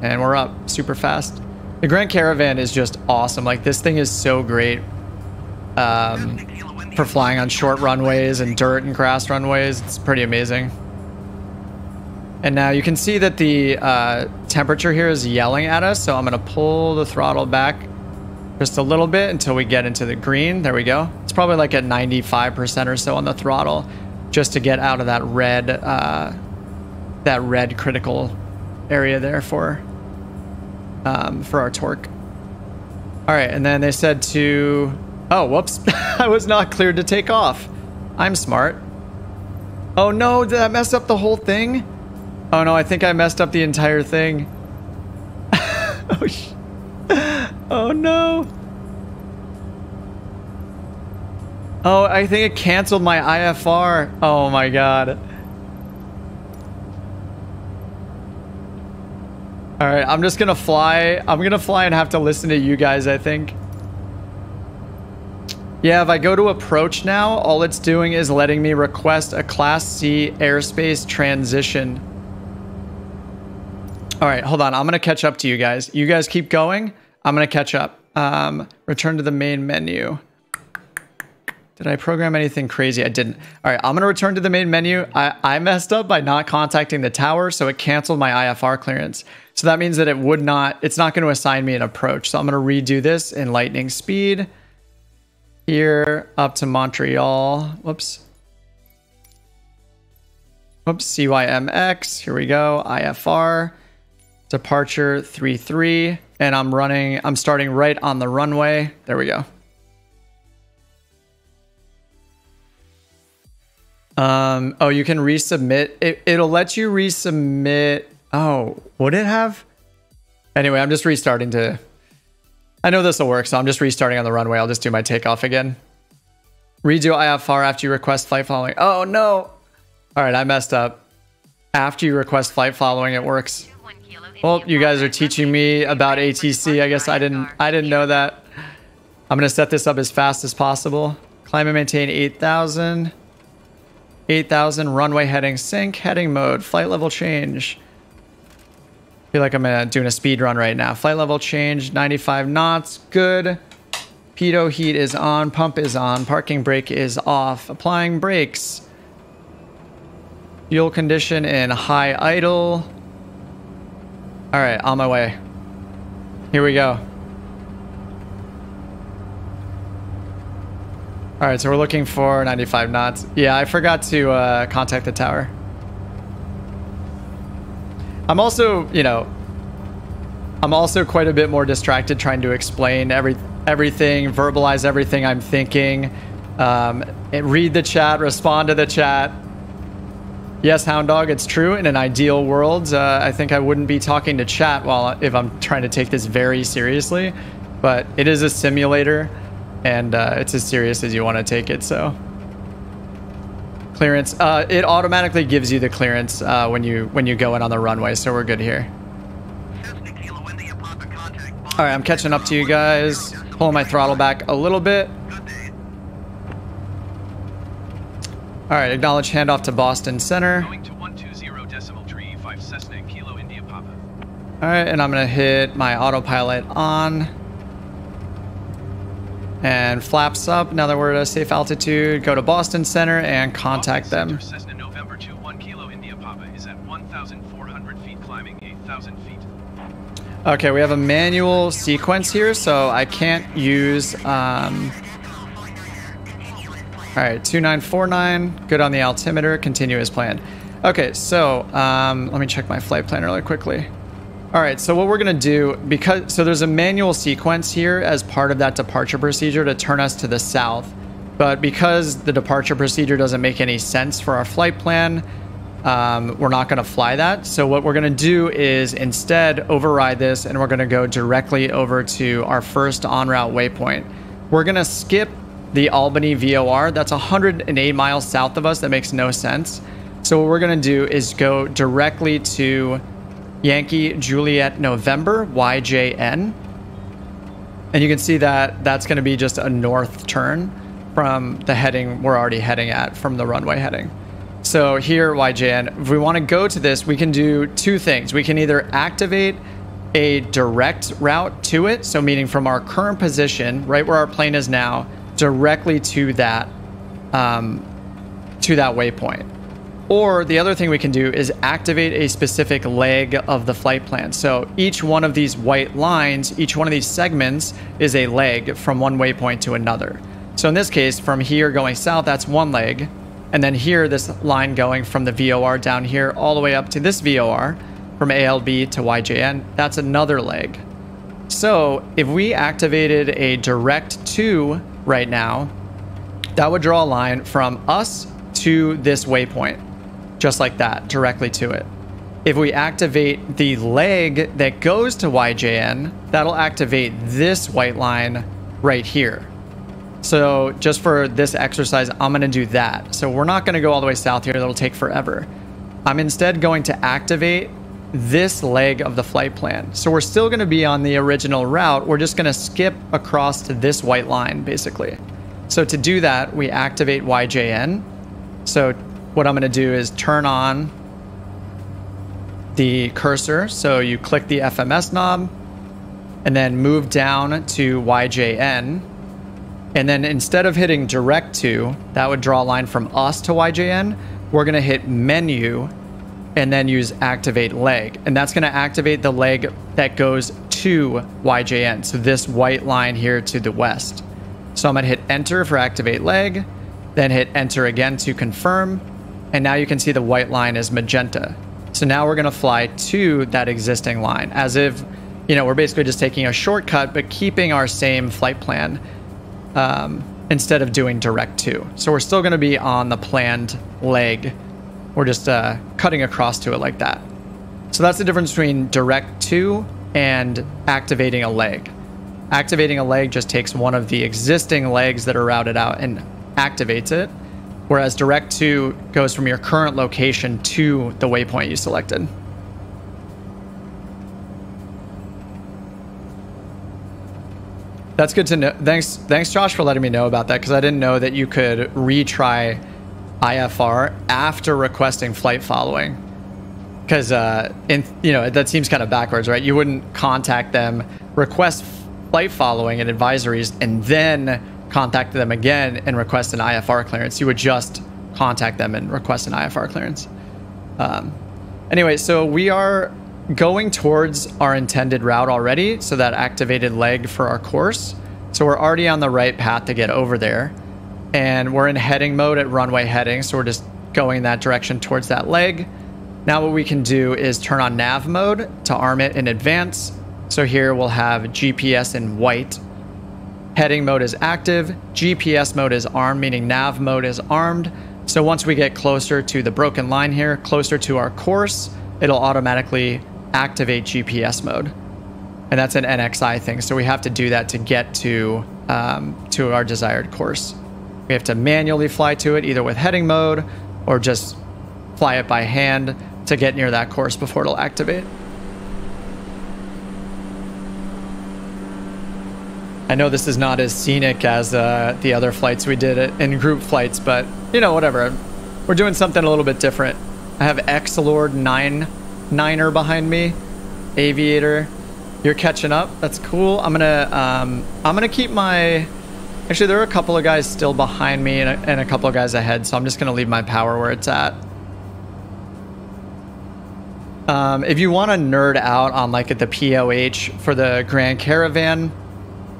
and we're up super fast. The Grand Caravan is just awesome. Like this thing is so great um, for flying on short runways and dirt and grass runways. It's pretty amazing. And now you can see that the uh, temperature here is yelling at us. So I'm going to pull the throttle back just a little bit until we get into the green. There we go. It's probably like at 95% or so on the throttle just to get out of that red, uh, that red critical area there for, um, for our torque. All right, and then they said to, oh, whoops, I was not cleared to take off. I'm smart. Oh no, did I mess up the whole thing? Oh no, I think I messed up the entire thing. oh, sh oh no. Oh, I think it canceled my IFR. Oh my god. All right, I'm just gonna fly. I'm gonna fly and have to listen to you guys, I think. Yeah, if I go to approach now, all it's doing is letting me request a Class C airspace transition. All right, hold on. I'm gonna catch up to you guys. You guys keep going. I'm gonna catch up. Um, return to the main menu. Did I program anything crazy? I didn't. All right, I'm going to return to the main menu. I, I messed up by not contacting the tower, so it canceled my IFR clearance. So that means that it would not, it's not going to assign me an approach. So I'm going to redo this in lightning speed. Here up to Montreal. Whoops. Whoops, CYMX. Here we go. IFR. Departure 33. And I'm running, I'm starting right on the runway. There we go. Um, oh, you can resubmit. It, it'll let you resubmit. Oh, would it have? Anyway, I'm just restarting to... I know this will work, so I'm just restarting on the runway. I'll just do my takeoff again. Redo IFR after you request flight following. Oh, no. All right, I messed up. After you request flight following, it works. Well, you guys are teaching me about ATC. I guess I didn't I didn't know that. I'm going to set this up as fast as possible. Climb and maintain 8,000. 8,000 runway heading sync, heading mode, flight level change. Feel like I'm uh, doing a speed run right now. Flight level change, 95 knots, good. Pitot heat is on, pump is on, parking brake is off, applying brakes. Fuel condition in high idle. All right, on my way. Here we go. All right, so we're looking for 95 knots. Yeah, I forgot to uh, contact the tower. I'm also, you know, I'm also quite a bit more distracted trying to explain every everything, verbalize everything I'm thinking, um, read the chat, respond to the chat. Yes, Hound Dog, it's true. In an ideal world, uh, I think I wouldn't be talking to chat while if I'm trying to take this very seriously, but it is a simulator and uh, it's as serious as you want to take it. So clearance, uh, it automatically gives you the clearance uh, when you when you go in on the runway. So we're good here. All right, I'm catching up to you guys. Pulling my throttle back a little bit. All right, acknowledge handoff to Boston Center. All right, and I'm gonna hit my autopilot on and flaps up. Now that we're at a safe altitude, go to Boston Center and contact them. Okay, we have a manual sequence here, so I can't use... Um... Alright, 2949, good on the altimeter, continue as planned. Okay, so um, let me check my flight plan really quickly. All right, so what we're gonna do, because so there's a manual sequence here as part of that departure procedure to turn us to the south. But because the departure procedure doesn't make any sense for our flight plan, um, we're not gonna fly that. So what we're gonna do is instead override this and we're gonna go directly over to our first en route waypoint. We're gonna skip the Albany VOR. That's 108 miles south of us. That makes no sense. So what we're gonna do is go directly to Yankee Juliet November, YJN. And you can see that that's going to be just a north turn from the heading we're already heading at from the runway heading. So here, YJN, if we want to go to this, we can do two things. We can either activate a direct route to it, so meaning from our current position, right where our plane is now, directly to that um, to that waypoint. Or the other thing we can do is activate a specific leg of the flight plan. So each one of these white lines, each one of these segments is a leg from one waypoint to another. So in this case, from here going south, that's one leg. And then here, this line going from the VOR down here all the way up to this VOR from ALB to YJN, that's another leg. So if we activated a direct to right now, that would draw a line from us to this waypoint, just like that, directly to it. If we activate the leg that goes to YJN, that'll activate this white line right here. So just for this exercise, I'm going to do that. So we're not going to go all the way south here. That'll take forever. I'm instead going to activate this leg of the flight plan. So we're still going to be on the original route. We're just going to skip across to this white line, basically. So to do that, we activate YJN. So what I'm going to do is turn on the cursor. So you click the FMS knob and then move down to YJN. And then instead of hitting direct to, that would draw a line from us to YJN. We're going to hit menu and then use activate leg. And that's going to activate the leg that goes to YJN. So this white line here to the west. So I'm going to hit enter for activate leg, then hit enter again to confirm. And now you can see the white line is magenta. So now we're going to fly to that existing line as if, you know, we're basically just taking a shortcut, but keeping our same flight plan um, instead of doing direct to. So we're still going to be on the planned leg we're just uh, cutting across to it like that. So that's the difference between direct to and activating a leg. Activating a leg just takes one of the existing legs that are routed out and activates it, whereas direct to goes from your current location to the waypoint you selected. That's good to know. Thanks, thanks, Josh, for letting me know about that because I didn't know that you could retry IFR after requesting flight following. Because, uh, in you know, that seems kind of backwards, right? You wouldn't contact them, request flight following and advisories, and then contact them again and request an IFR clearance. You would just contact them and request an IFR clearance. Um, anyway, so we are going towards our intended route already, so that activated leg for our course. So we're already on the right path to get over there and we're in heading mode at runway heading. So we're just going that direction towards that leg. Now what we can do is turn on nav mode to arm it in advance. So here we'll have GPS in white. Heading mode is active. GPS mode is armed, meaning nav mode is armed. So once we get closer to the broken line here, closer to our course, it'll automatically activate GPS mode. And that's an NXi thing. So we have to do that to get to, um, to our desired course. We have to manually fly to it either with heading mode or just fly it by hand to get near that course before it'll activate. I know this is not as scenic as uh, the other flights we did in group flights, but you know, whatever. We're doing something a little bit different. I have X-Lord 9 Niner behind me, Aviator. You're catching up. That's cool. I'm gonna um, I'm gonna keep my Actually, there are a couple of guys still behind me and a, and a couple of guys ahead, so I'm just to leave my power where it's at. Um, if you want to nerd out on like at the POH for the Grand Caravan,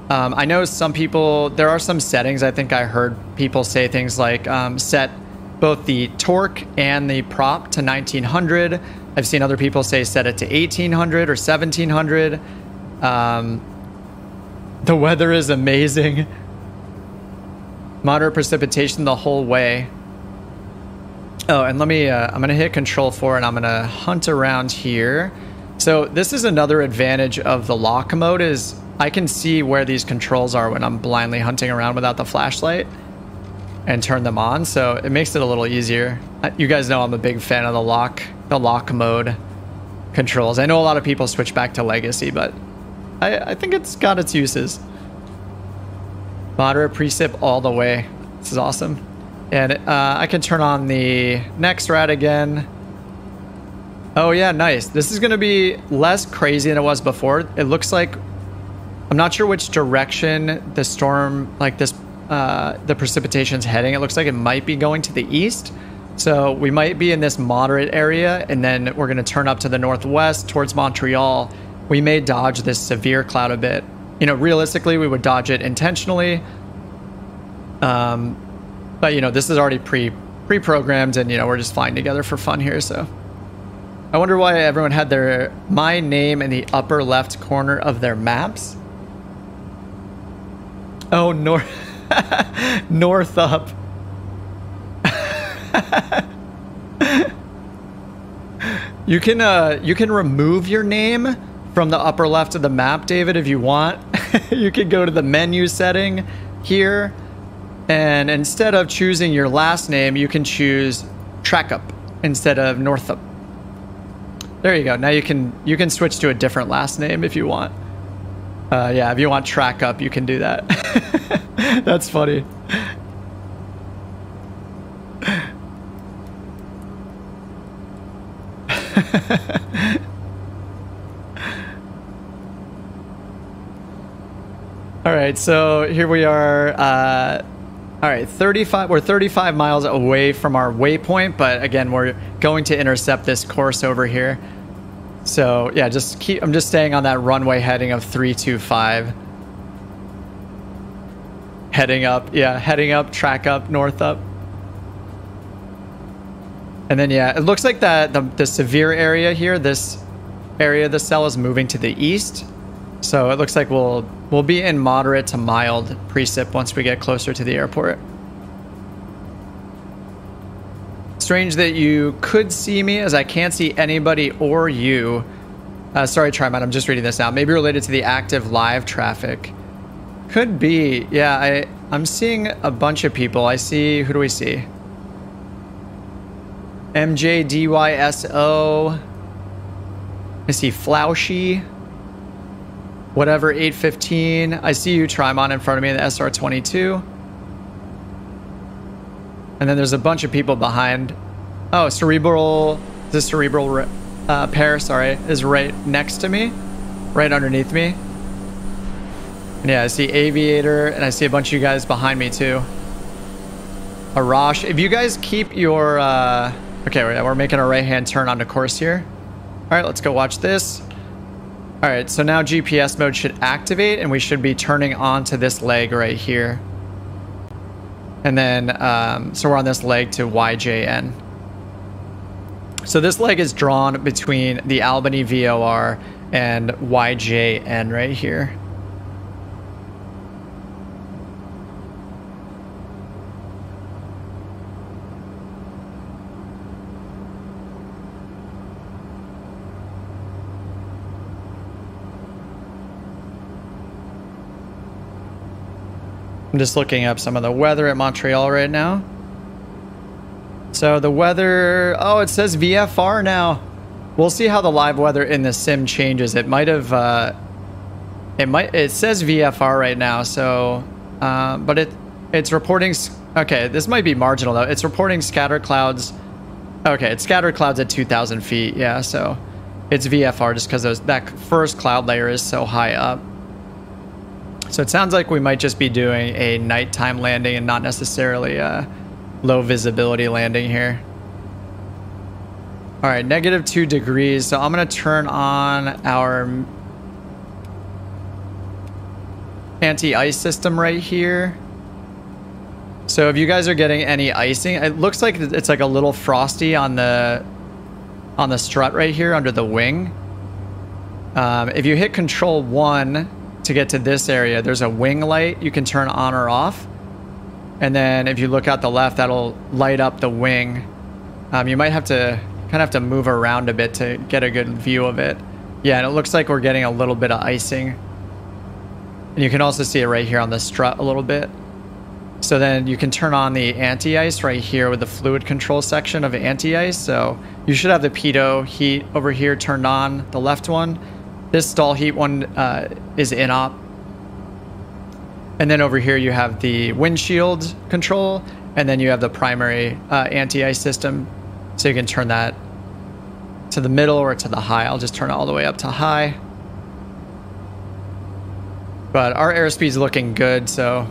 um, I know some people, there are some settings. I think I heard people say things like um, set both the torque and the prop to 1900. I've seen other people say set it to 1800 or 1700. Um, the weather is amazing. Moderate precipitation the whole way. Oh, and let me, uh, I'm going to hit control 4 and I'm going to hunt around here. So this is another advantage of the lock mode is I can see where these controls are when I'm blindly hunting around without the flashlight and turn them on. So it makes it a little easier. Uh, you guys know I'm a big fan of the lock, the lock mode controls. I know a lot of people switch back to legacy, but I, I think it's got its uses. Moderate precip all the way. This is awesome. And uh, I can turn on the NEXRAD again. Oh yeah, nice. This is going to be less crazy than it was before. It looks like I'm not sure which direction the storm, like this, uh, the precipitation's heading. It looks like it might be going to the east. So we might be in this moderate area, and then we're going to turn up to the northwest towards Montreal. We may dodge this severe cloud a bit. You know, realistically, we would dodge it intentionally. Um, but you know, this is already pre pre-programmed, and you know, we're just flying together for fun here. So, I wonder why everyone had their my name in the upper left corner of their maps. Oh, north, north up. you can uh, you can remove your name from the upper left of the map, David, if you want. you can go to the menu setting here, and instead of choosing your last name, you can choose Trackup instead of Northup. There you go. Now you can you can switch to a different last name if you want. Uh, yeah, if you want track up, you can do that. That's funny. all right, so here we are. Uh, all right, 35. We're 35 miles away from our waypoint, but again, we're going to intercept this course over here. So yeah, just keep, I'm just staying on that runway heading of 325. Heading up, yeah, heading up, track up, north up. And then yeah, it looks like that the, the severe area here, this area of the cell is moving to the east. So it looks like we'll we'll be in moderate to mild precip once we get closer to the airport. Strange that you could see me as I can't see anybody or you. Uh, sorry, Trimon, I'm just reading this now. Maybe related to the active live traffic. Could be. Yeah, I, I'm seeing a bunch of people. I see, who do we see? MJDYSO. I see Floushy. Whatever, 815. I see you, Trimon, in front of me in the SR22. And then there's a bunch of people behind. Oh, cerebral, the cerebral uh, pair, sorry, is right next to me, right underneath me. And yeah, I see aviator, and I see a bunch of you guys behind me too. Arash, if you guys keep your, uh, okay, we're making a right-hand turn onto course here. All right, let's go watch this. All right, so now GPS mode should activate, and we should be turning on to this leg right here. And then, um, so we're on this leg to YJN. So this leg is drawn between the Albany VOR and YJN right here. I'm just looking up some of the weather at Montreal right now. So the weather, oh, it says VFR now. We'll see how the live weather in the sim changes. It might have, uh, it might, it says VFR right now. So, uh, but it, it's reporting, okay, this might be marginal though. It's reporting scattered clouds. Okay, it's scattered clouds at 2,000 feet. Yeah, so it's VFR just because those that first cloud layer is so high up. So it sounds like we might just be doing a nighttime landing and not necessarily a low visibility landing here. All right, negative two degrees. So I'm going to turn on our anti-ice system right here. So if you guys are getting any icing, it looks like it's like a little frosty on the on the strut right here under the wing. Um, if you hit control one, to get to this area, there's a wing light you can turn on or off. And then if you look out the left, that'll light up the wing. Um, you might have to kind of have to move around a bit to get a good view of it. Yeah, and it looks like we're getting a little bit of icing. And you can also see it right here on the strut a little bit. So then you can turn on the anti-ice right here with the fluid control section of anti-ice. So you should have the pitot heat over here turned on, the left one. This stall heat one uh, is in op. And then over here you have the windshield control And then you have the primary uh, anti-ice system. So you can turn that to the middle or to the high. I'll just turn it all the way up to high. But our airspeed is looking good, so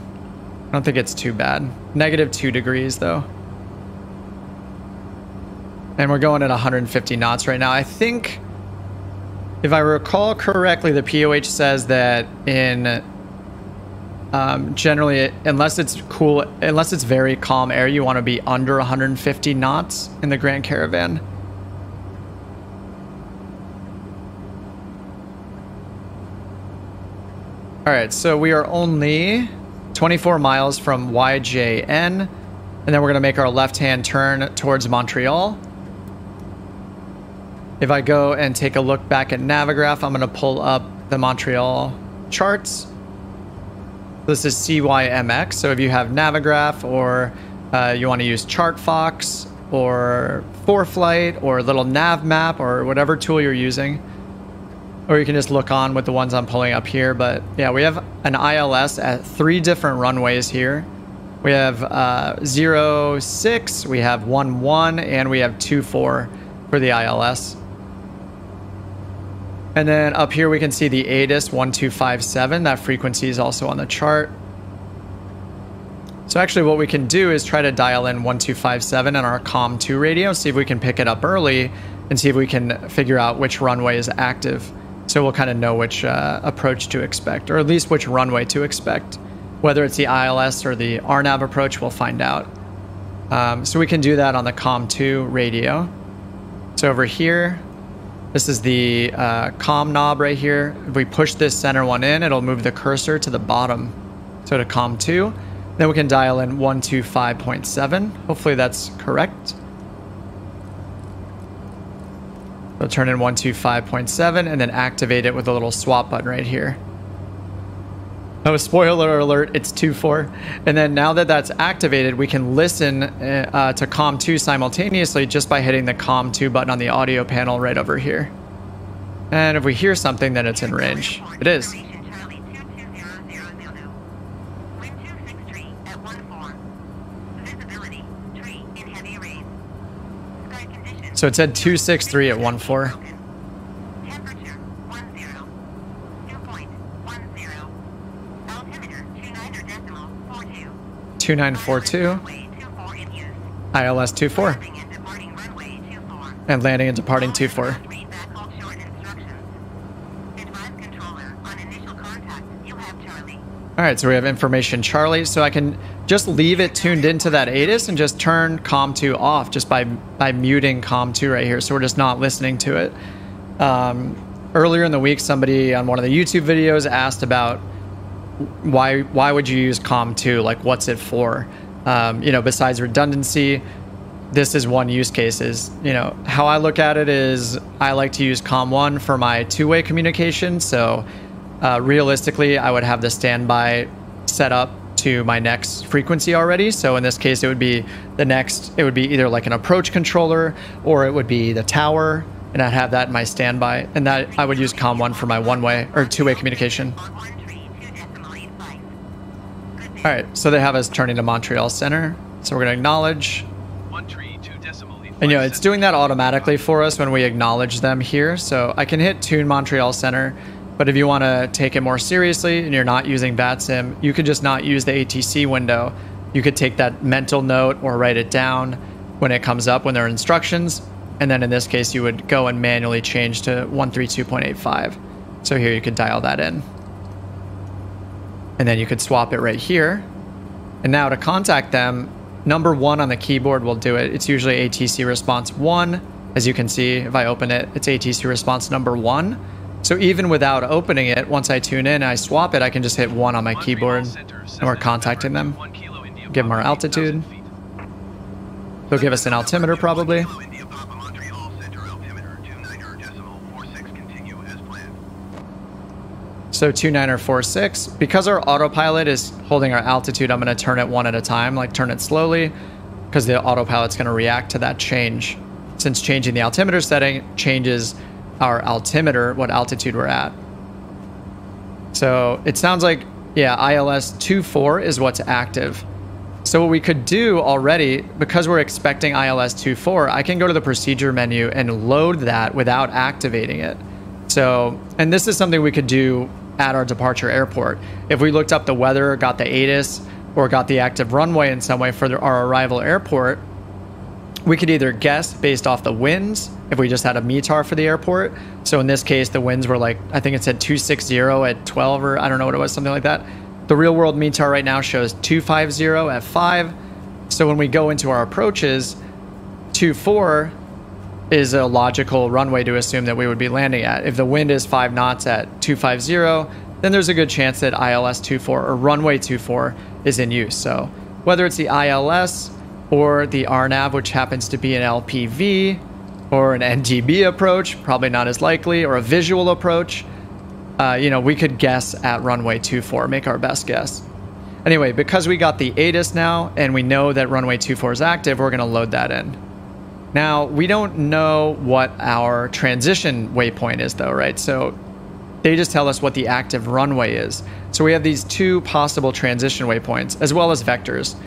I don't think it's too bad. Negative two degrees though. And we're going at 150 knots right now. I think, if I recall correctly, the POH says that in um, generally, unless it's cool, unless it's very calm air, you want to be under 150 knots in the Grand Caravan. All right, so we are only 24 miles from YJN, and then we're going to make our left-hand turn towards Montreal. If I go and take a look back at Navigraph, I'm going to pull up the Montreal charts. This is CYMX, so if you have Navigraph or uh, you want to use ChartFox or ForeFlight or a Little Navmap or whatever tool you're using, or you can just look on with the ones I'm pulling up here. But yeah, we have an ILS at three different runways here. We have uh, 0, 06, we have 1, 1, and we have 2, 4 for the ILS. And then up here we can see the ATIS 1257. That frequency is also on the chart. So actually what we can do is try to dial in 1257 on our COM2 radio, see if we can pick it up early and see if we can figure out which runway is active. So we'll kind of know which uh, approach to expect, or at least which runway to expect. Whether it's the ILS or the RNAV approach, we'll find out. Um, so we can do that on the COM2 radio. So over here, this is the uh, COM knob right here. If we push this center one in, it'll move the cursor to the bottom. So to COM2. Then we can dial in 125.7. Hopefully that's correct. We'll turn in 125.7 and then activate it with a little swap button right here. Oh, spoiler alert, it's 2-4. And then now that that's activated, we can listen uh, to COM2 simultaneously just by hitting the COM2 button on the audio panel right over here. And if we hear something, then it's in range. It is. So it said 263 at 1.4. 2942. ILS 24. And landing and departing 24. All right, so we have information Charlie, so I can just leave it tuned into that ATIS and just turn COM2 off just by, by muting COM2 right here. So we're just not listening to it. Um, earlier in the week, somebody on one of the YouTube videos asked about why why would you use COM2? Like, what's it for? Um, you know, besides redundancy, this is one use case. Is you know how I look at it is I like to use COM1 for my two-way communication. So uh, realistically, I would have the standby set up to my next frequency already. So in this case, it would be the next. It would be either like an approach controller or it would be the tower, and I'd have that in my standby, and that I would use COM1 for my one-way or two-way communication. All right, so they have us turning to Montreal Center. So we're going to acknowledge. And you know, it's doing that automatically for us when we acknowledge them here. So I can hit Tune Montreal Center, but if you want to take it more seriously and you're not using VATSIM, you could just not use the ATC window. You could take that mental note or write it down when it comes up when there are instructions. And then in this case, you would go and manually change to 132.85. So here you could dial that in. And then you could swap it right here. And now to contact them, number one on the keyboard will do it. It's usually ATC response one. As you can see, if I open it, it's ATC response number one. So even without opening it, once I tune in and I swap it, I can just hit one on my keyboard and we're contacting them. Give them our altitude. They'll give us an altimeter probably. So 2946. Because our autopilot is holding our altitude, I'm going to turn it one at a time, like turn it slowly, because the autopilot's going to react to that change. Since changing the altimeter setting changes our altimeter, what altitude we're at. So it sounds like, yeah, ILS 24 is what's active. So what we could do already, because we're expecting ILS 24, I can go to the procedure menu and load that without activating it. So, and this is something we could do at our departure airport. If we looked up the weather, got the ATIS, or got the active runway in some way for our arrival airport, we could either guess based off the winds if we just had a METAR for the airport. So in this case, the winds were like, I think it said 260 at 12 or I don't know what it was, something like that. The real world METAR right now shows 250 at 5. So when we go into our approaches, 24 is a logical runway to assume that we would be landing at. If the wind is 5 knots at 250, then there's a good chance that ILS 24 or runway 24 is in use. So whether it's the ILS or the RNAV, which happens to be an LPV, or an NDB approach, probably not as likely, or a visual approach, uh, you know, we could guess at runway 24, make our best guess. Anyway, because we got the ATIS now and we know that runway 24 is active, we're going to load that in. Now, we don't know what our transition waypoint is though, right? So they just tell us what the active runway is. So we have these two possible transition waypoints as well as vectors.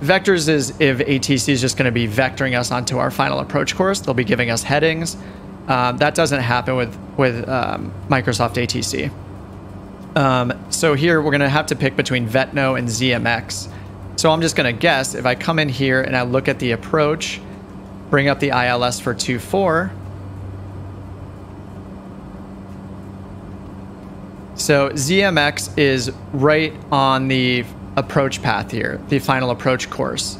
Vectors is if ATC is just going to be vectoring us onto our final approach course. They'll be giving us headings. Um, that doesn't happen with with um, Microsoft ATC. Um, so here we're going to have to pick between Vetno and ZMX. So I'm just going to guess if I come in here and I look at the approach, bring up the ILS for 2.4. So ZMX is right on the approach path here, the final approach course.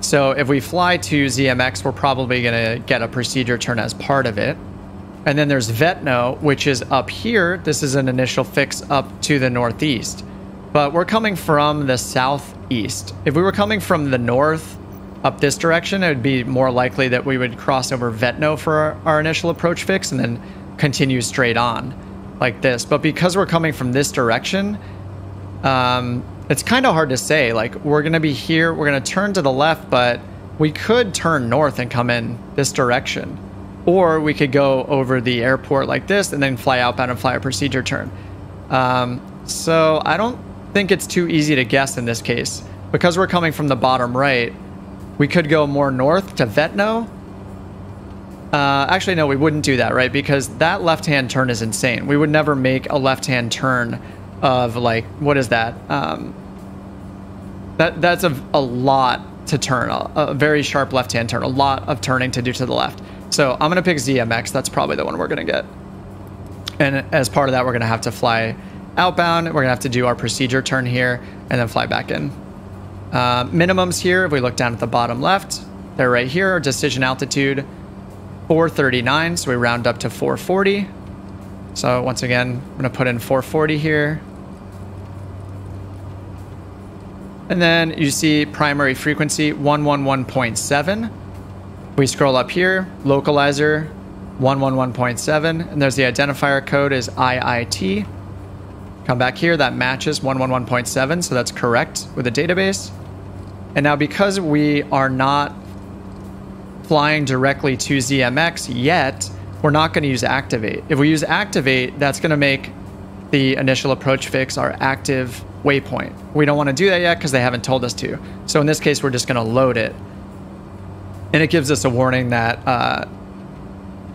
So if we fly to ZMX, we're probably going to get a procedure turn as part of it. And then there's Vetno, which is up here. This is an initial fix up to the northeast. But we're coming from the southeast. If we were coming from the north up this direction, it would be more likely that we would cross over Vetno for our, our initial approach fix and then continue straight on like this. But because we're coming from this direction, um, it's kind of hard to say. Like, we're going to be here, we're going to turn to the left, but we could turn north and come in this direction. Or we could go over the airport like this and then fly outbound and fly a procedure turn. Um, so I don't think it's too easy to guess in this case. Because we're coming from the bottom right, we could go more north to Vetno. Uh, actually, no, we wouldn't do that, right? Because that left-hand turn is insane. We would never make a left-hand turn of like, what is that? Um, that That's a, a lot to turn, a, a very sharp left-hand turn, a lot of turning to do to the left. So I'm going to pick ZMX. That's probably the one we're going to get. And as part of that, we're going to have to fly outbound. We're going to have to do our procedure turn here and then fly back in. Uh, minimums here, if we look down at the bottom left, they're right here. Our decision altitude, 439. So we round up to 440. So once again, I'm going to put in 440 here. And then you see primary frequency 111.7. We scroll up here, localizer 111.7, and there's the identifier code is IIT. Come back here, that matches 111.7, so that's correct with the database. And now because we are not flying directly to ZMX yet, we're not going to use activate. If we use activate, that's going to make the initial approach fix our active waypoint. We don't want to do that yet because they haven't told us to. So in this case, we're just going to load it and it gives us a warning that uh,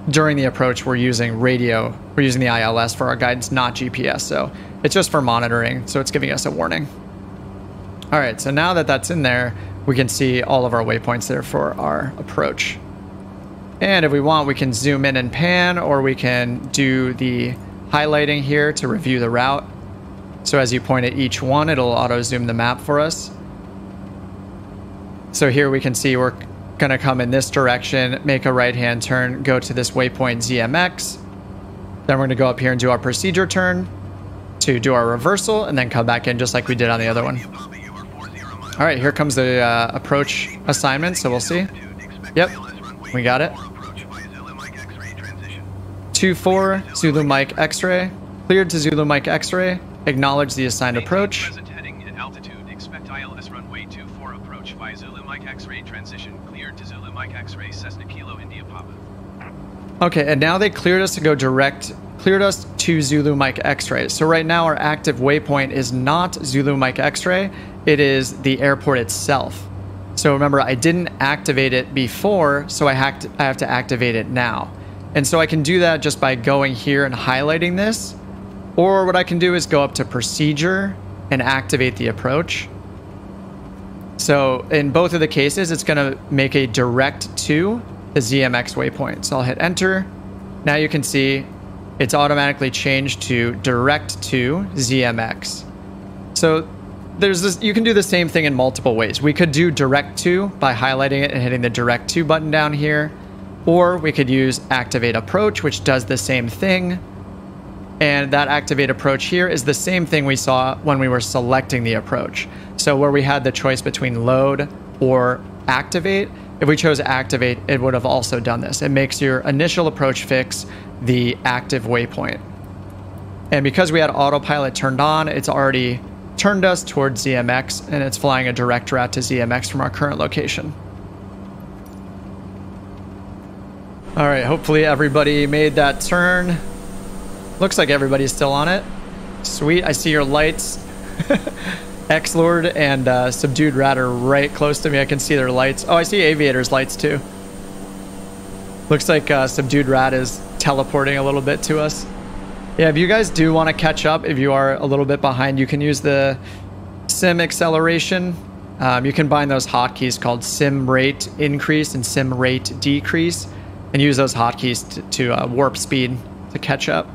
during the approach we're using radio, we're using the ILS for our guidance, not GPS. So it's just for monitoring. So it's giving us a warning. All right, so now that that's in there, we can see all of our waypoints there for our approach. And if we want, we can zoom in and pan, or we can do the highlighting here to review the route. So as you point at each one, it'll auto zoom the map for us. So here we can see we're going to come in this direction, make a right-hand turn, go to this waypoint ZMX. Then we're to go up here and do our procedure turn to do our reversal and then come back in just like we did on the other one. All right, here comes the uh, approach assignment, so we'll see. Yep, we got it. 2-4, Zulu Mike X-ray. Cleared to Zulu Mike X-ray. Acknowledge the assigned approach. Okay, and now they cleared us to go direct cleared us to Zulu Mike X-ray. So right now our active waypoint is not Zulu Mike X-ray, it is the airport itself. So remember, I didn't activate it before, so I, hacked, I have to activate it now. And so I can do that just by going here and highlighting this. Or what I can do is go up to procedure and activate the approach. So in both of the cases, it's going to make a direct to the ZMX waypoint. So I'll hit enter. Now you can see it's automatically changed to direct to ZMX. So there's this, you can do the same thing in multiple ways. We could do direct to by highlighting it and hitting the direct to button down here, or we could use activate approach, which does the same thing. And that activate approach here is the same thing we saw when we were selecting the approach. So where we had the choice between load or activate, if we chose activate, it would have also done this. It makes your initial approach fix the active waypoint. And because we had autopilot turned on, it's already turned us towards ZMX and it's flying a direct route to ZMX from our current location. All right, hopefully everybody made that turn. Looks like everybody's still on it. Sweet, I see your lights. X-Lord and uh, Subdued Rat are right close to me. I can see their lights. Oh, I see Aviator's lights too. Looks like uh, Subdued Rat is teleporting a little bit to us. Yeah, if you guys do want to catch up, if you are a little bit behind, you can use the sim acceleration. Um, you can bind those hotkeys called sim rate increase and sim rate decrease and use those hotkeys to, to uh, warp speed to catch up.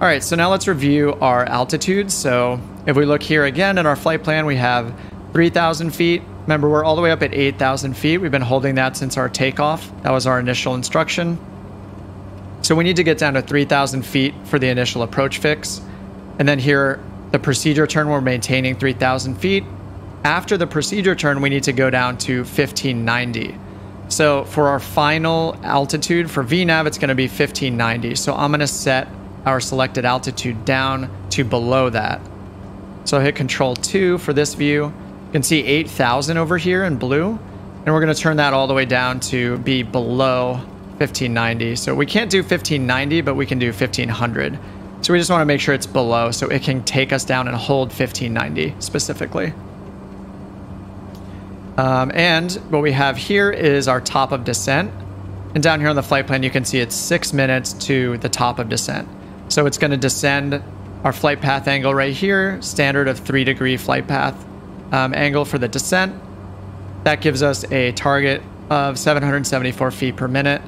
All right, so now let's review our altitude. So if we look here again in our flight plan, we have 3,000 feet. Remember, we're all the way up at 8,000 feet. We've been holding that since our takeoff. That was our initial instruction. So we need to get down to 3,000 feet for the initial approach fix. And then here, the procedure turn, we're maintaining 3,000 feet. After the procedure turn, we need to go down to 1590. So for our final altitude for VNAV, it's going to be 1590. So I'm going to set our selected altitude down to below that. So I'll hit Control 2 for this view. You can see 8,000 over here in blue. And we're going to turn that all the way down to be below 1590. So we can't do 1590, but we can do 1500. So we just want to make sure it's below so it can take us down and hold 1590 specifically. Um, and what we have here is our top of descent. And down here on the flight plan, you can see it's six minutes to the top of descent. So it's going to descend our flight path angle right here, standard of three degree flight path um, angle for the descent. That gives us a target of 774 feet per minute.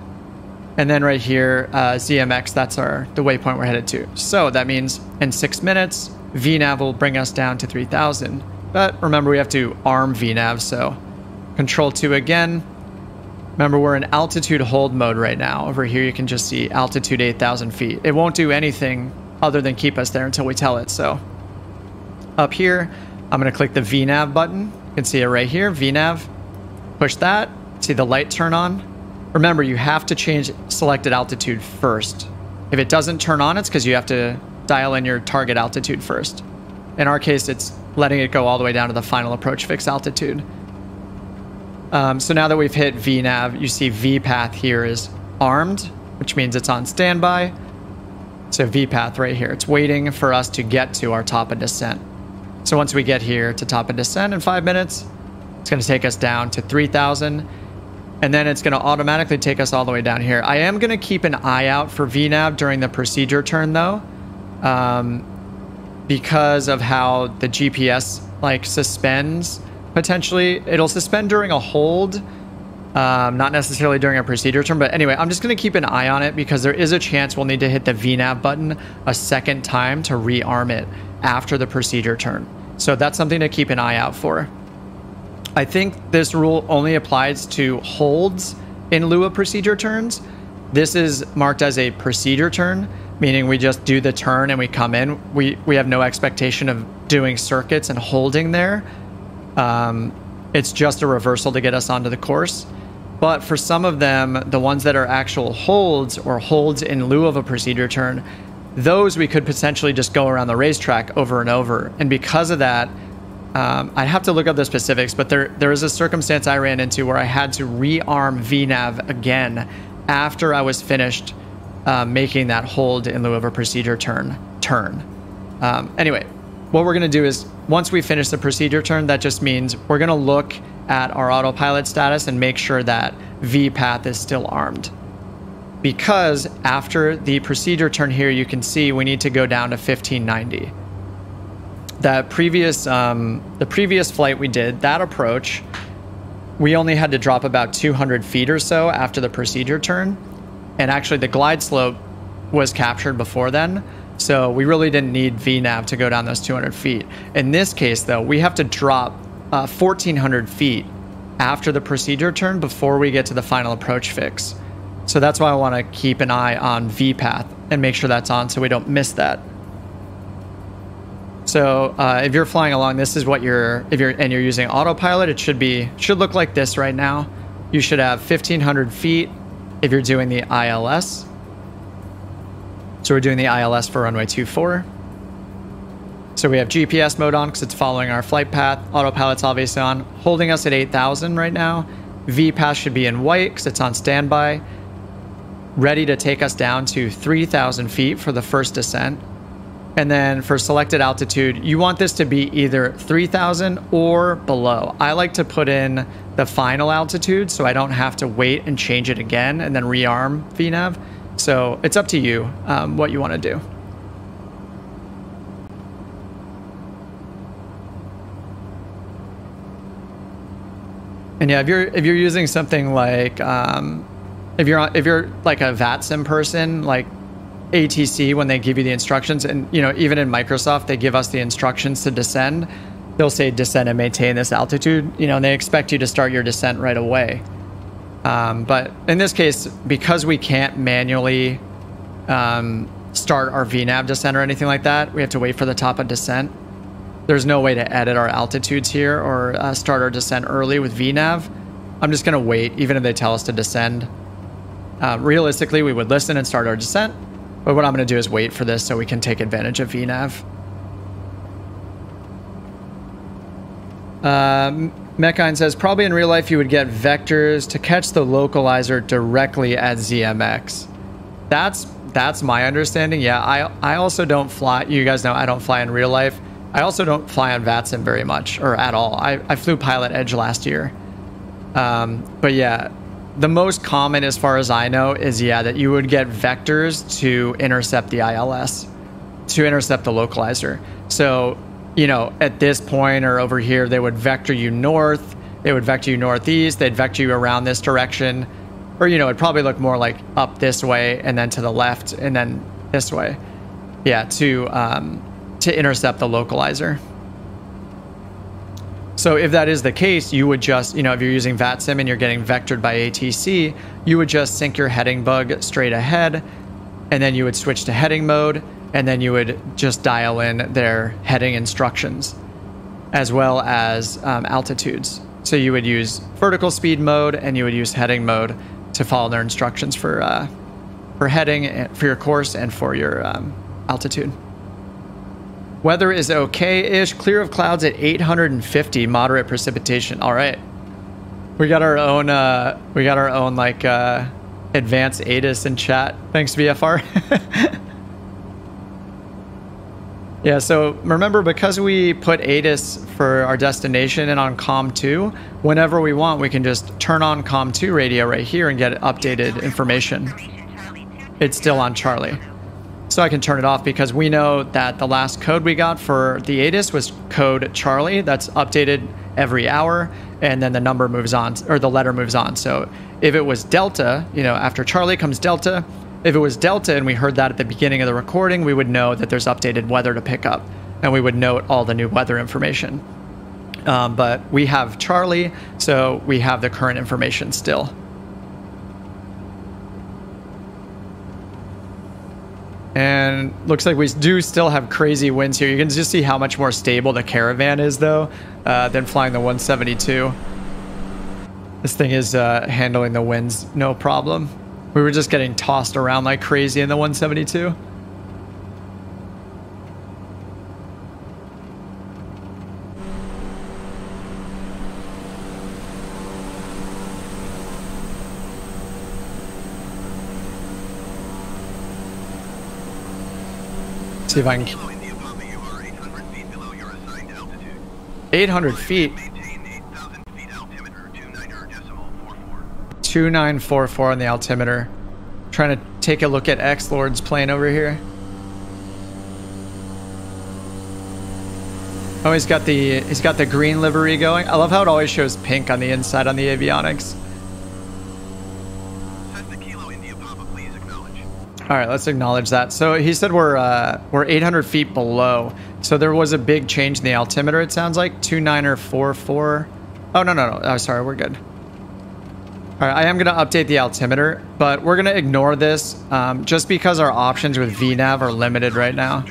And then right here, uh, ZMX, that's our the waypoint we're headed to. So that means in six minutes, VNAV will bring us down to 3000. But remember, we have to arm VNAV, so control 2 again. Remember, we're in altitude hold mode right now. Over here, you can just see altitude 8,000 feet. It won't do anything other than keep us there until we tell it, so. Up here, I'm going to click the VNAV button. You can see it right here, VNAV. Push that, see the light turn on. Remember, you have to change selected altitude first. If it doesn't turn on, it's because you have to dial in your target altitude first. In our case, it's letting it go all the way down to the final approach fix altitude. Um, so now that we've hit VNAV, you see VPath here is armed, which means it's on standby. So VPath right here, it's waiting for us to get to our top of descent. So once we get here to top of descent in five minutes, it's going to take us down to 3,000 and then it's going to automatically take us all the way down here. I am going to keep an eye out for VNAV during the procedure turn though, um, because of how the GPS like suspends potentially. It'll suspend during a hold, um, not necessarily during a procedure turn. But anyway, I'm just going to keep an eye on it because there is a chance we'll need to hit the VNAV button a second time to rearm it after the procedure turn. So that's something to keep an eye out for. I think this rule only applies to holds in lieu of procedure turns. This is marked as a procedure turn, meaning we just do the turn and we come in. We, we have no expectation of doing circuits and holding there. Um, it's just a reversal to get us onto the course. But for some of them, the ones that are actual holds or holds in lieu of a procedure turn, those we could potentially just go around the racetrack over and over. And because of that, um, I have to look up the specifics, but there there is a circumstance I ran into where I had to rearm VNAV again after I was finished uh, making that hold in lieu of a procedure turn turn. Um, anyway, what we're going to do is once we finish the procedure turn, that just means we're going to look at our autopilot status and make sure that VPath is still armed. Because after the procedure turn here, you can see we need to go down to 1590. That previous, um, the previous flight we did, that approach, we only had to drop about 200 feet or so after the procedure turn. And actually, the glide slope was captured before then. So we really didn't need VNAV to go down those 200 feet. In this case, though, we have to drop uh, 1,400 feet after the procedure turn before we get to the final approach fix. So that's why I want to keep an eye on VPath and make sure that's on so we don't miss that. So uh, if you're flying along, this is what you're, if you're, and you're using autopilot, it should be, should look like this right now. You should have 1500 feet if you're doing the ILS. So we're doing the ILS for runway 24. So we have GPS mode on because it's following our flight path. Autopilot's obviously on, holding us at 8,000 right now. VPath should be in white because it's on standby. Ready to take us down to 3,000 feet for the first descent. And then for selected altitude, you want this to be either 3000 or below. I like to put in the final altitude so I don't have to wait and change it again and then rearm VNAV. So it's up to you um, what you want to do. And yeah, if you're if you're using something like um, if you're if you're like a VATSIM person, like ATC, when they give you the instructions, and you know even in Microsoft, they give us the instructions to descend. They'll say descend and maintain this altitude, you know, and they expect you to start your descent right away. Um, but in this case, because we can't manually um, start our VNAV descent or anything like that, we have to wait for the top of descent. There's no way to edit our altitudes here or uh, start our descent early with VNAV. I'm just going to wait, even if they tell us to descend. Uh, realistically, we would listen and start our descent, but what I'm going to do is wait for this so we can take advantage of VNAV. Um, Mechine says, probably in real life you would get vectors to catch the localizer directly at ZMX. That's that's my understanding. Yeah, I I also don't fly. You guys know I don't fly in real life. I also don't fly on VATSIM very much or at all. I, I flew PilotEdge last year. Um, but yeah, the most common, as far as I know, is yeah, that you would get vectors to intercept the ILS, to intercept the localizer. So, you know, at this point or over here, they would vector you north, they would vector you northeast, they'd vector you around this direction. Or, you know, it'd probably look more like up this way and then to the left and then this way. Yeah, to um, to intercept the localizer. So if that is the case, you would just, you know, if you're using VATSIM and you're getting vectored by ATC, you would just sync your heading bug straight ahead, and then you would switch to heading mode, and then you would just dial in their heading instructions, as well as um, altitudes. So you would use vertical speed mode, and you would use heading mode to follow their instructions for uh, for heading, for your course, and for your um, altitude. Weather is okay-ish. Clear of clouds at 850. Moderate precipitation. All right. We got our own. Uh, we got our own like uh, advanced ATIS in chat. Thanks, VFR. yeah. So remember, because we put ATIS for our destination and on COM 2, whenever we want, we can just turn on COM 2 radio right here and get updated information. It's still on Charlie so I can turn it off because we know that the last code we got for the ATIS was code Charlie. That's updated every hour, and then the number moves on, or the letter moves on. So if it was Delta, you know, after Charlie comes Delta. If it was Delta and we heard that at the beginning of the recording, we would know that there's updated weather to pick up, and we would note all the new weather information. Um, but we have Charlie, so we have the current information still. And looks like we do still have crazy winds here. You can just see how much more stable the Caravan is, though, uh, than flying the 172. This thing is uh, handling the winds no problem. We were just getting tossed around like crazy in the 172. See if I can. 800 feet. 2944 on the altimeter. Trying to take a look at X Lord's plane over here. Oh, he's got the he's got the green livery going. I love how it always shows pink on the inside on the avionics. All right, let's acknowledge that. So he said we're uh, we're 800 feet below. So there was a big change in the altimeter. It sounds like two nine or four four. Oh no no no. Oh sorry, we're good. All right, I am gonna update the altimeter, but we're gonna ignore this um, just because our options with VNav are limited right now.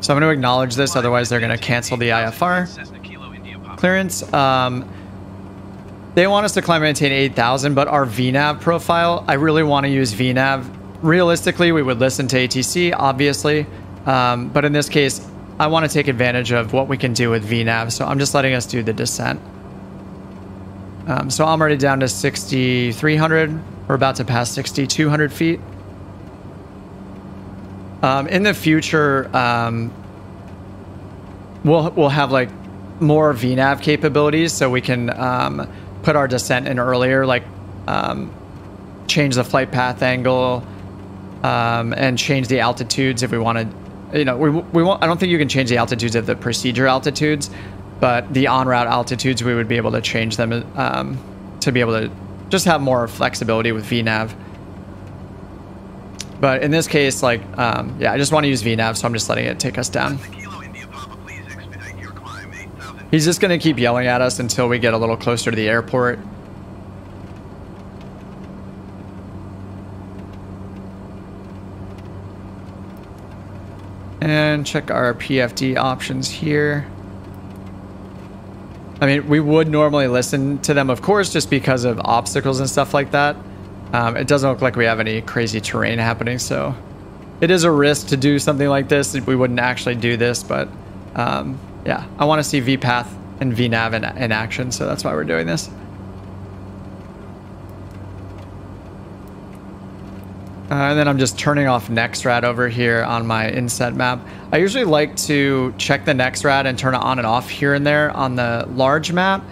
So I'm going to acknowledge this, otherwise they're going to cancel the IFR clearance. Um, they want us to climb and maintain 8,000, but our VNAV profile, I really want to use VNAV. Realistically, we would listen to ATC, obviously. Um, but in this case, I want to take advantage of what we can do with VNAV, so I'm just letting us do the descent. Um, so I'm already down to 6,300. We're about to pass 6,200 feet. Um, in the future, um, we'll we'll have like more VNav capabilities, so we can um, put our descent in earlier, like um, change the flight path angle um, and change the altitudes if we wanted. You know, we we won't. I don't think you can change the altitudes of the procedure altitudes, but the en route altitudes we would be able to change them um, to be able to just have more flexibility with VNav. But in this case, like, um, yeah, I just want to use VNav, so I'm just letting it take us down. He's just going to keep yelling at us until we get a little closer to the airport. And check our PFD options here. I mean, we would normally listen to them, of course, just because of obstacles and stuff like that. Um, it doesn't look like we have any crazy terrain happening, so it is a risk to do something like this. We wouldn't actually do this, but um, yeah, I want to see VPath and VNav in, in action, so that's why we're doing this. Uh, and then I'm just turning off NEXRAD over here on my inset map. I usually like to check the NEXRAD and turn it on and off here and there on the large map.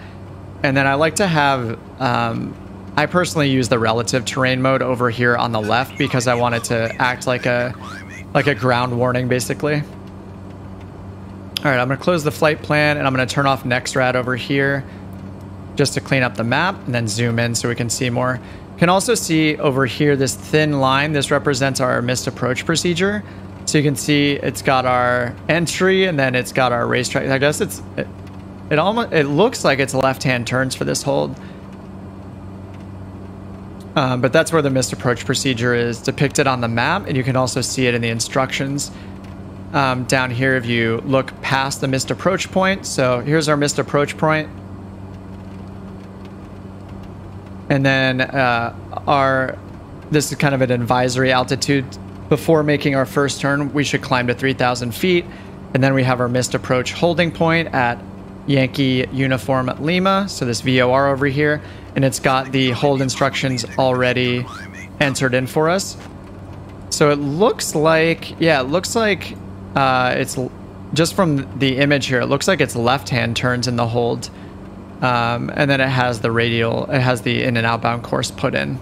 And then I like to have um, I personally use the relative terrain mode over here on the left because I want it to act like a like a ground warning basically. All right, I'm gonna close the flight plan and I'm gonna turn off NEXRAD over here just to clean up the map and then zoom in so we can see more. You can also see over here this thin line. This represents our missed approach procedure. So you can see it's got our entry and then it's got our racetrack. I guess it's it, it almost it looks like it's left-hand turns for this hold. Um, but that's where the missed approach procedure is depicted on the map, and you can also see it in the instructions. Um, down here, if you look past the missed approach point, so here's our missed approach point. And then uh, our, this is kind of an advisory altitude. Before making our first turn, we should climb to 3,000 feet. And then we have our missed approach holding point at Yankee Uniform Lima, so this VOR over here and it's got the hold instructions already entered in for us. So it looks like, yeah, it looks like uh, it's just from the image here, it looks like it's left-hand turns in the hold. Um, and then it has the radial, it has the in and outbound course put in.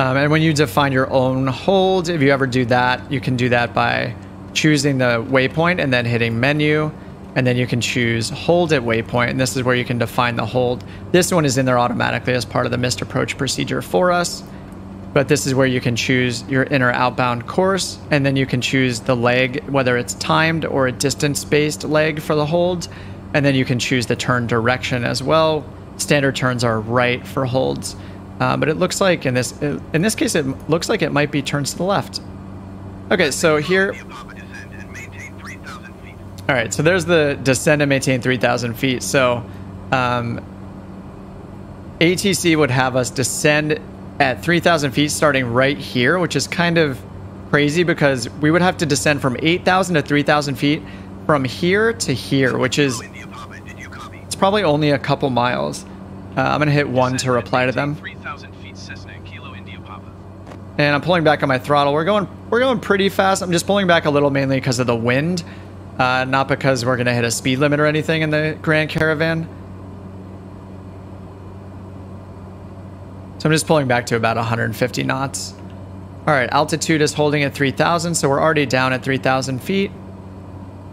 Um, and when you define your own hold, if you ever do that, you can do that by choosing the waypoint and then hitting menu and then you can choose hold at waypoint, and this is where you can define the hold. This one is in there automatically as part of the missed approach procedure for us, but this is where you can choose your inner outbound course, and then you can choose the leg, whether it's timed or a distance-based leg for the hold, and then you can choose the turn direction as well. Standard turns are right for holds, uh, but it looks like in this in this case it looks like it might be turns to the left. Okay, so here all right, so there's the descend and maintain 3,000 feet. So um, ATC would have us descend at 3,000 feet starting right here, which is kind of crazy because we would have to descend from 8,000 to 3,000 feet from here to here, which is it's probably only a couple miles. Uh, I'm going to hit one to reply to them. and I'm pulling back on my throttle. We're going we're going pretty fast. I'm just pulling back a little mainly because of the wind, uh, not because we're gonna hit a speed limit or anything in the Grand Caravan. So I'm just pulling back to about 150 knots. All right, altitude is holding at 3,000, so we're already down at 3,000 feet.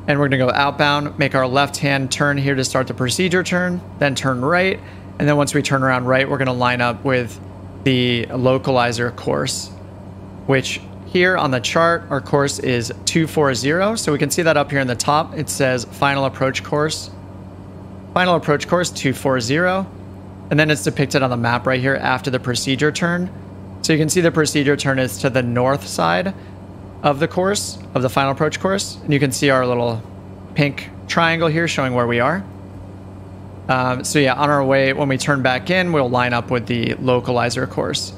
And we're gonna go outbound, make our left-hand turn here to start the procedure turn, then turn right. And then once we turn around right, we're gonna line up with the localizer course, which here on the chart, our course is 240. So we can see that up here in the top. It says final approach course. Final approach course 240. And then it's depicted on the map right here after the procedure turn. So you can see the procedure turn is to the north side of the course, of the final approach course. And you can see our little pink triangle here showing where we are. Um, so yeah, on our way, when we turn back in, we'll line up with the localizer course.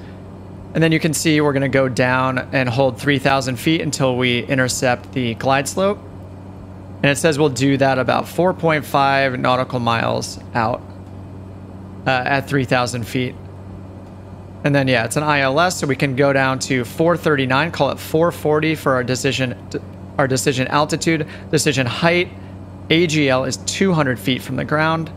And then you can see we're going to go down and hold 3,000 feet until we intercept the glide slope. And it says we'll do that about 4.5 nautical miles out uh, at 3,000 feet. And then, yeah, it's an ILS, so we can go down to 439, call it 440 for our decision, our decision altitude. Decision height, AGL is 200 feet from the ground.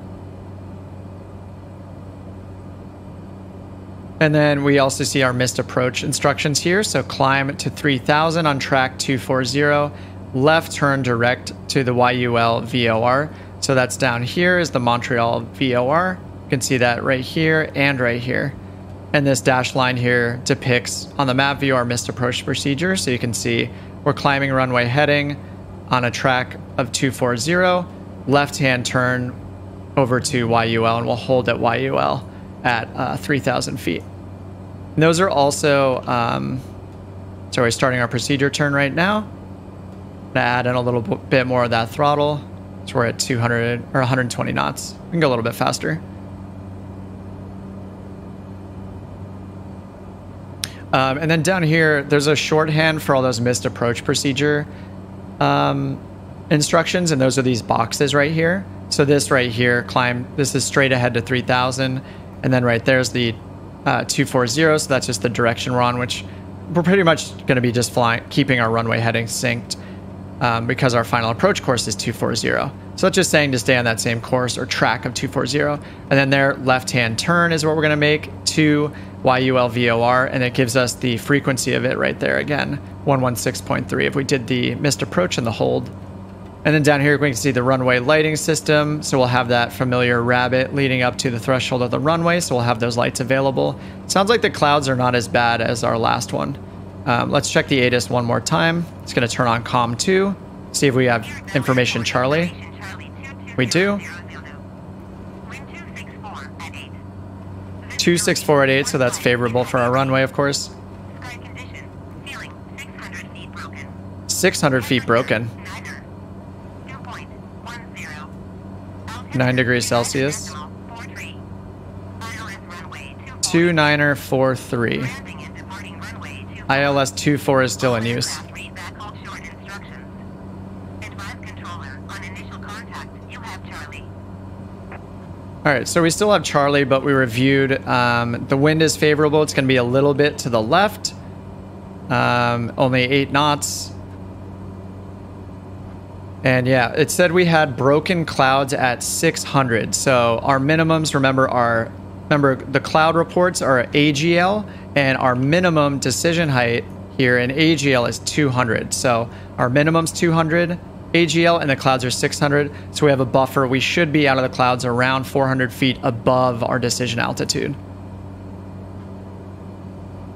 And then we also see our missed approach instructions here. So climb to 3000 on track 240, left turn direct to the YUL VOR. So that's down here is the Montreal VOR. You can see that right here and right here. And this dashed line here depicts on the map view our missed approach procedure. So you can see we're climbing runway heading on a track of 240, left-hand turn over to YUL, and we'll hold at YUL at uh, 3,000 feet. And those are also, um, so we're starting our procedure turn right now. Gonna add in a little bit more of that throttle. So we're at 200 or 120 knots. We can go a little bit faster. Um, and then down here, there's a shorthand for all those missed approach procedure um, instructions, and those are these boxes right here. So this right here, climb, this is straight ahead to 3000, and then right there's the uh, 240, so that's just the direction we're on, which we're pretty much going to be just flying, keeping our runway heading synced um, because our final approach course is 240. So that's just saying to stay on that same course or track of 240. And then their left-hand turn is what we're going to make to YULVOR, and it gives us the frequency of it right there again, 116.3 if we did the missed approach and the hold. And then down here, we can see the runway lighting system. So we'll have that familiar rabbit leading up to the threshold of the runway. So we'll have those lights available. Sounds like the clouds are not as bad as our last one. Um, let's check the ATIS one more time. It's going to turn on COM 2, see if we have information Charlie. We do. 264 at 8, so that's favorable for our runway, of course. 600 feet broken. 9 degrees Celsius. 2943. ILS 24 is still in use. All right, so we still have Charlie, but we reviewed um, the wind is favorable. It's going to be a little bit to the left, um, only eight knots. And yeah, it said we had broken clouds at 600. So our minimums, remember, are remember the cloud reports are AGL, and our minimum decision height here in AGL is 200. So our minimum's 200, AGL, and the clouds are 600. So we have a buffer. We should be out of the clouds around 400 feet above our decision altitude.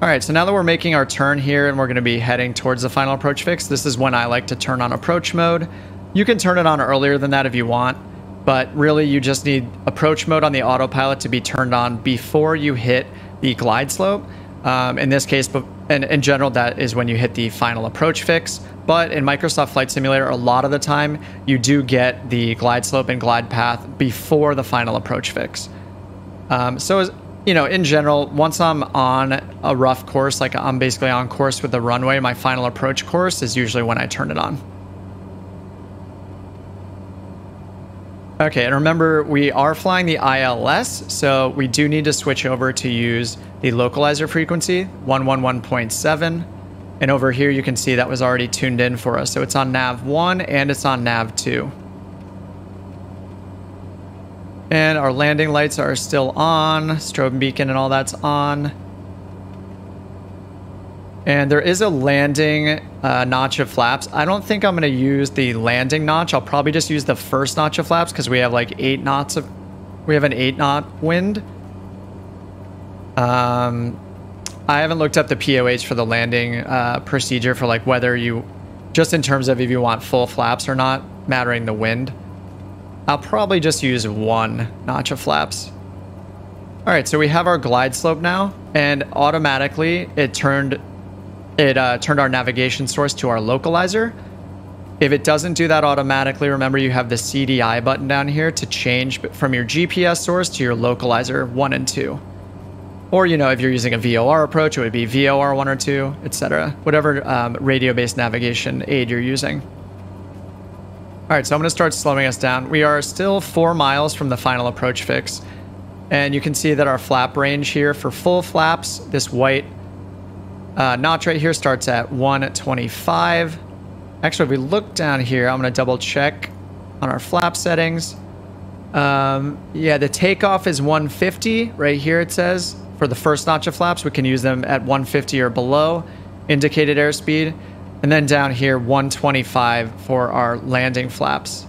All right, so now that we're making our turn here and we're going to be heading towards the final approach fix, this is when I like to turn on approach mode. You can turn it on earlier than that if you want, but really you just need approach mode on the autopilot to be turned on before you hit the glide slope. Um, in this case, but in general, that is when you hit the final approach fix. But in Microsoft Flight Simulator, a lot of the time, you do get the glide slope and glide path before the final approach fix. Um, so, as, you know, in general, once I'm on a rough course, like I'm basically on course with the runway, my final approach course is usually when I turn it on. Okay, and remember, we are flying the ILS, so we do need to switch over to use the localizer frequency, 111.7. And over here, you can see that was already tuned in for us. So it's on nav 1 and it's on nav 2. And our landing lights are still on. Strobe beacon and all that's on. And there is a landing uh, notch of flaps. I don't think I'm going to use the landing notch. I'll probably just use the first notch of flaps because we have like eight knots of... We have an eight knot wind. Um, I haven't looked up the POH for the landing uh, procedure for like whether you... Just in terms of if you want full flaps or not, mattering the wind. I'll probably just use one notch of flaps. All right, so we have our glide slope now, and automatically it turned it uh, turned our navigation source to our localizer. If it doesn't do that automatically, remember you have the CDI button down here to change from your GPS source to your localizer 1 and 2. Or, you know, if you're using a VOR approach, it would be VOR 1 or 2, etc. Whatever um, radio-based navigation aid you're using. All right, so I'm going to start slowing us down. We are still four miles from the final approach fix. And you can see that our flap range here for full flaps, this white uh, notch right here starts at 125. Actually, if we look down here, I'm going to double check on our flap settings. Um, yeah, the takeoff is 150 right here it says. For the first notch of flaps, we can use them at 150 or below indicated airspeed. And then down here, 125 for our landing flaps.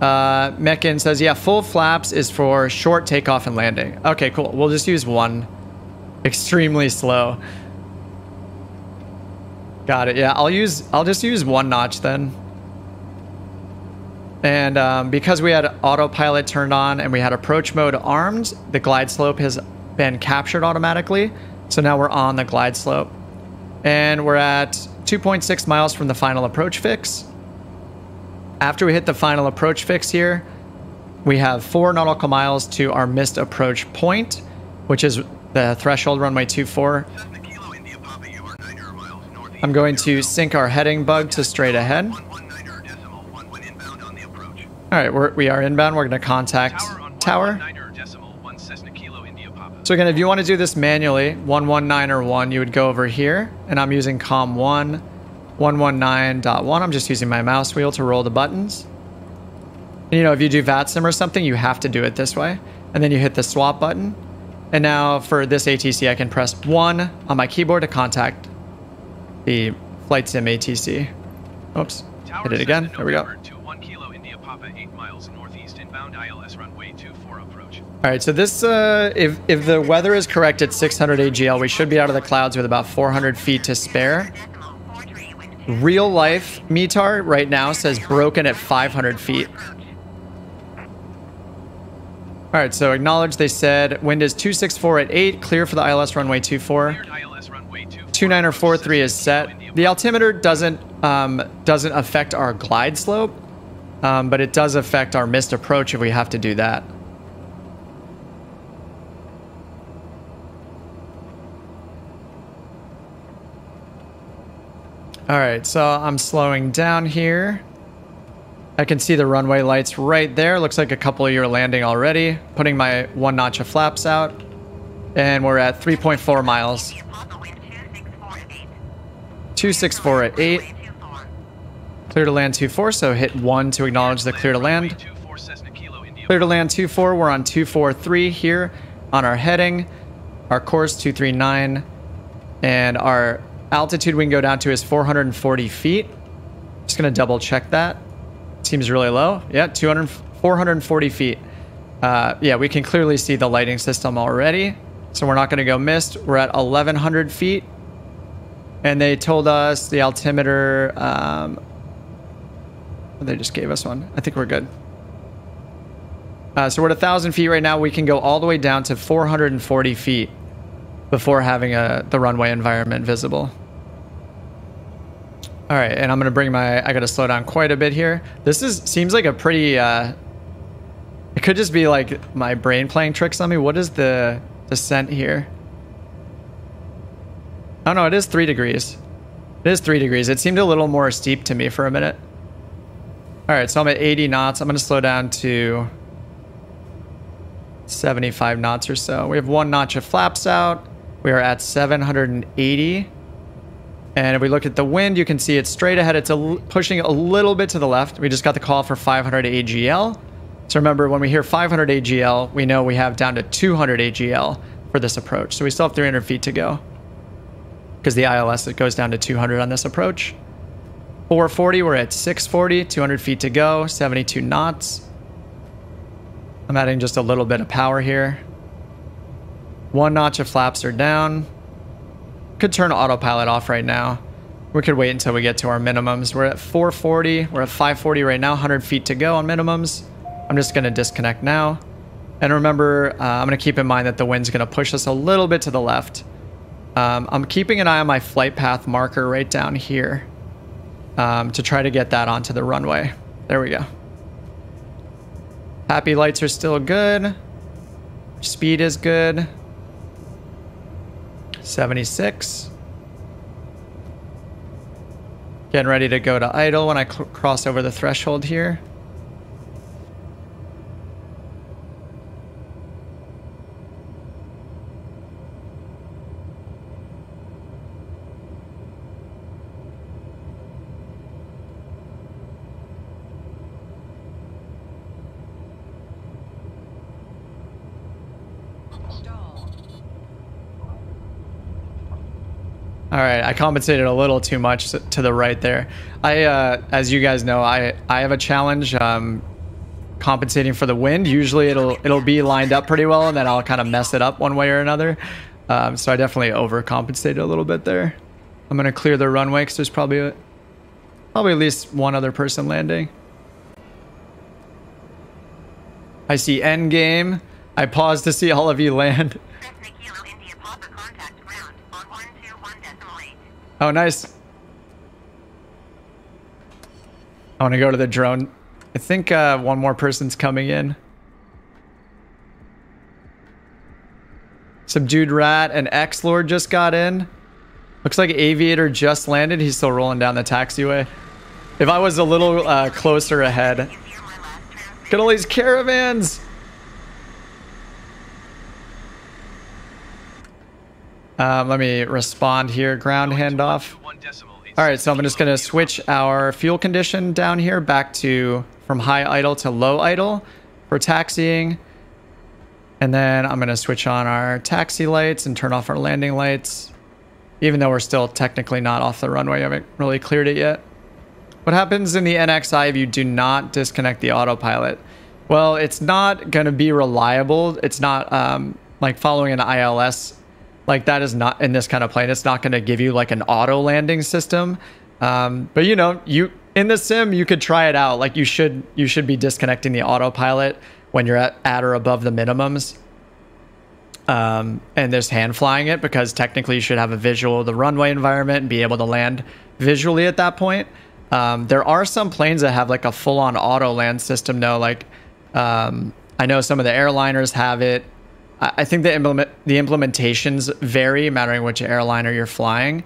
Uh, Mekin says, yeah, full flaps is for short takeoff and landing. Okay, cool. We'll just use one. Extremely slow. Got it. Yeah, I'll use, I'll just use one notch then. And um, because we had autopilot turned on and we had approach mode armed, the glide slope has been captured automatically. So now we're on the glide slope. And we're at 2.6 miles from the final approach fix. After we hit the final approach fix here, we have four nautical miles to our missed approach point, which is the threshold runway 24. I'm going to sync our heading bug to straight ahead. All right, we're, we are inbound. We're going to contact tower. So again, if you want to do this manually, 119 or 1, you would go over here, and I'm using COM 1, 119.1. I'm just using my mouse wheel to roll the buttons. And, you know, if you do VATSIM or something, you have to do it this way. And then you hit the swap button. And now for this ATC, I can press 1 on my keyboard to contact the flight sim ATC. Oops, hit it again. There we go. All right, so this, uh, if, if the weather is correct at 600 AGL, we should be out of the clouds with about 400 feet to spare. Real life METAR right now says broken at 500 feet. All right, so acknowledge they said wind is 264 at 8, clear for the ILS runway 24. 2943 is set. The altimeter doesn't um, doesn't affect our glide slope, um, but it does affect our missed approach if we have to do that. All right, so I'm slowing down here. I can see the runway lights right there. Looks like a couple of you are landing already. Putting my one notch of flaps out. And we're at 3.4 miles. 264 at 8. Clear to land 24, so hit 1 to acknowledge the clear to land. Clear to land 24, we're on 243 here on our heading. Our course 239. And our altitude we can go down to is 440 feet. Just going to double check that. Seems really low. Yeah, 200, 440 feet. Uh, yeah, we can clearly see the lighting system already. So we're not going to go missed. We're at 1,100 feet. And they told us the altimeter... Um, they just gave us one. I think we're good. Uh, so we're at 1,000 feet right now. We can go all the way down to 440 feet before having a, the runway environment visible. All right, and I'm gonna bring my, I gotta slow down quite a bit here. This is seems like a pretty, uh, it could just be like my brain playing tricks on me. What is the descent here? Oh no, it is three degrees. It is three degrees. It seemed a little more steep to me for a minute. All right, so I'm at 80 knots. I'm gonna slow down to 75 knots or so. We have one notch of flaps out. We are at 780. And if we look at the wind, you can see it's straight ahead. It's a, pushing a little bit to the left. We just got the call for 500 AGL. So remember, when we hear 500 AGL, we know we have down to 200 AGL for this approach. So we still have 300 feet to go because the ILS it goes down to 200 on this approach. 440, we're at 640, 200 feet to go, 72 knots. I'm adding just a little bit of power here. One notch of flaps are down. Could turn autopilot off right now. We could wait until we get to our minimums. We're at 440. We're at 540 right now, 100 feet to go on minimums. I'm just going to disconnect now. And remember, uh, I'm going to keep in mind that the wind's going to push us a little bit to the left. Um, I'm keeping an eye on my flight path marker right down here um, to try to get that onto the runway. There we go. PAPI lights are still good. Speed is good. 76. Getting ready to go to idle when I cross over the threshold here. All right, I compensated a little too much to the right there. I, uh, as you guys know, I I have a challenge um, compensating for the wind. Usually it'll it'll be lined up pretty well, and then I'll kind of mess it up one way or another. Um, so I definitely overcompensated a little bit there. I'm gonna clear the runway because there's probably a, probably at least one other person landing. I see end game. I pause to see all of you land. Oh, nice. I want to go to the drone. I think uh, one more person's coming in. Subdued Rat and X-Lord just got in. Looks like Aviator just landed. He's still rolling down the taxiway. If I was a little uh, closer ahead. Look at all these caravans. Um, let me respond here. Ground handoff. All right, so I'm just going to switch our fuel condition down here back to from high idle to low idle for taxiing. And then I'm going to switch on our taxi lights and turn off our landing lights. Even though we're still technically not off the runway, I haven't really cleared it yet. What happens in the NXi if you do not disconnect the autopilot? Well, it's not going to be reliable. It's not um, like following an ILS like that is not in this kind of plane. It's not going to give you like an auto landing system. Um, but you know, you in the sim, you could try it out. Like you should, you should be disconnecting the autopilot when you're at, at or above the minimums. Um, and there's hand flying it because technically you should have a visual of the runway environment and be able to land visually at that point. Um, there are some planes that have like a full on auto land system though. Like, um, I know some of the airliners have it. I think the implement the implementations vary, mattering which airliner you're flying.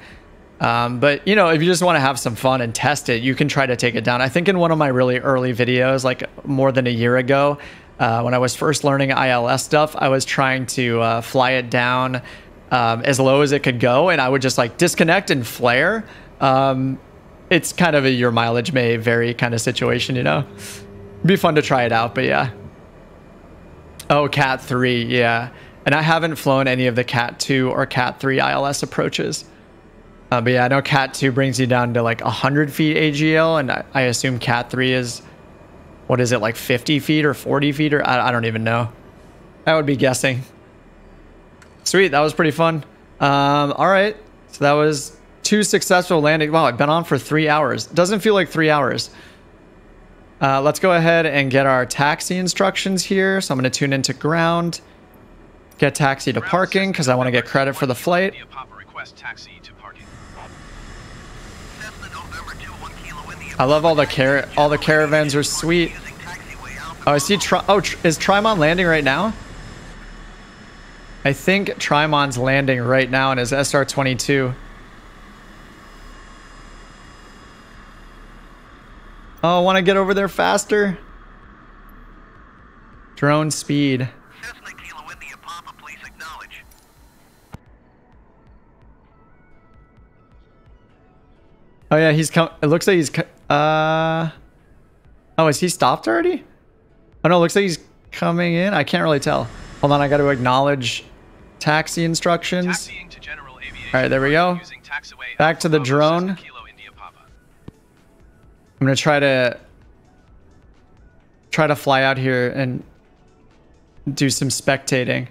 Um, but you know, if you just want to have some fun and test it, you can try to take it down. I think in one of my really early videos, like more than a year ago, uh, when I was first learning ILS stuff, I was trying to uh, fly it down um, as low as it could go, and I would just like disconnect and flare. Um, it's kind of a your mileage may vary kind of situation, you know. Be fun to try it out, but yeah. Oh, Cat 3, yeah. And I haven't flown any of the Cat 2 or Cat 3 ILS approaches. Uh, but yeah, I know Cat 2 brings you down to like 100 feet AGL, and I, I, assume Cat 3 is, what is it, like 50 feet or 40 feet, or I, I don't even know. I would be guessing. Sweet, that was pretty fun. Um, all right, so that was two successful landings. Wow, I've been on for three hours. Doesn't feel like three hours. Uh, let's go ahead and get our taxi instructions here. So I'm going to tune into ground, get taxi to parking because I want to get credit for the flight. I love all the car all the caravans are sweet. Oh, I see. Tri oh, tr is Trimon landing right now? I think Trimon's landing right now in his SR-22. Oh, I want to get over there faster. Drone speed. Oh yeah, he's come. It looks like he's. Uh. Oh, is he stopped already? Oh no, looks like he's coming in. I can't really tell. Hold on, I got to acknowledge taxi instructions. All right, there we go. Back to the drone. I'm gonna try to try to fly out here and do some spectating.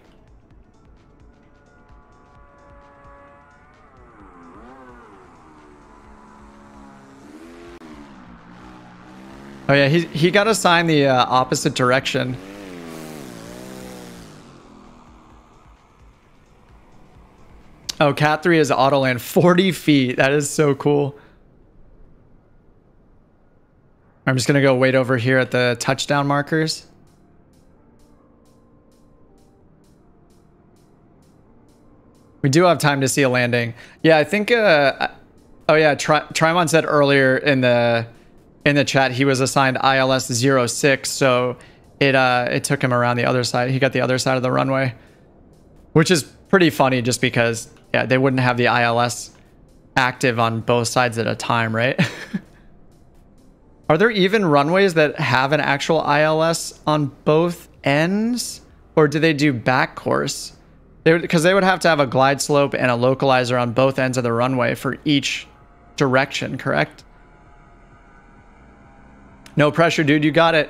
Oh yeah, he he got assigned the uh, opposite direction. Oh, Cat 3 is auto land 40 feet. That is so cool. I'm just going to go wait over here at the touchdown markers. We do have time to see a landing. Yeah, I think, uh, oh yeah, Tri Trimon said earlier in the, in the chat, he was assigned ILS 06. So it, uh, it took him around the other side. He got the other side of the runway, which is pretty funny just because yeah, they wouldn't have the ILS active on both sides at a time, right? Are there even runways that have an actual ILS on both ends? Or do they do back course? Because they, would have to have a glide slope and a localizer on both ends of the runway for each direction, correct? No pressure, dude. You got it.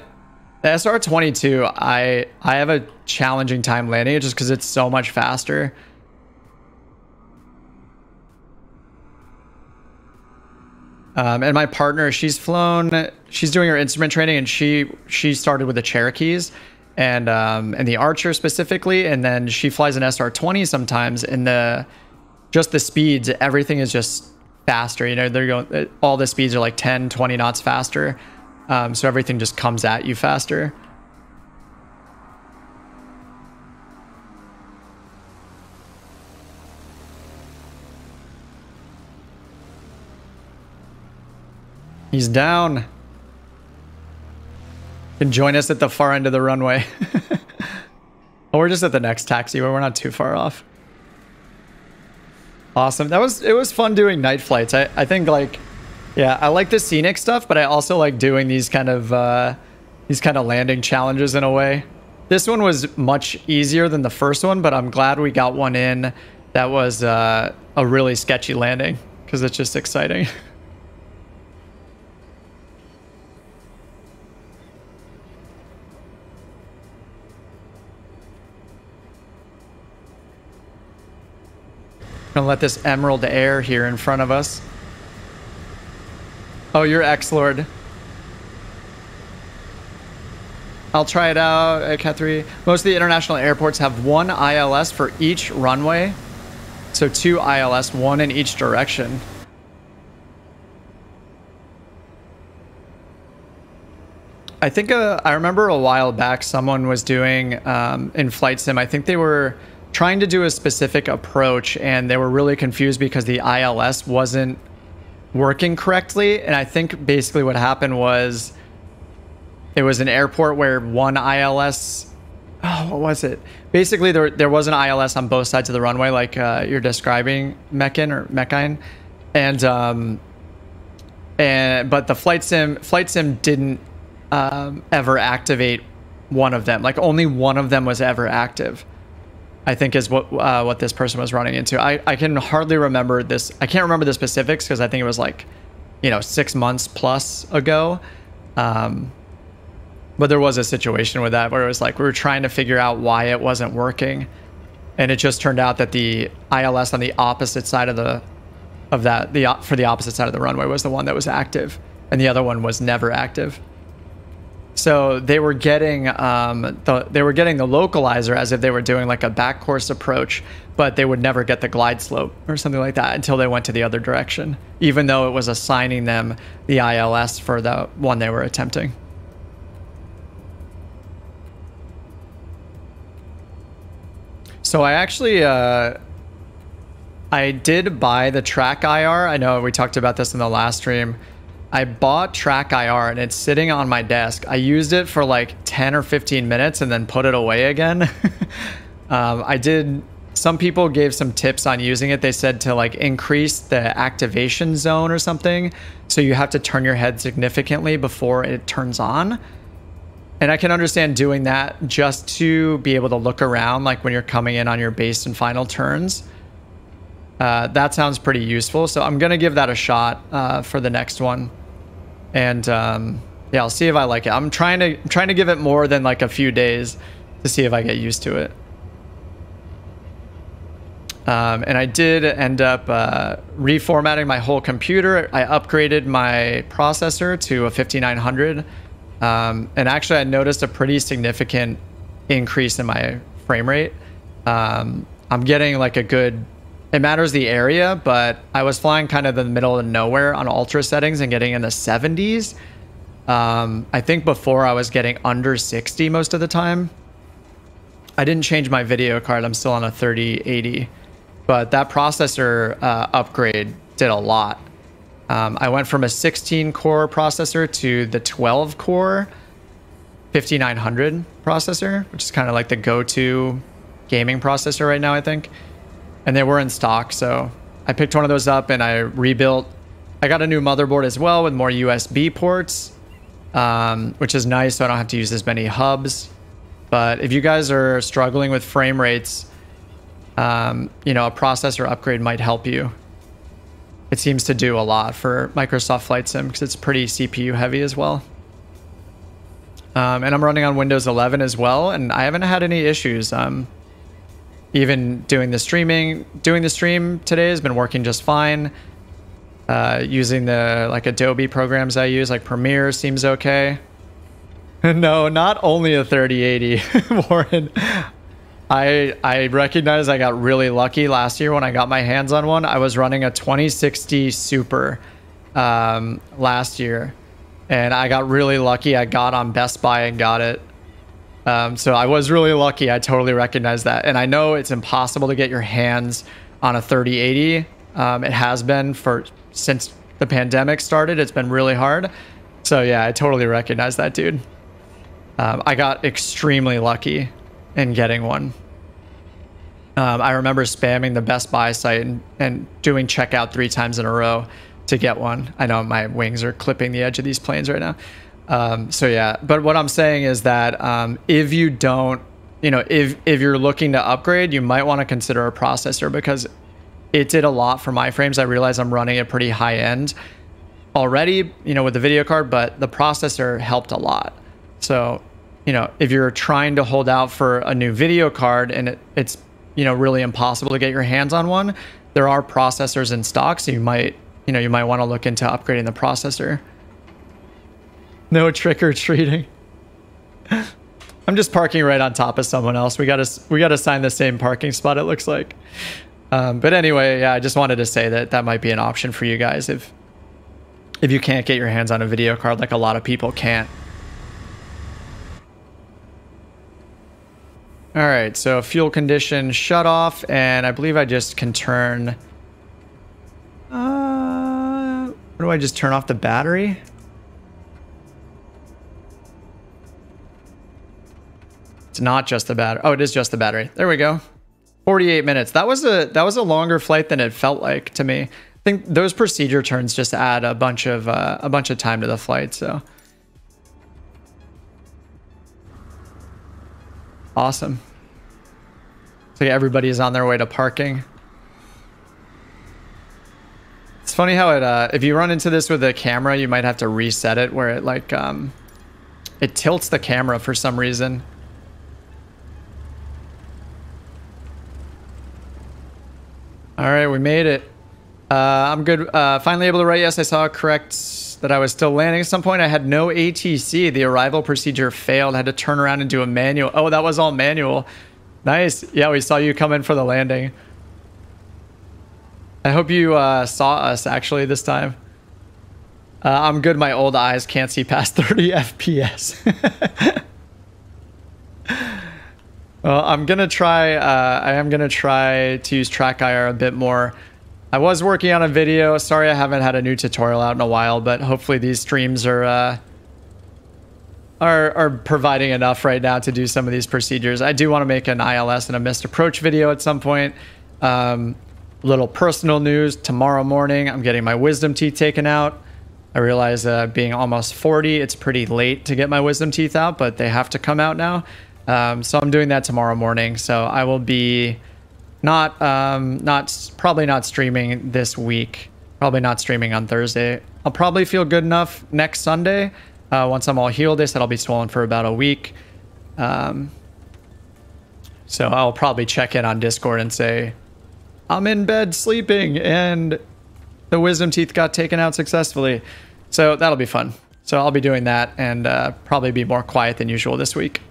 The SR22, I I have a challenging time landing it just because it's so much faster. Um, and my partner, she's flown, she's doing her instrument training, and she she started with the Cherokees and um, and the Archer specifically, and then she flies an SR-20 sometimes. And the just the speeds, everything is just faster. You know, they're going all the speeds are like 10, 20 knots faster, um, so everything just comes at you faster. He's down. Can join us at the far end of the runway. oh, we're just at the next taxi where we're not too far off. Awesome. That was it was fun doing night flights. I, I think like yeah, I like the scenic stuff, but I also like doing these kind of uh these kind of landing challenges in a way. This one was much easier than the first one, but I'm glad we got one in that was uh, a really sketchy landing because it's just exciting. Gonna let this emerald air here in front of us. Oh, you're X-Lord. I'll try it out at Cat 3. Most of the international airports have one ILS for each runway. So two ILS, one in each direction. I think uh, I remember a while back someone was doing um, in Flight Sim, I think they were trying to do a specific approach and they were really confused because the ILS wasn't working correctly. And I think basically what happened was it was an airport where one ILS, oh, what was it? Basically, there, there was an ILS on both sides of the runway, like uh, you're describing, Mekin or Mekine. And, um, and, but the flight sim, flight sim didn't um, ever activate one of them. Like only one of them was ever active. I think is what uh, what this person was running into. I, I can hardly remember this. I can't remember the specifics because I think it was like, you know, six months plus ago. Um, but there was a situation with that where it was like we were trying to figure out why it wasn't working, and it just turned out that the ILS on the opposite side of the of that the for the opposite side of the runway was the one that was active, and the other one was never active. So they were getting um, the they were getting the localizer as if they were doing like a back course approach, but they would never get the glide slope or something like that until they went to the other direction, even though it was assigning them the ILS for the one they were attempting. So I actually uh, I did buy the TrackIR. I know we talked about this in the last stream. I bought TrackIR and it's sitting on my desk. I used it for like 10 or 15 minutes and then put it away again. um, I did some people gave some tips on using it. They said to like increase the activation zone or something. So you have to turn your head significantly before it turns on. And I can understand doing that just to be able to look around, like when you're coming in on your base and final turns. Uh, that sounds pretty useful. So I'm going to give that a shot uh, for the next one. And um, yeah, I'll see if I like it. I'm trying to I'm trying to give it more than like a few days to see if I get used to it. Um, and I did end up uh, reformatting my whole computer. I upgraded my processor to a 5900. Um, and actually, I noticed a pretty significant increase in my frame rate. Um, I'm getting like a good, it matters the area, but I was flying kind of in the middle of nowhere on ultra settings and getting in the 70s. Um, I think before I was getting under 60 most of the time. I didn't change my video card. I'm still on a 3080 but that processor uh, upgrade did a lot. Um, I went from a 16 core processor to the 12 core 5900 processor, which is kind of like the go to gaming processor right now, I think. And they were in stock. So I picked one of those up and I rebuilt. I got a new motherboard as well with more USB ports, um, which is nice. So I don't have to use as many hubs. But if you guys are struggling with frame rates, um, you know, a processor upgrade might help you. It seems to do a lot for Microsoft Flight Sim because it's pretty CPU heavy as well. Um, and I'm running on Windows 11 as well, and I haven't had any issues. Um, even doing the streaming, doing the stream today has been working just fine. Uh, using the like Adobe programs I use, like Premiere, seems okay. no, not only a 3080, Warren. I I recognize I got really lucky last year when I got my hands on one. I was running a 2060 Super um, last year, and I got really lucky. I got on Best Buy and got it. Um, so I was really lucky. I totally recognize that, and I know it's impossible to get your hands on a 3080. Um, it has been for since the pandemic started. It's been really hard. So yeah, I totally recognize that, dude. Um, I got extremely lucky in getting one. Um, I remember spamming the Best Buy site and, and doing checkout three times in a row to get one. I know my wings are clipping the edge of these planes right now. Um, so yeah, but what I'm saying is that um, if you don't, you know, if if you're looking to upgrade, you might want to consider a processor because it did a lot for my frames. I realize I'm running a pretty high end already, you know, with the video card, but the processor helped a lot. So, you know, if you're trying to hold out for a new video card and it, it's you know really impossible to get your hands on one, there are processors in stock, so you might you know you might want to look into upgrading the processor. No trick or treating. I'm just parking right on top of someone else. We gotta we gotta sign the same parking spot. It looks like. Um, but anyway, yeah, I just wanted to say that that might be an option for you guys if if you can't get your hands on a video card like a lot of people can't. All right, so fuel condition shut off, and I believe I just can turn... Uh, what do I just turn off the battery? It's not just the battery. Oh, it is just the battery. There we go. 48 minutes. That was a that was a longer flight than it felt like to me. I think those procedure turns just add a bunch of uh, a bunch of time to the flight. So. Awesome. So yeah, everybody is on their way to parking. It's funny how it, uh, if you run into this with a camera, you might have to reset it where it like, um, it tilts the camera for some reason. All right, we made it. Uh, I'm good. Uh, finally able to write yes. I saw correct that I was still landing. At some point, I had no ATC. The arrival procedure failed. I had to turn around and do a manual. Oh, that was all manual. Nice. Yeah, we saw you come in for the landing. I hope you uh, saw us actually this time. Uh, I'm good. My old eyes can't see past 30 FPS. well, I'm gonna try. Uh, I am gonna try to use TrackIR a bit more. I was working on a video. Sorry, I haven't had a new tutorial out in a while, but hopefully these streams are uh, are, are providing enough right now to do some of these procedures. I do want to make an ILS and a missed approach video at some point. Um, little personal news tomorrow morning, I'm getting my wisdom teeth taken out. I realize uh, being almost 40, it's pretty late to get my wisdom teeth out, but they have to come out now. Um, so I'm doing that tomorrow morning. So I will be not um, not probably not streaming this week. Probably not streaming on Thursday. I'll probably feel good enough next Sunday. Uh, once I'm all healed, said I'll be swollen for about a week. Um, so I'll probably check in on Discord and say, I'm in bed sleeping and the wisdom teeth got taken out successfully. So that'll be fun. So I'll be doing that and uh, probably be more quiet than usual this week.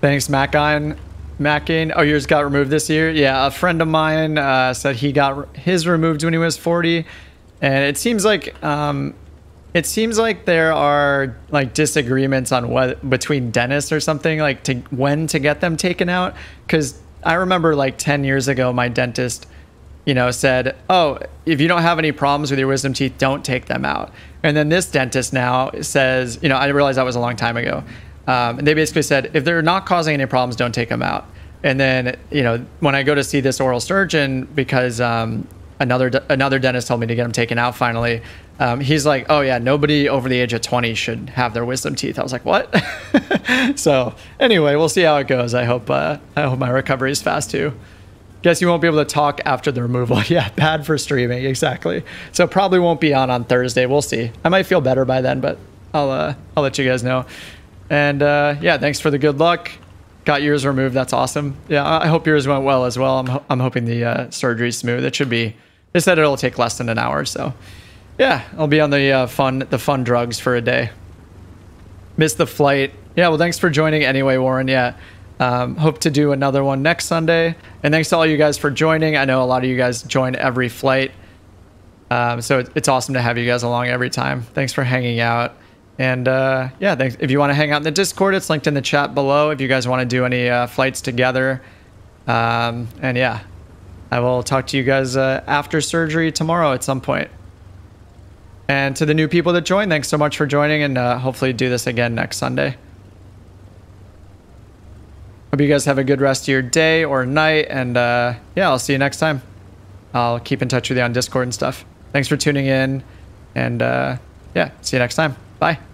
Thanks, Mackin. Mackin. Oh, yours got removed this year? Yeah, a friend of mine uh, said he got his removed when he was 40. And it seems like um, it seems like there are like disagreements on what between dentists or something like to when to get them taken out because i remember like 10 years ago my dentist you know said oh if you don't have any problems with your wisdom teeth don't take them out and then this dentist now says you know i realized that was a long time ago um, and they basically said if they're not causing any problems don't take them out and then you know when i go to see this oral surgeon because um, another another dentist told me to get them taken out finally um, he's like, oh yeah, nobody over the age of 20 should have their wisdom teeth. I was like, what? so anyway, we'll see how it goes. I hope uh, I hope my recovery is fast too. Guess you won't be able to talk after the removal. yeah, bad for streaming, exactly. So probably won't be on on Thursday. We'll see. I might feel better by then, but I'll uh, I'll let you guys know. And uh, yeah, thanks for the good luck. Got yours removed. That's awesome. Yeah, I hope yours went well as well. I'm ho- I'm hoping the uh, surgery's smooth. It should be. They said it'll take less than an hour, so. Yeah, I'll be on the uh, fun the fun drugs for a day. Missed the flight. Yeah, well, thanks for joining anyway, Warren. Yeah, um, hope to do another one next Sunday. And thanks to all you guys for joining. I know a lot of you guys join every flight, um, so it's awesome to have you guys along every time. Thanks for hanging out. And uh, yeah, thanks. If you want to hang out in the Discord, it's linked in the chat below. If you guys want to do any uh, flights together, um, and yeah, I will talk to you guys uh, after surgery tomorrow at some point. And to the new people that joined, thanks so much for joining and uh, hopefully do this again next Sunday. Hope you guys have a good rest of your day or night. And uh, yeah, I'll see you next time. I'll keep in touch with you on Discord and stuff. Thanks for tuning in. And uh, yeah, see you next time. Bye.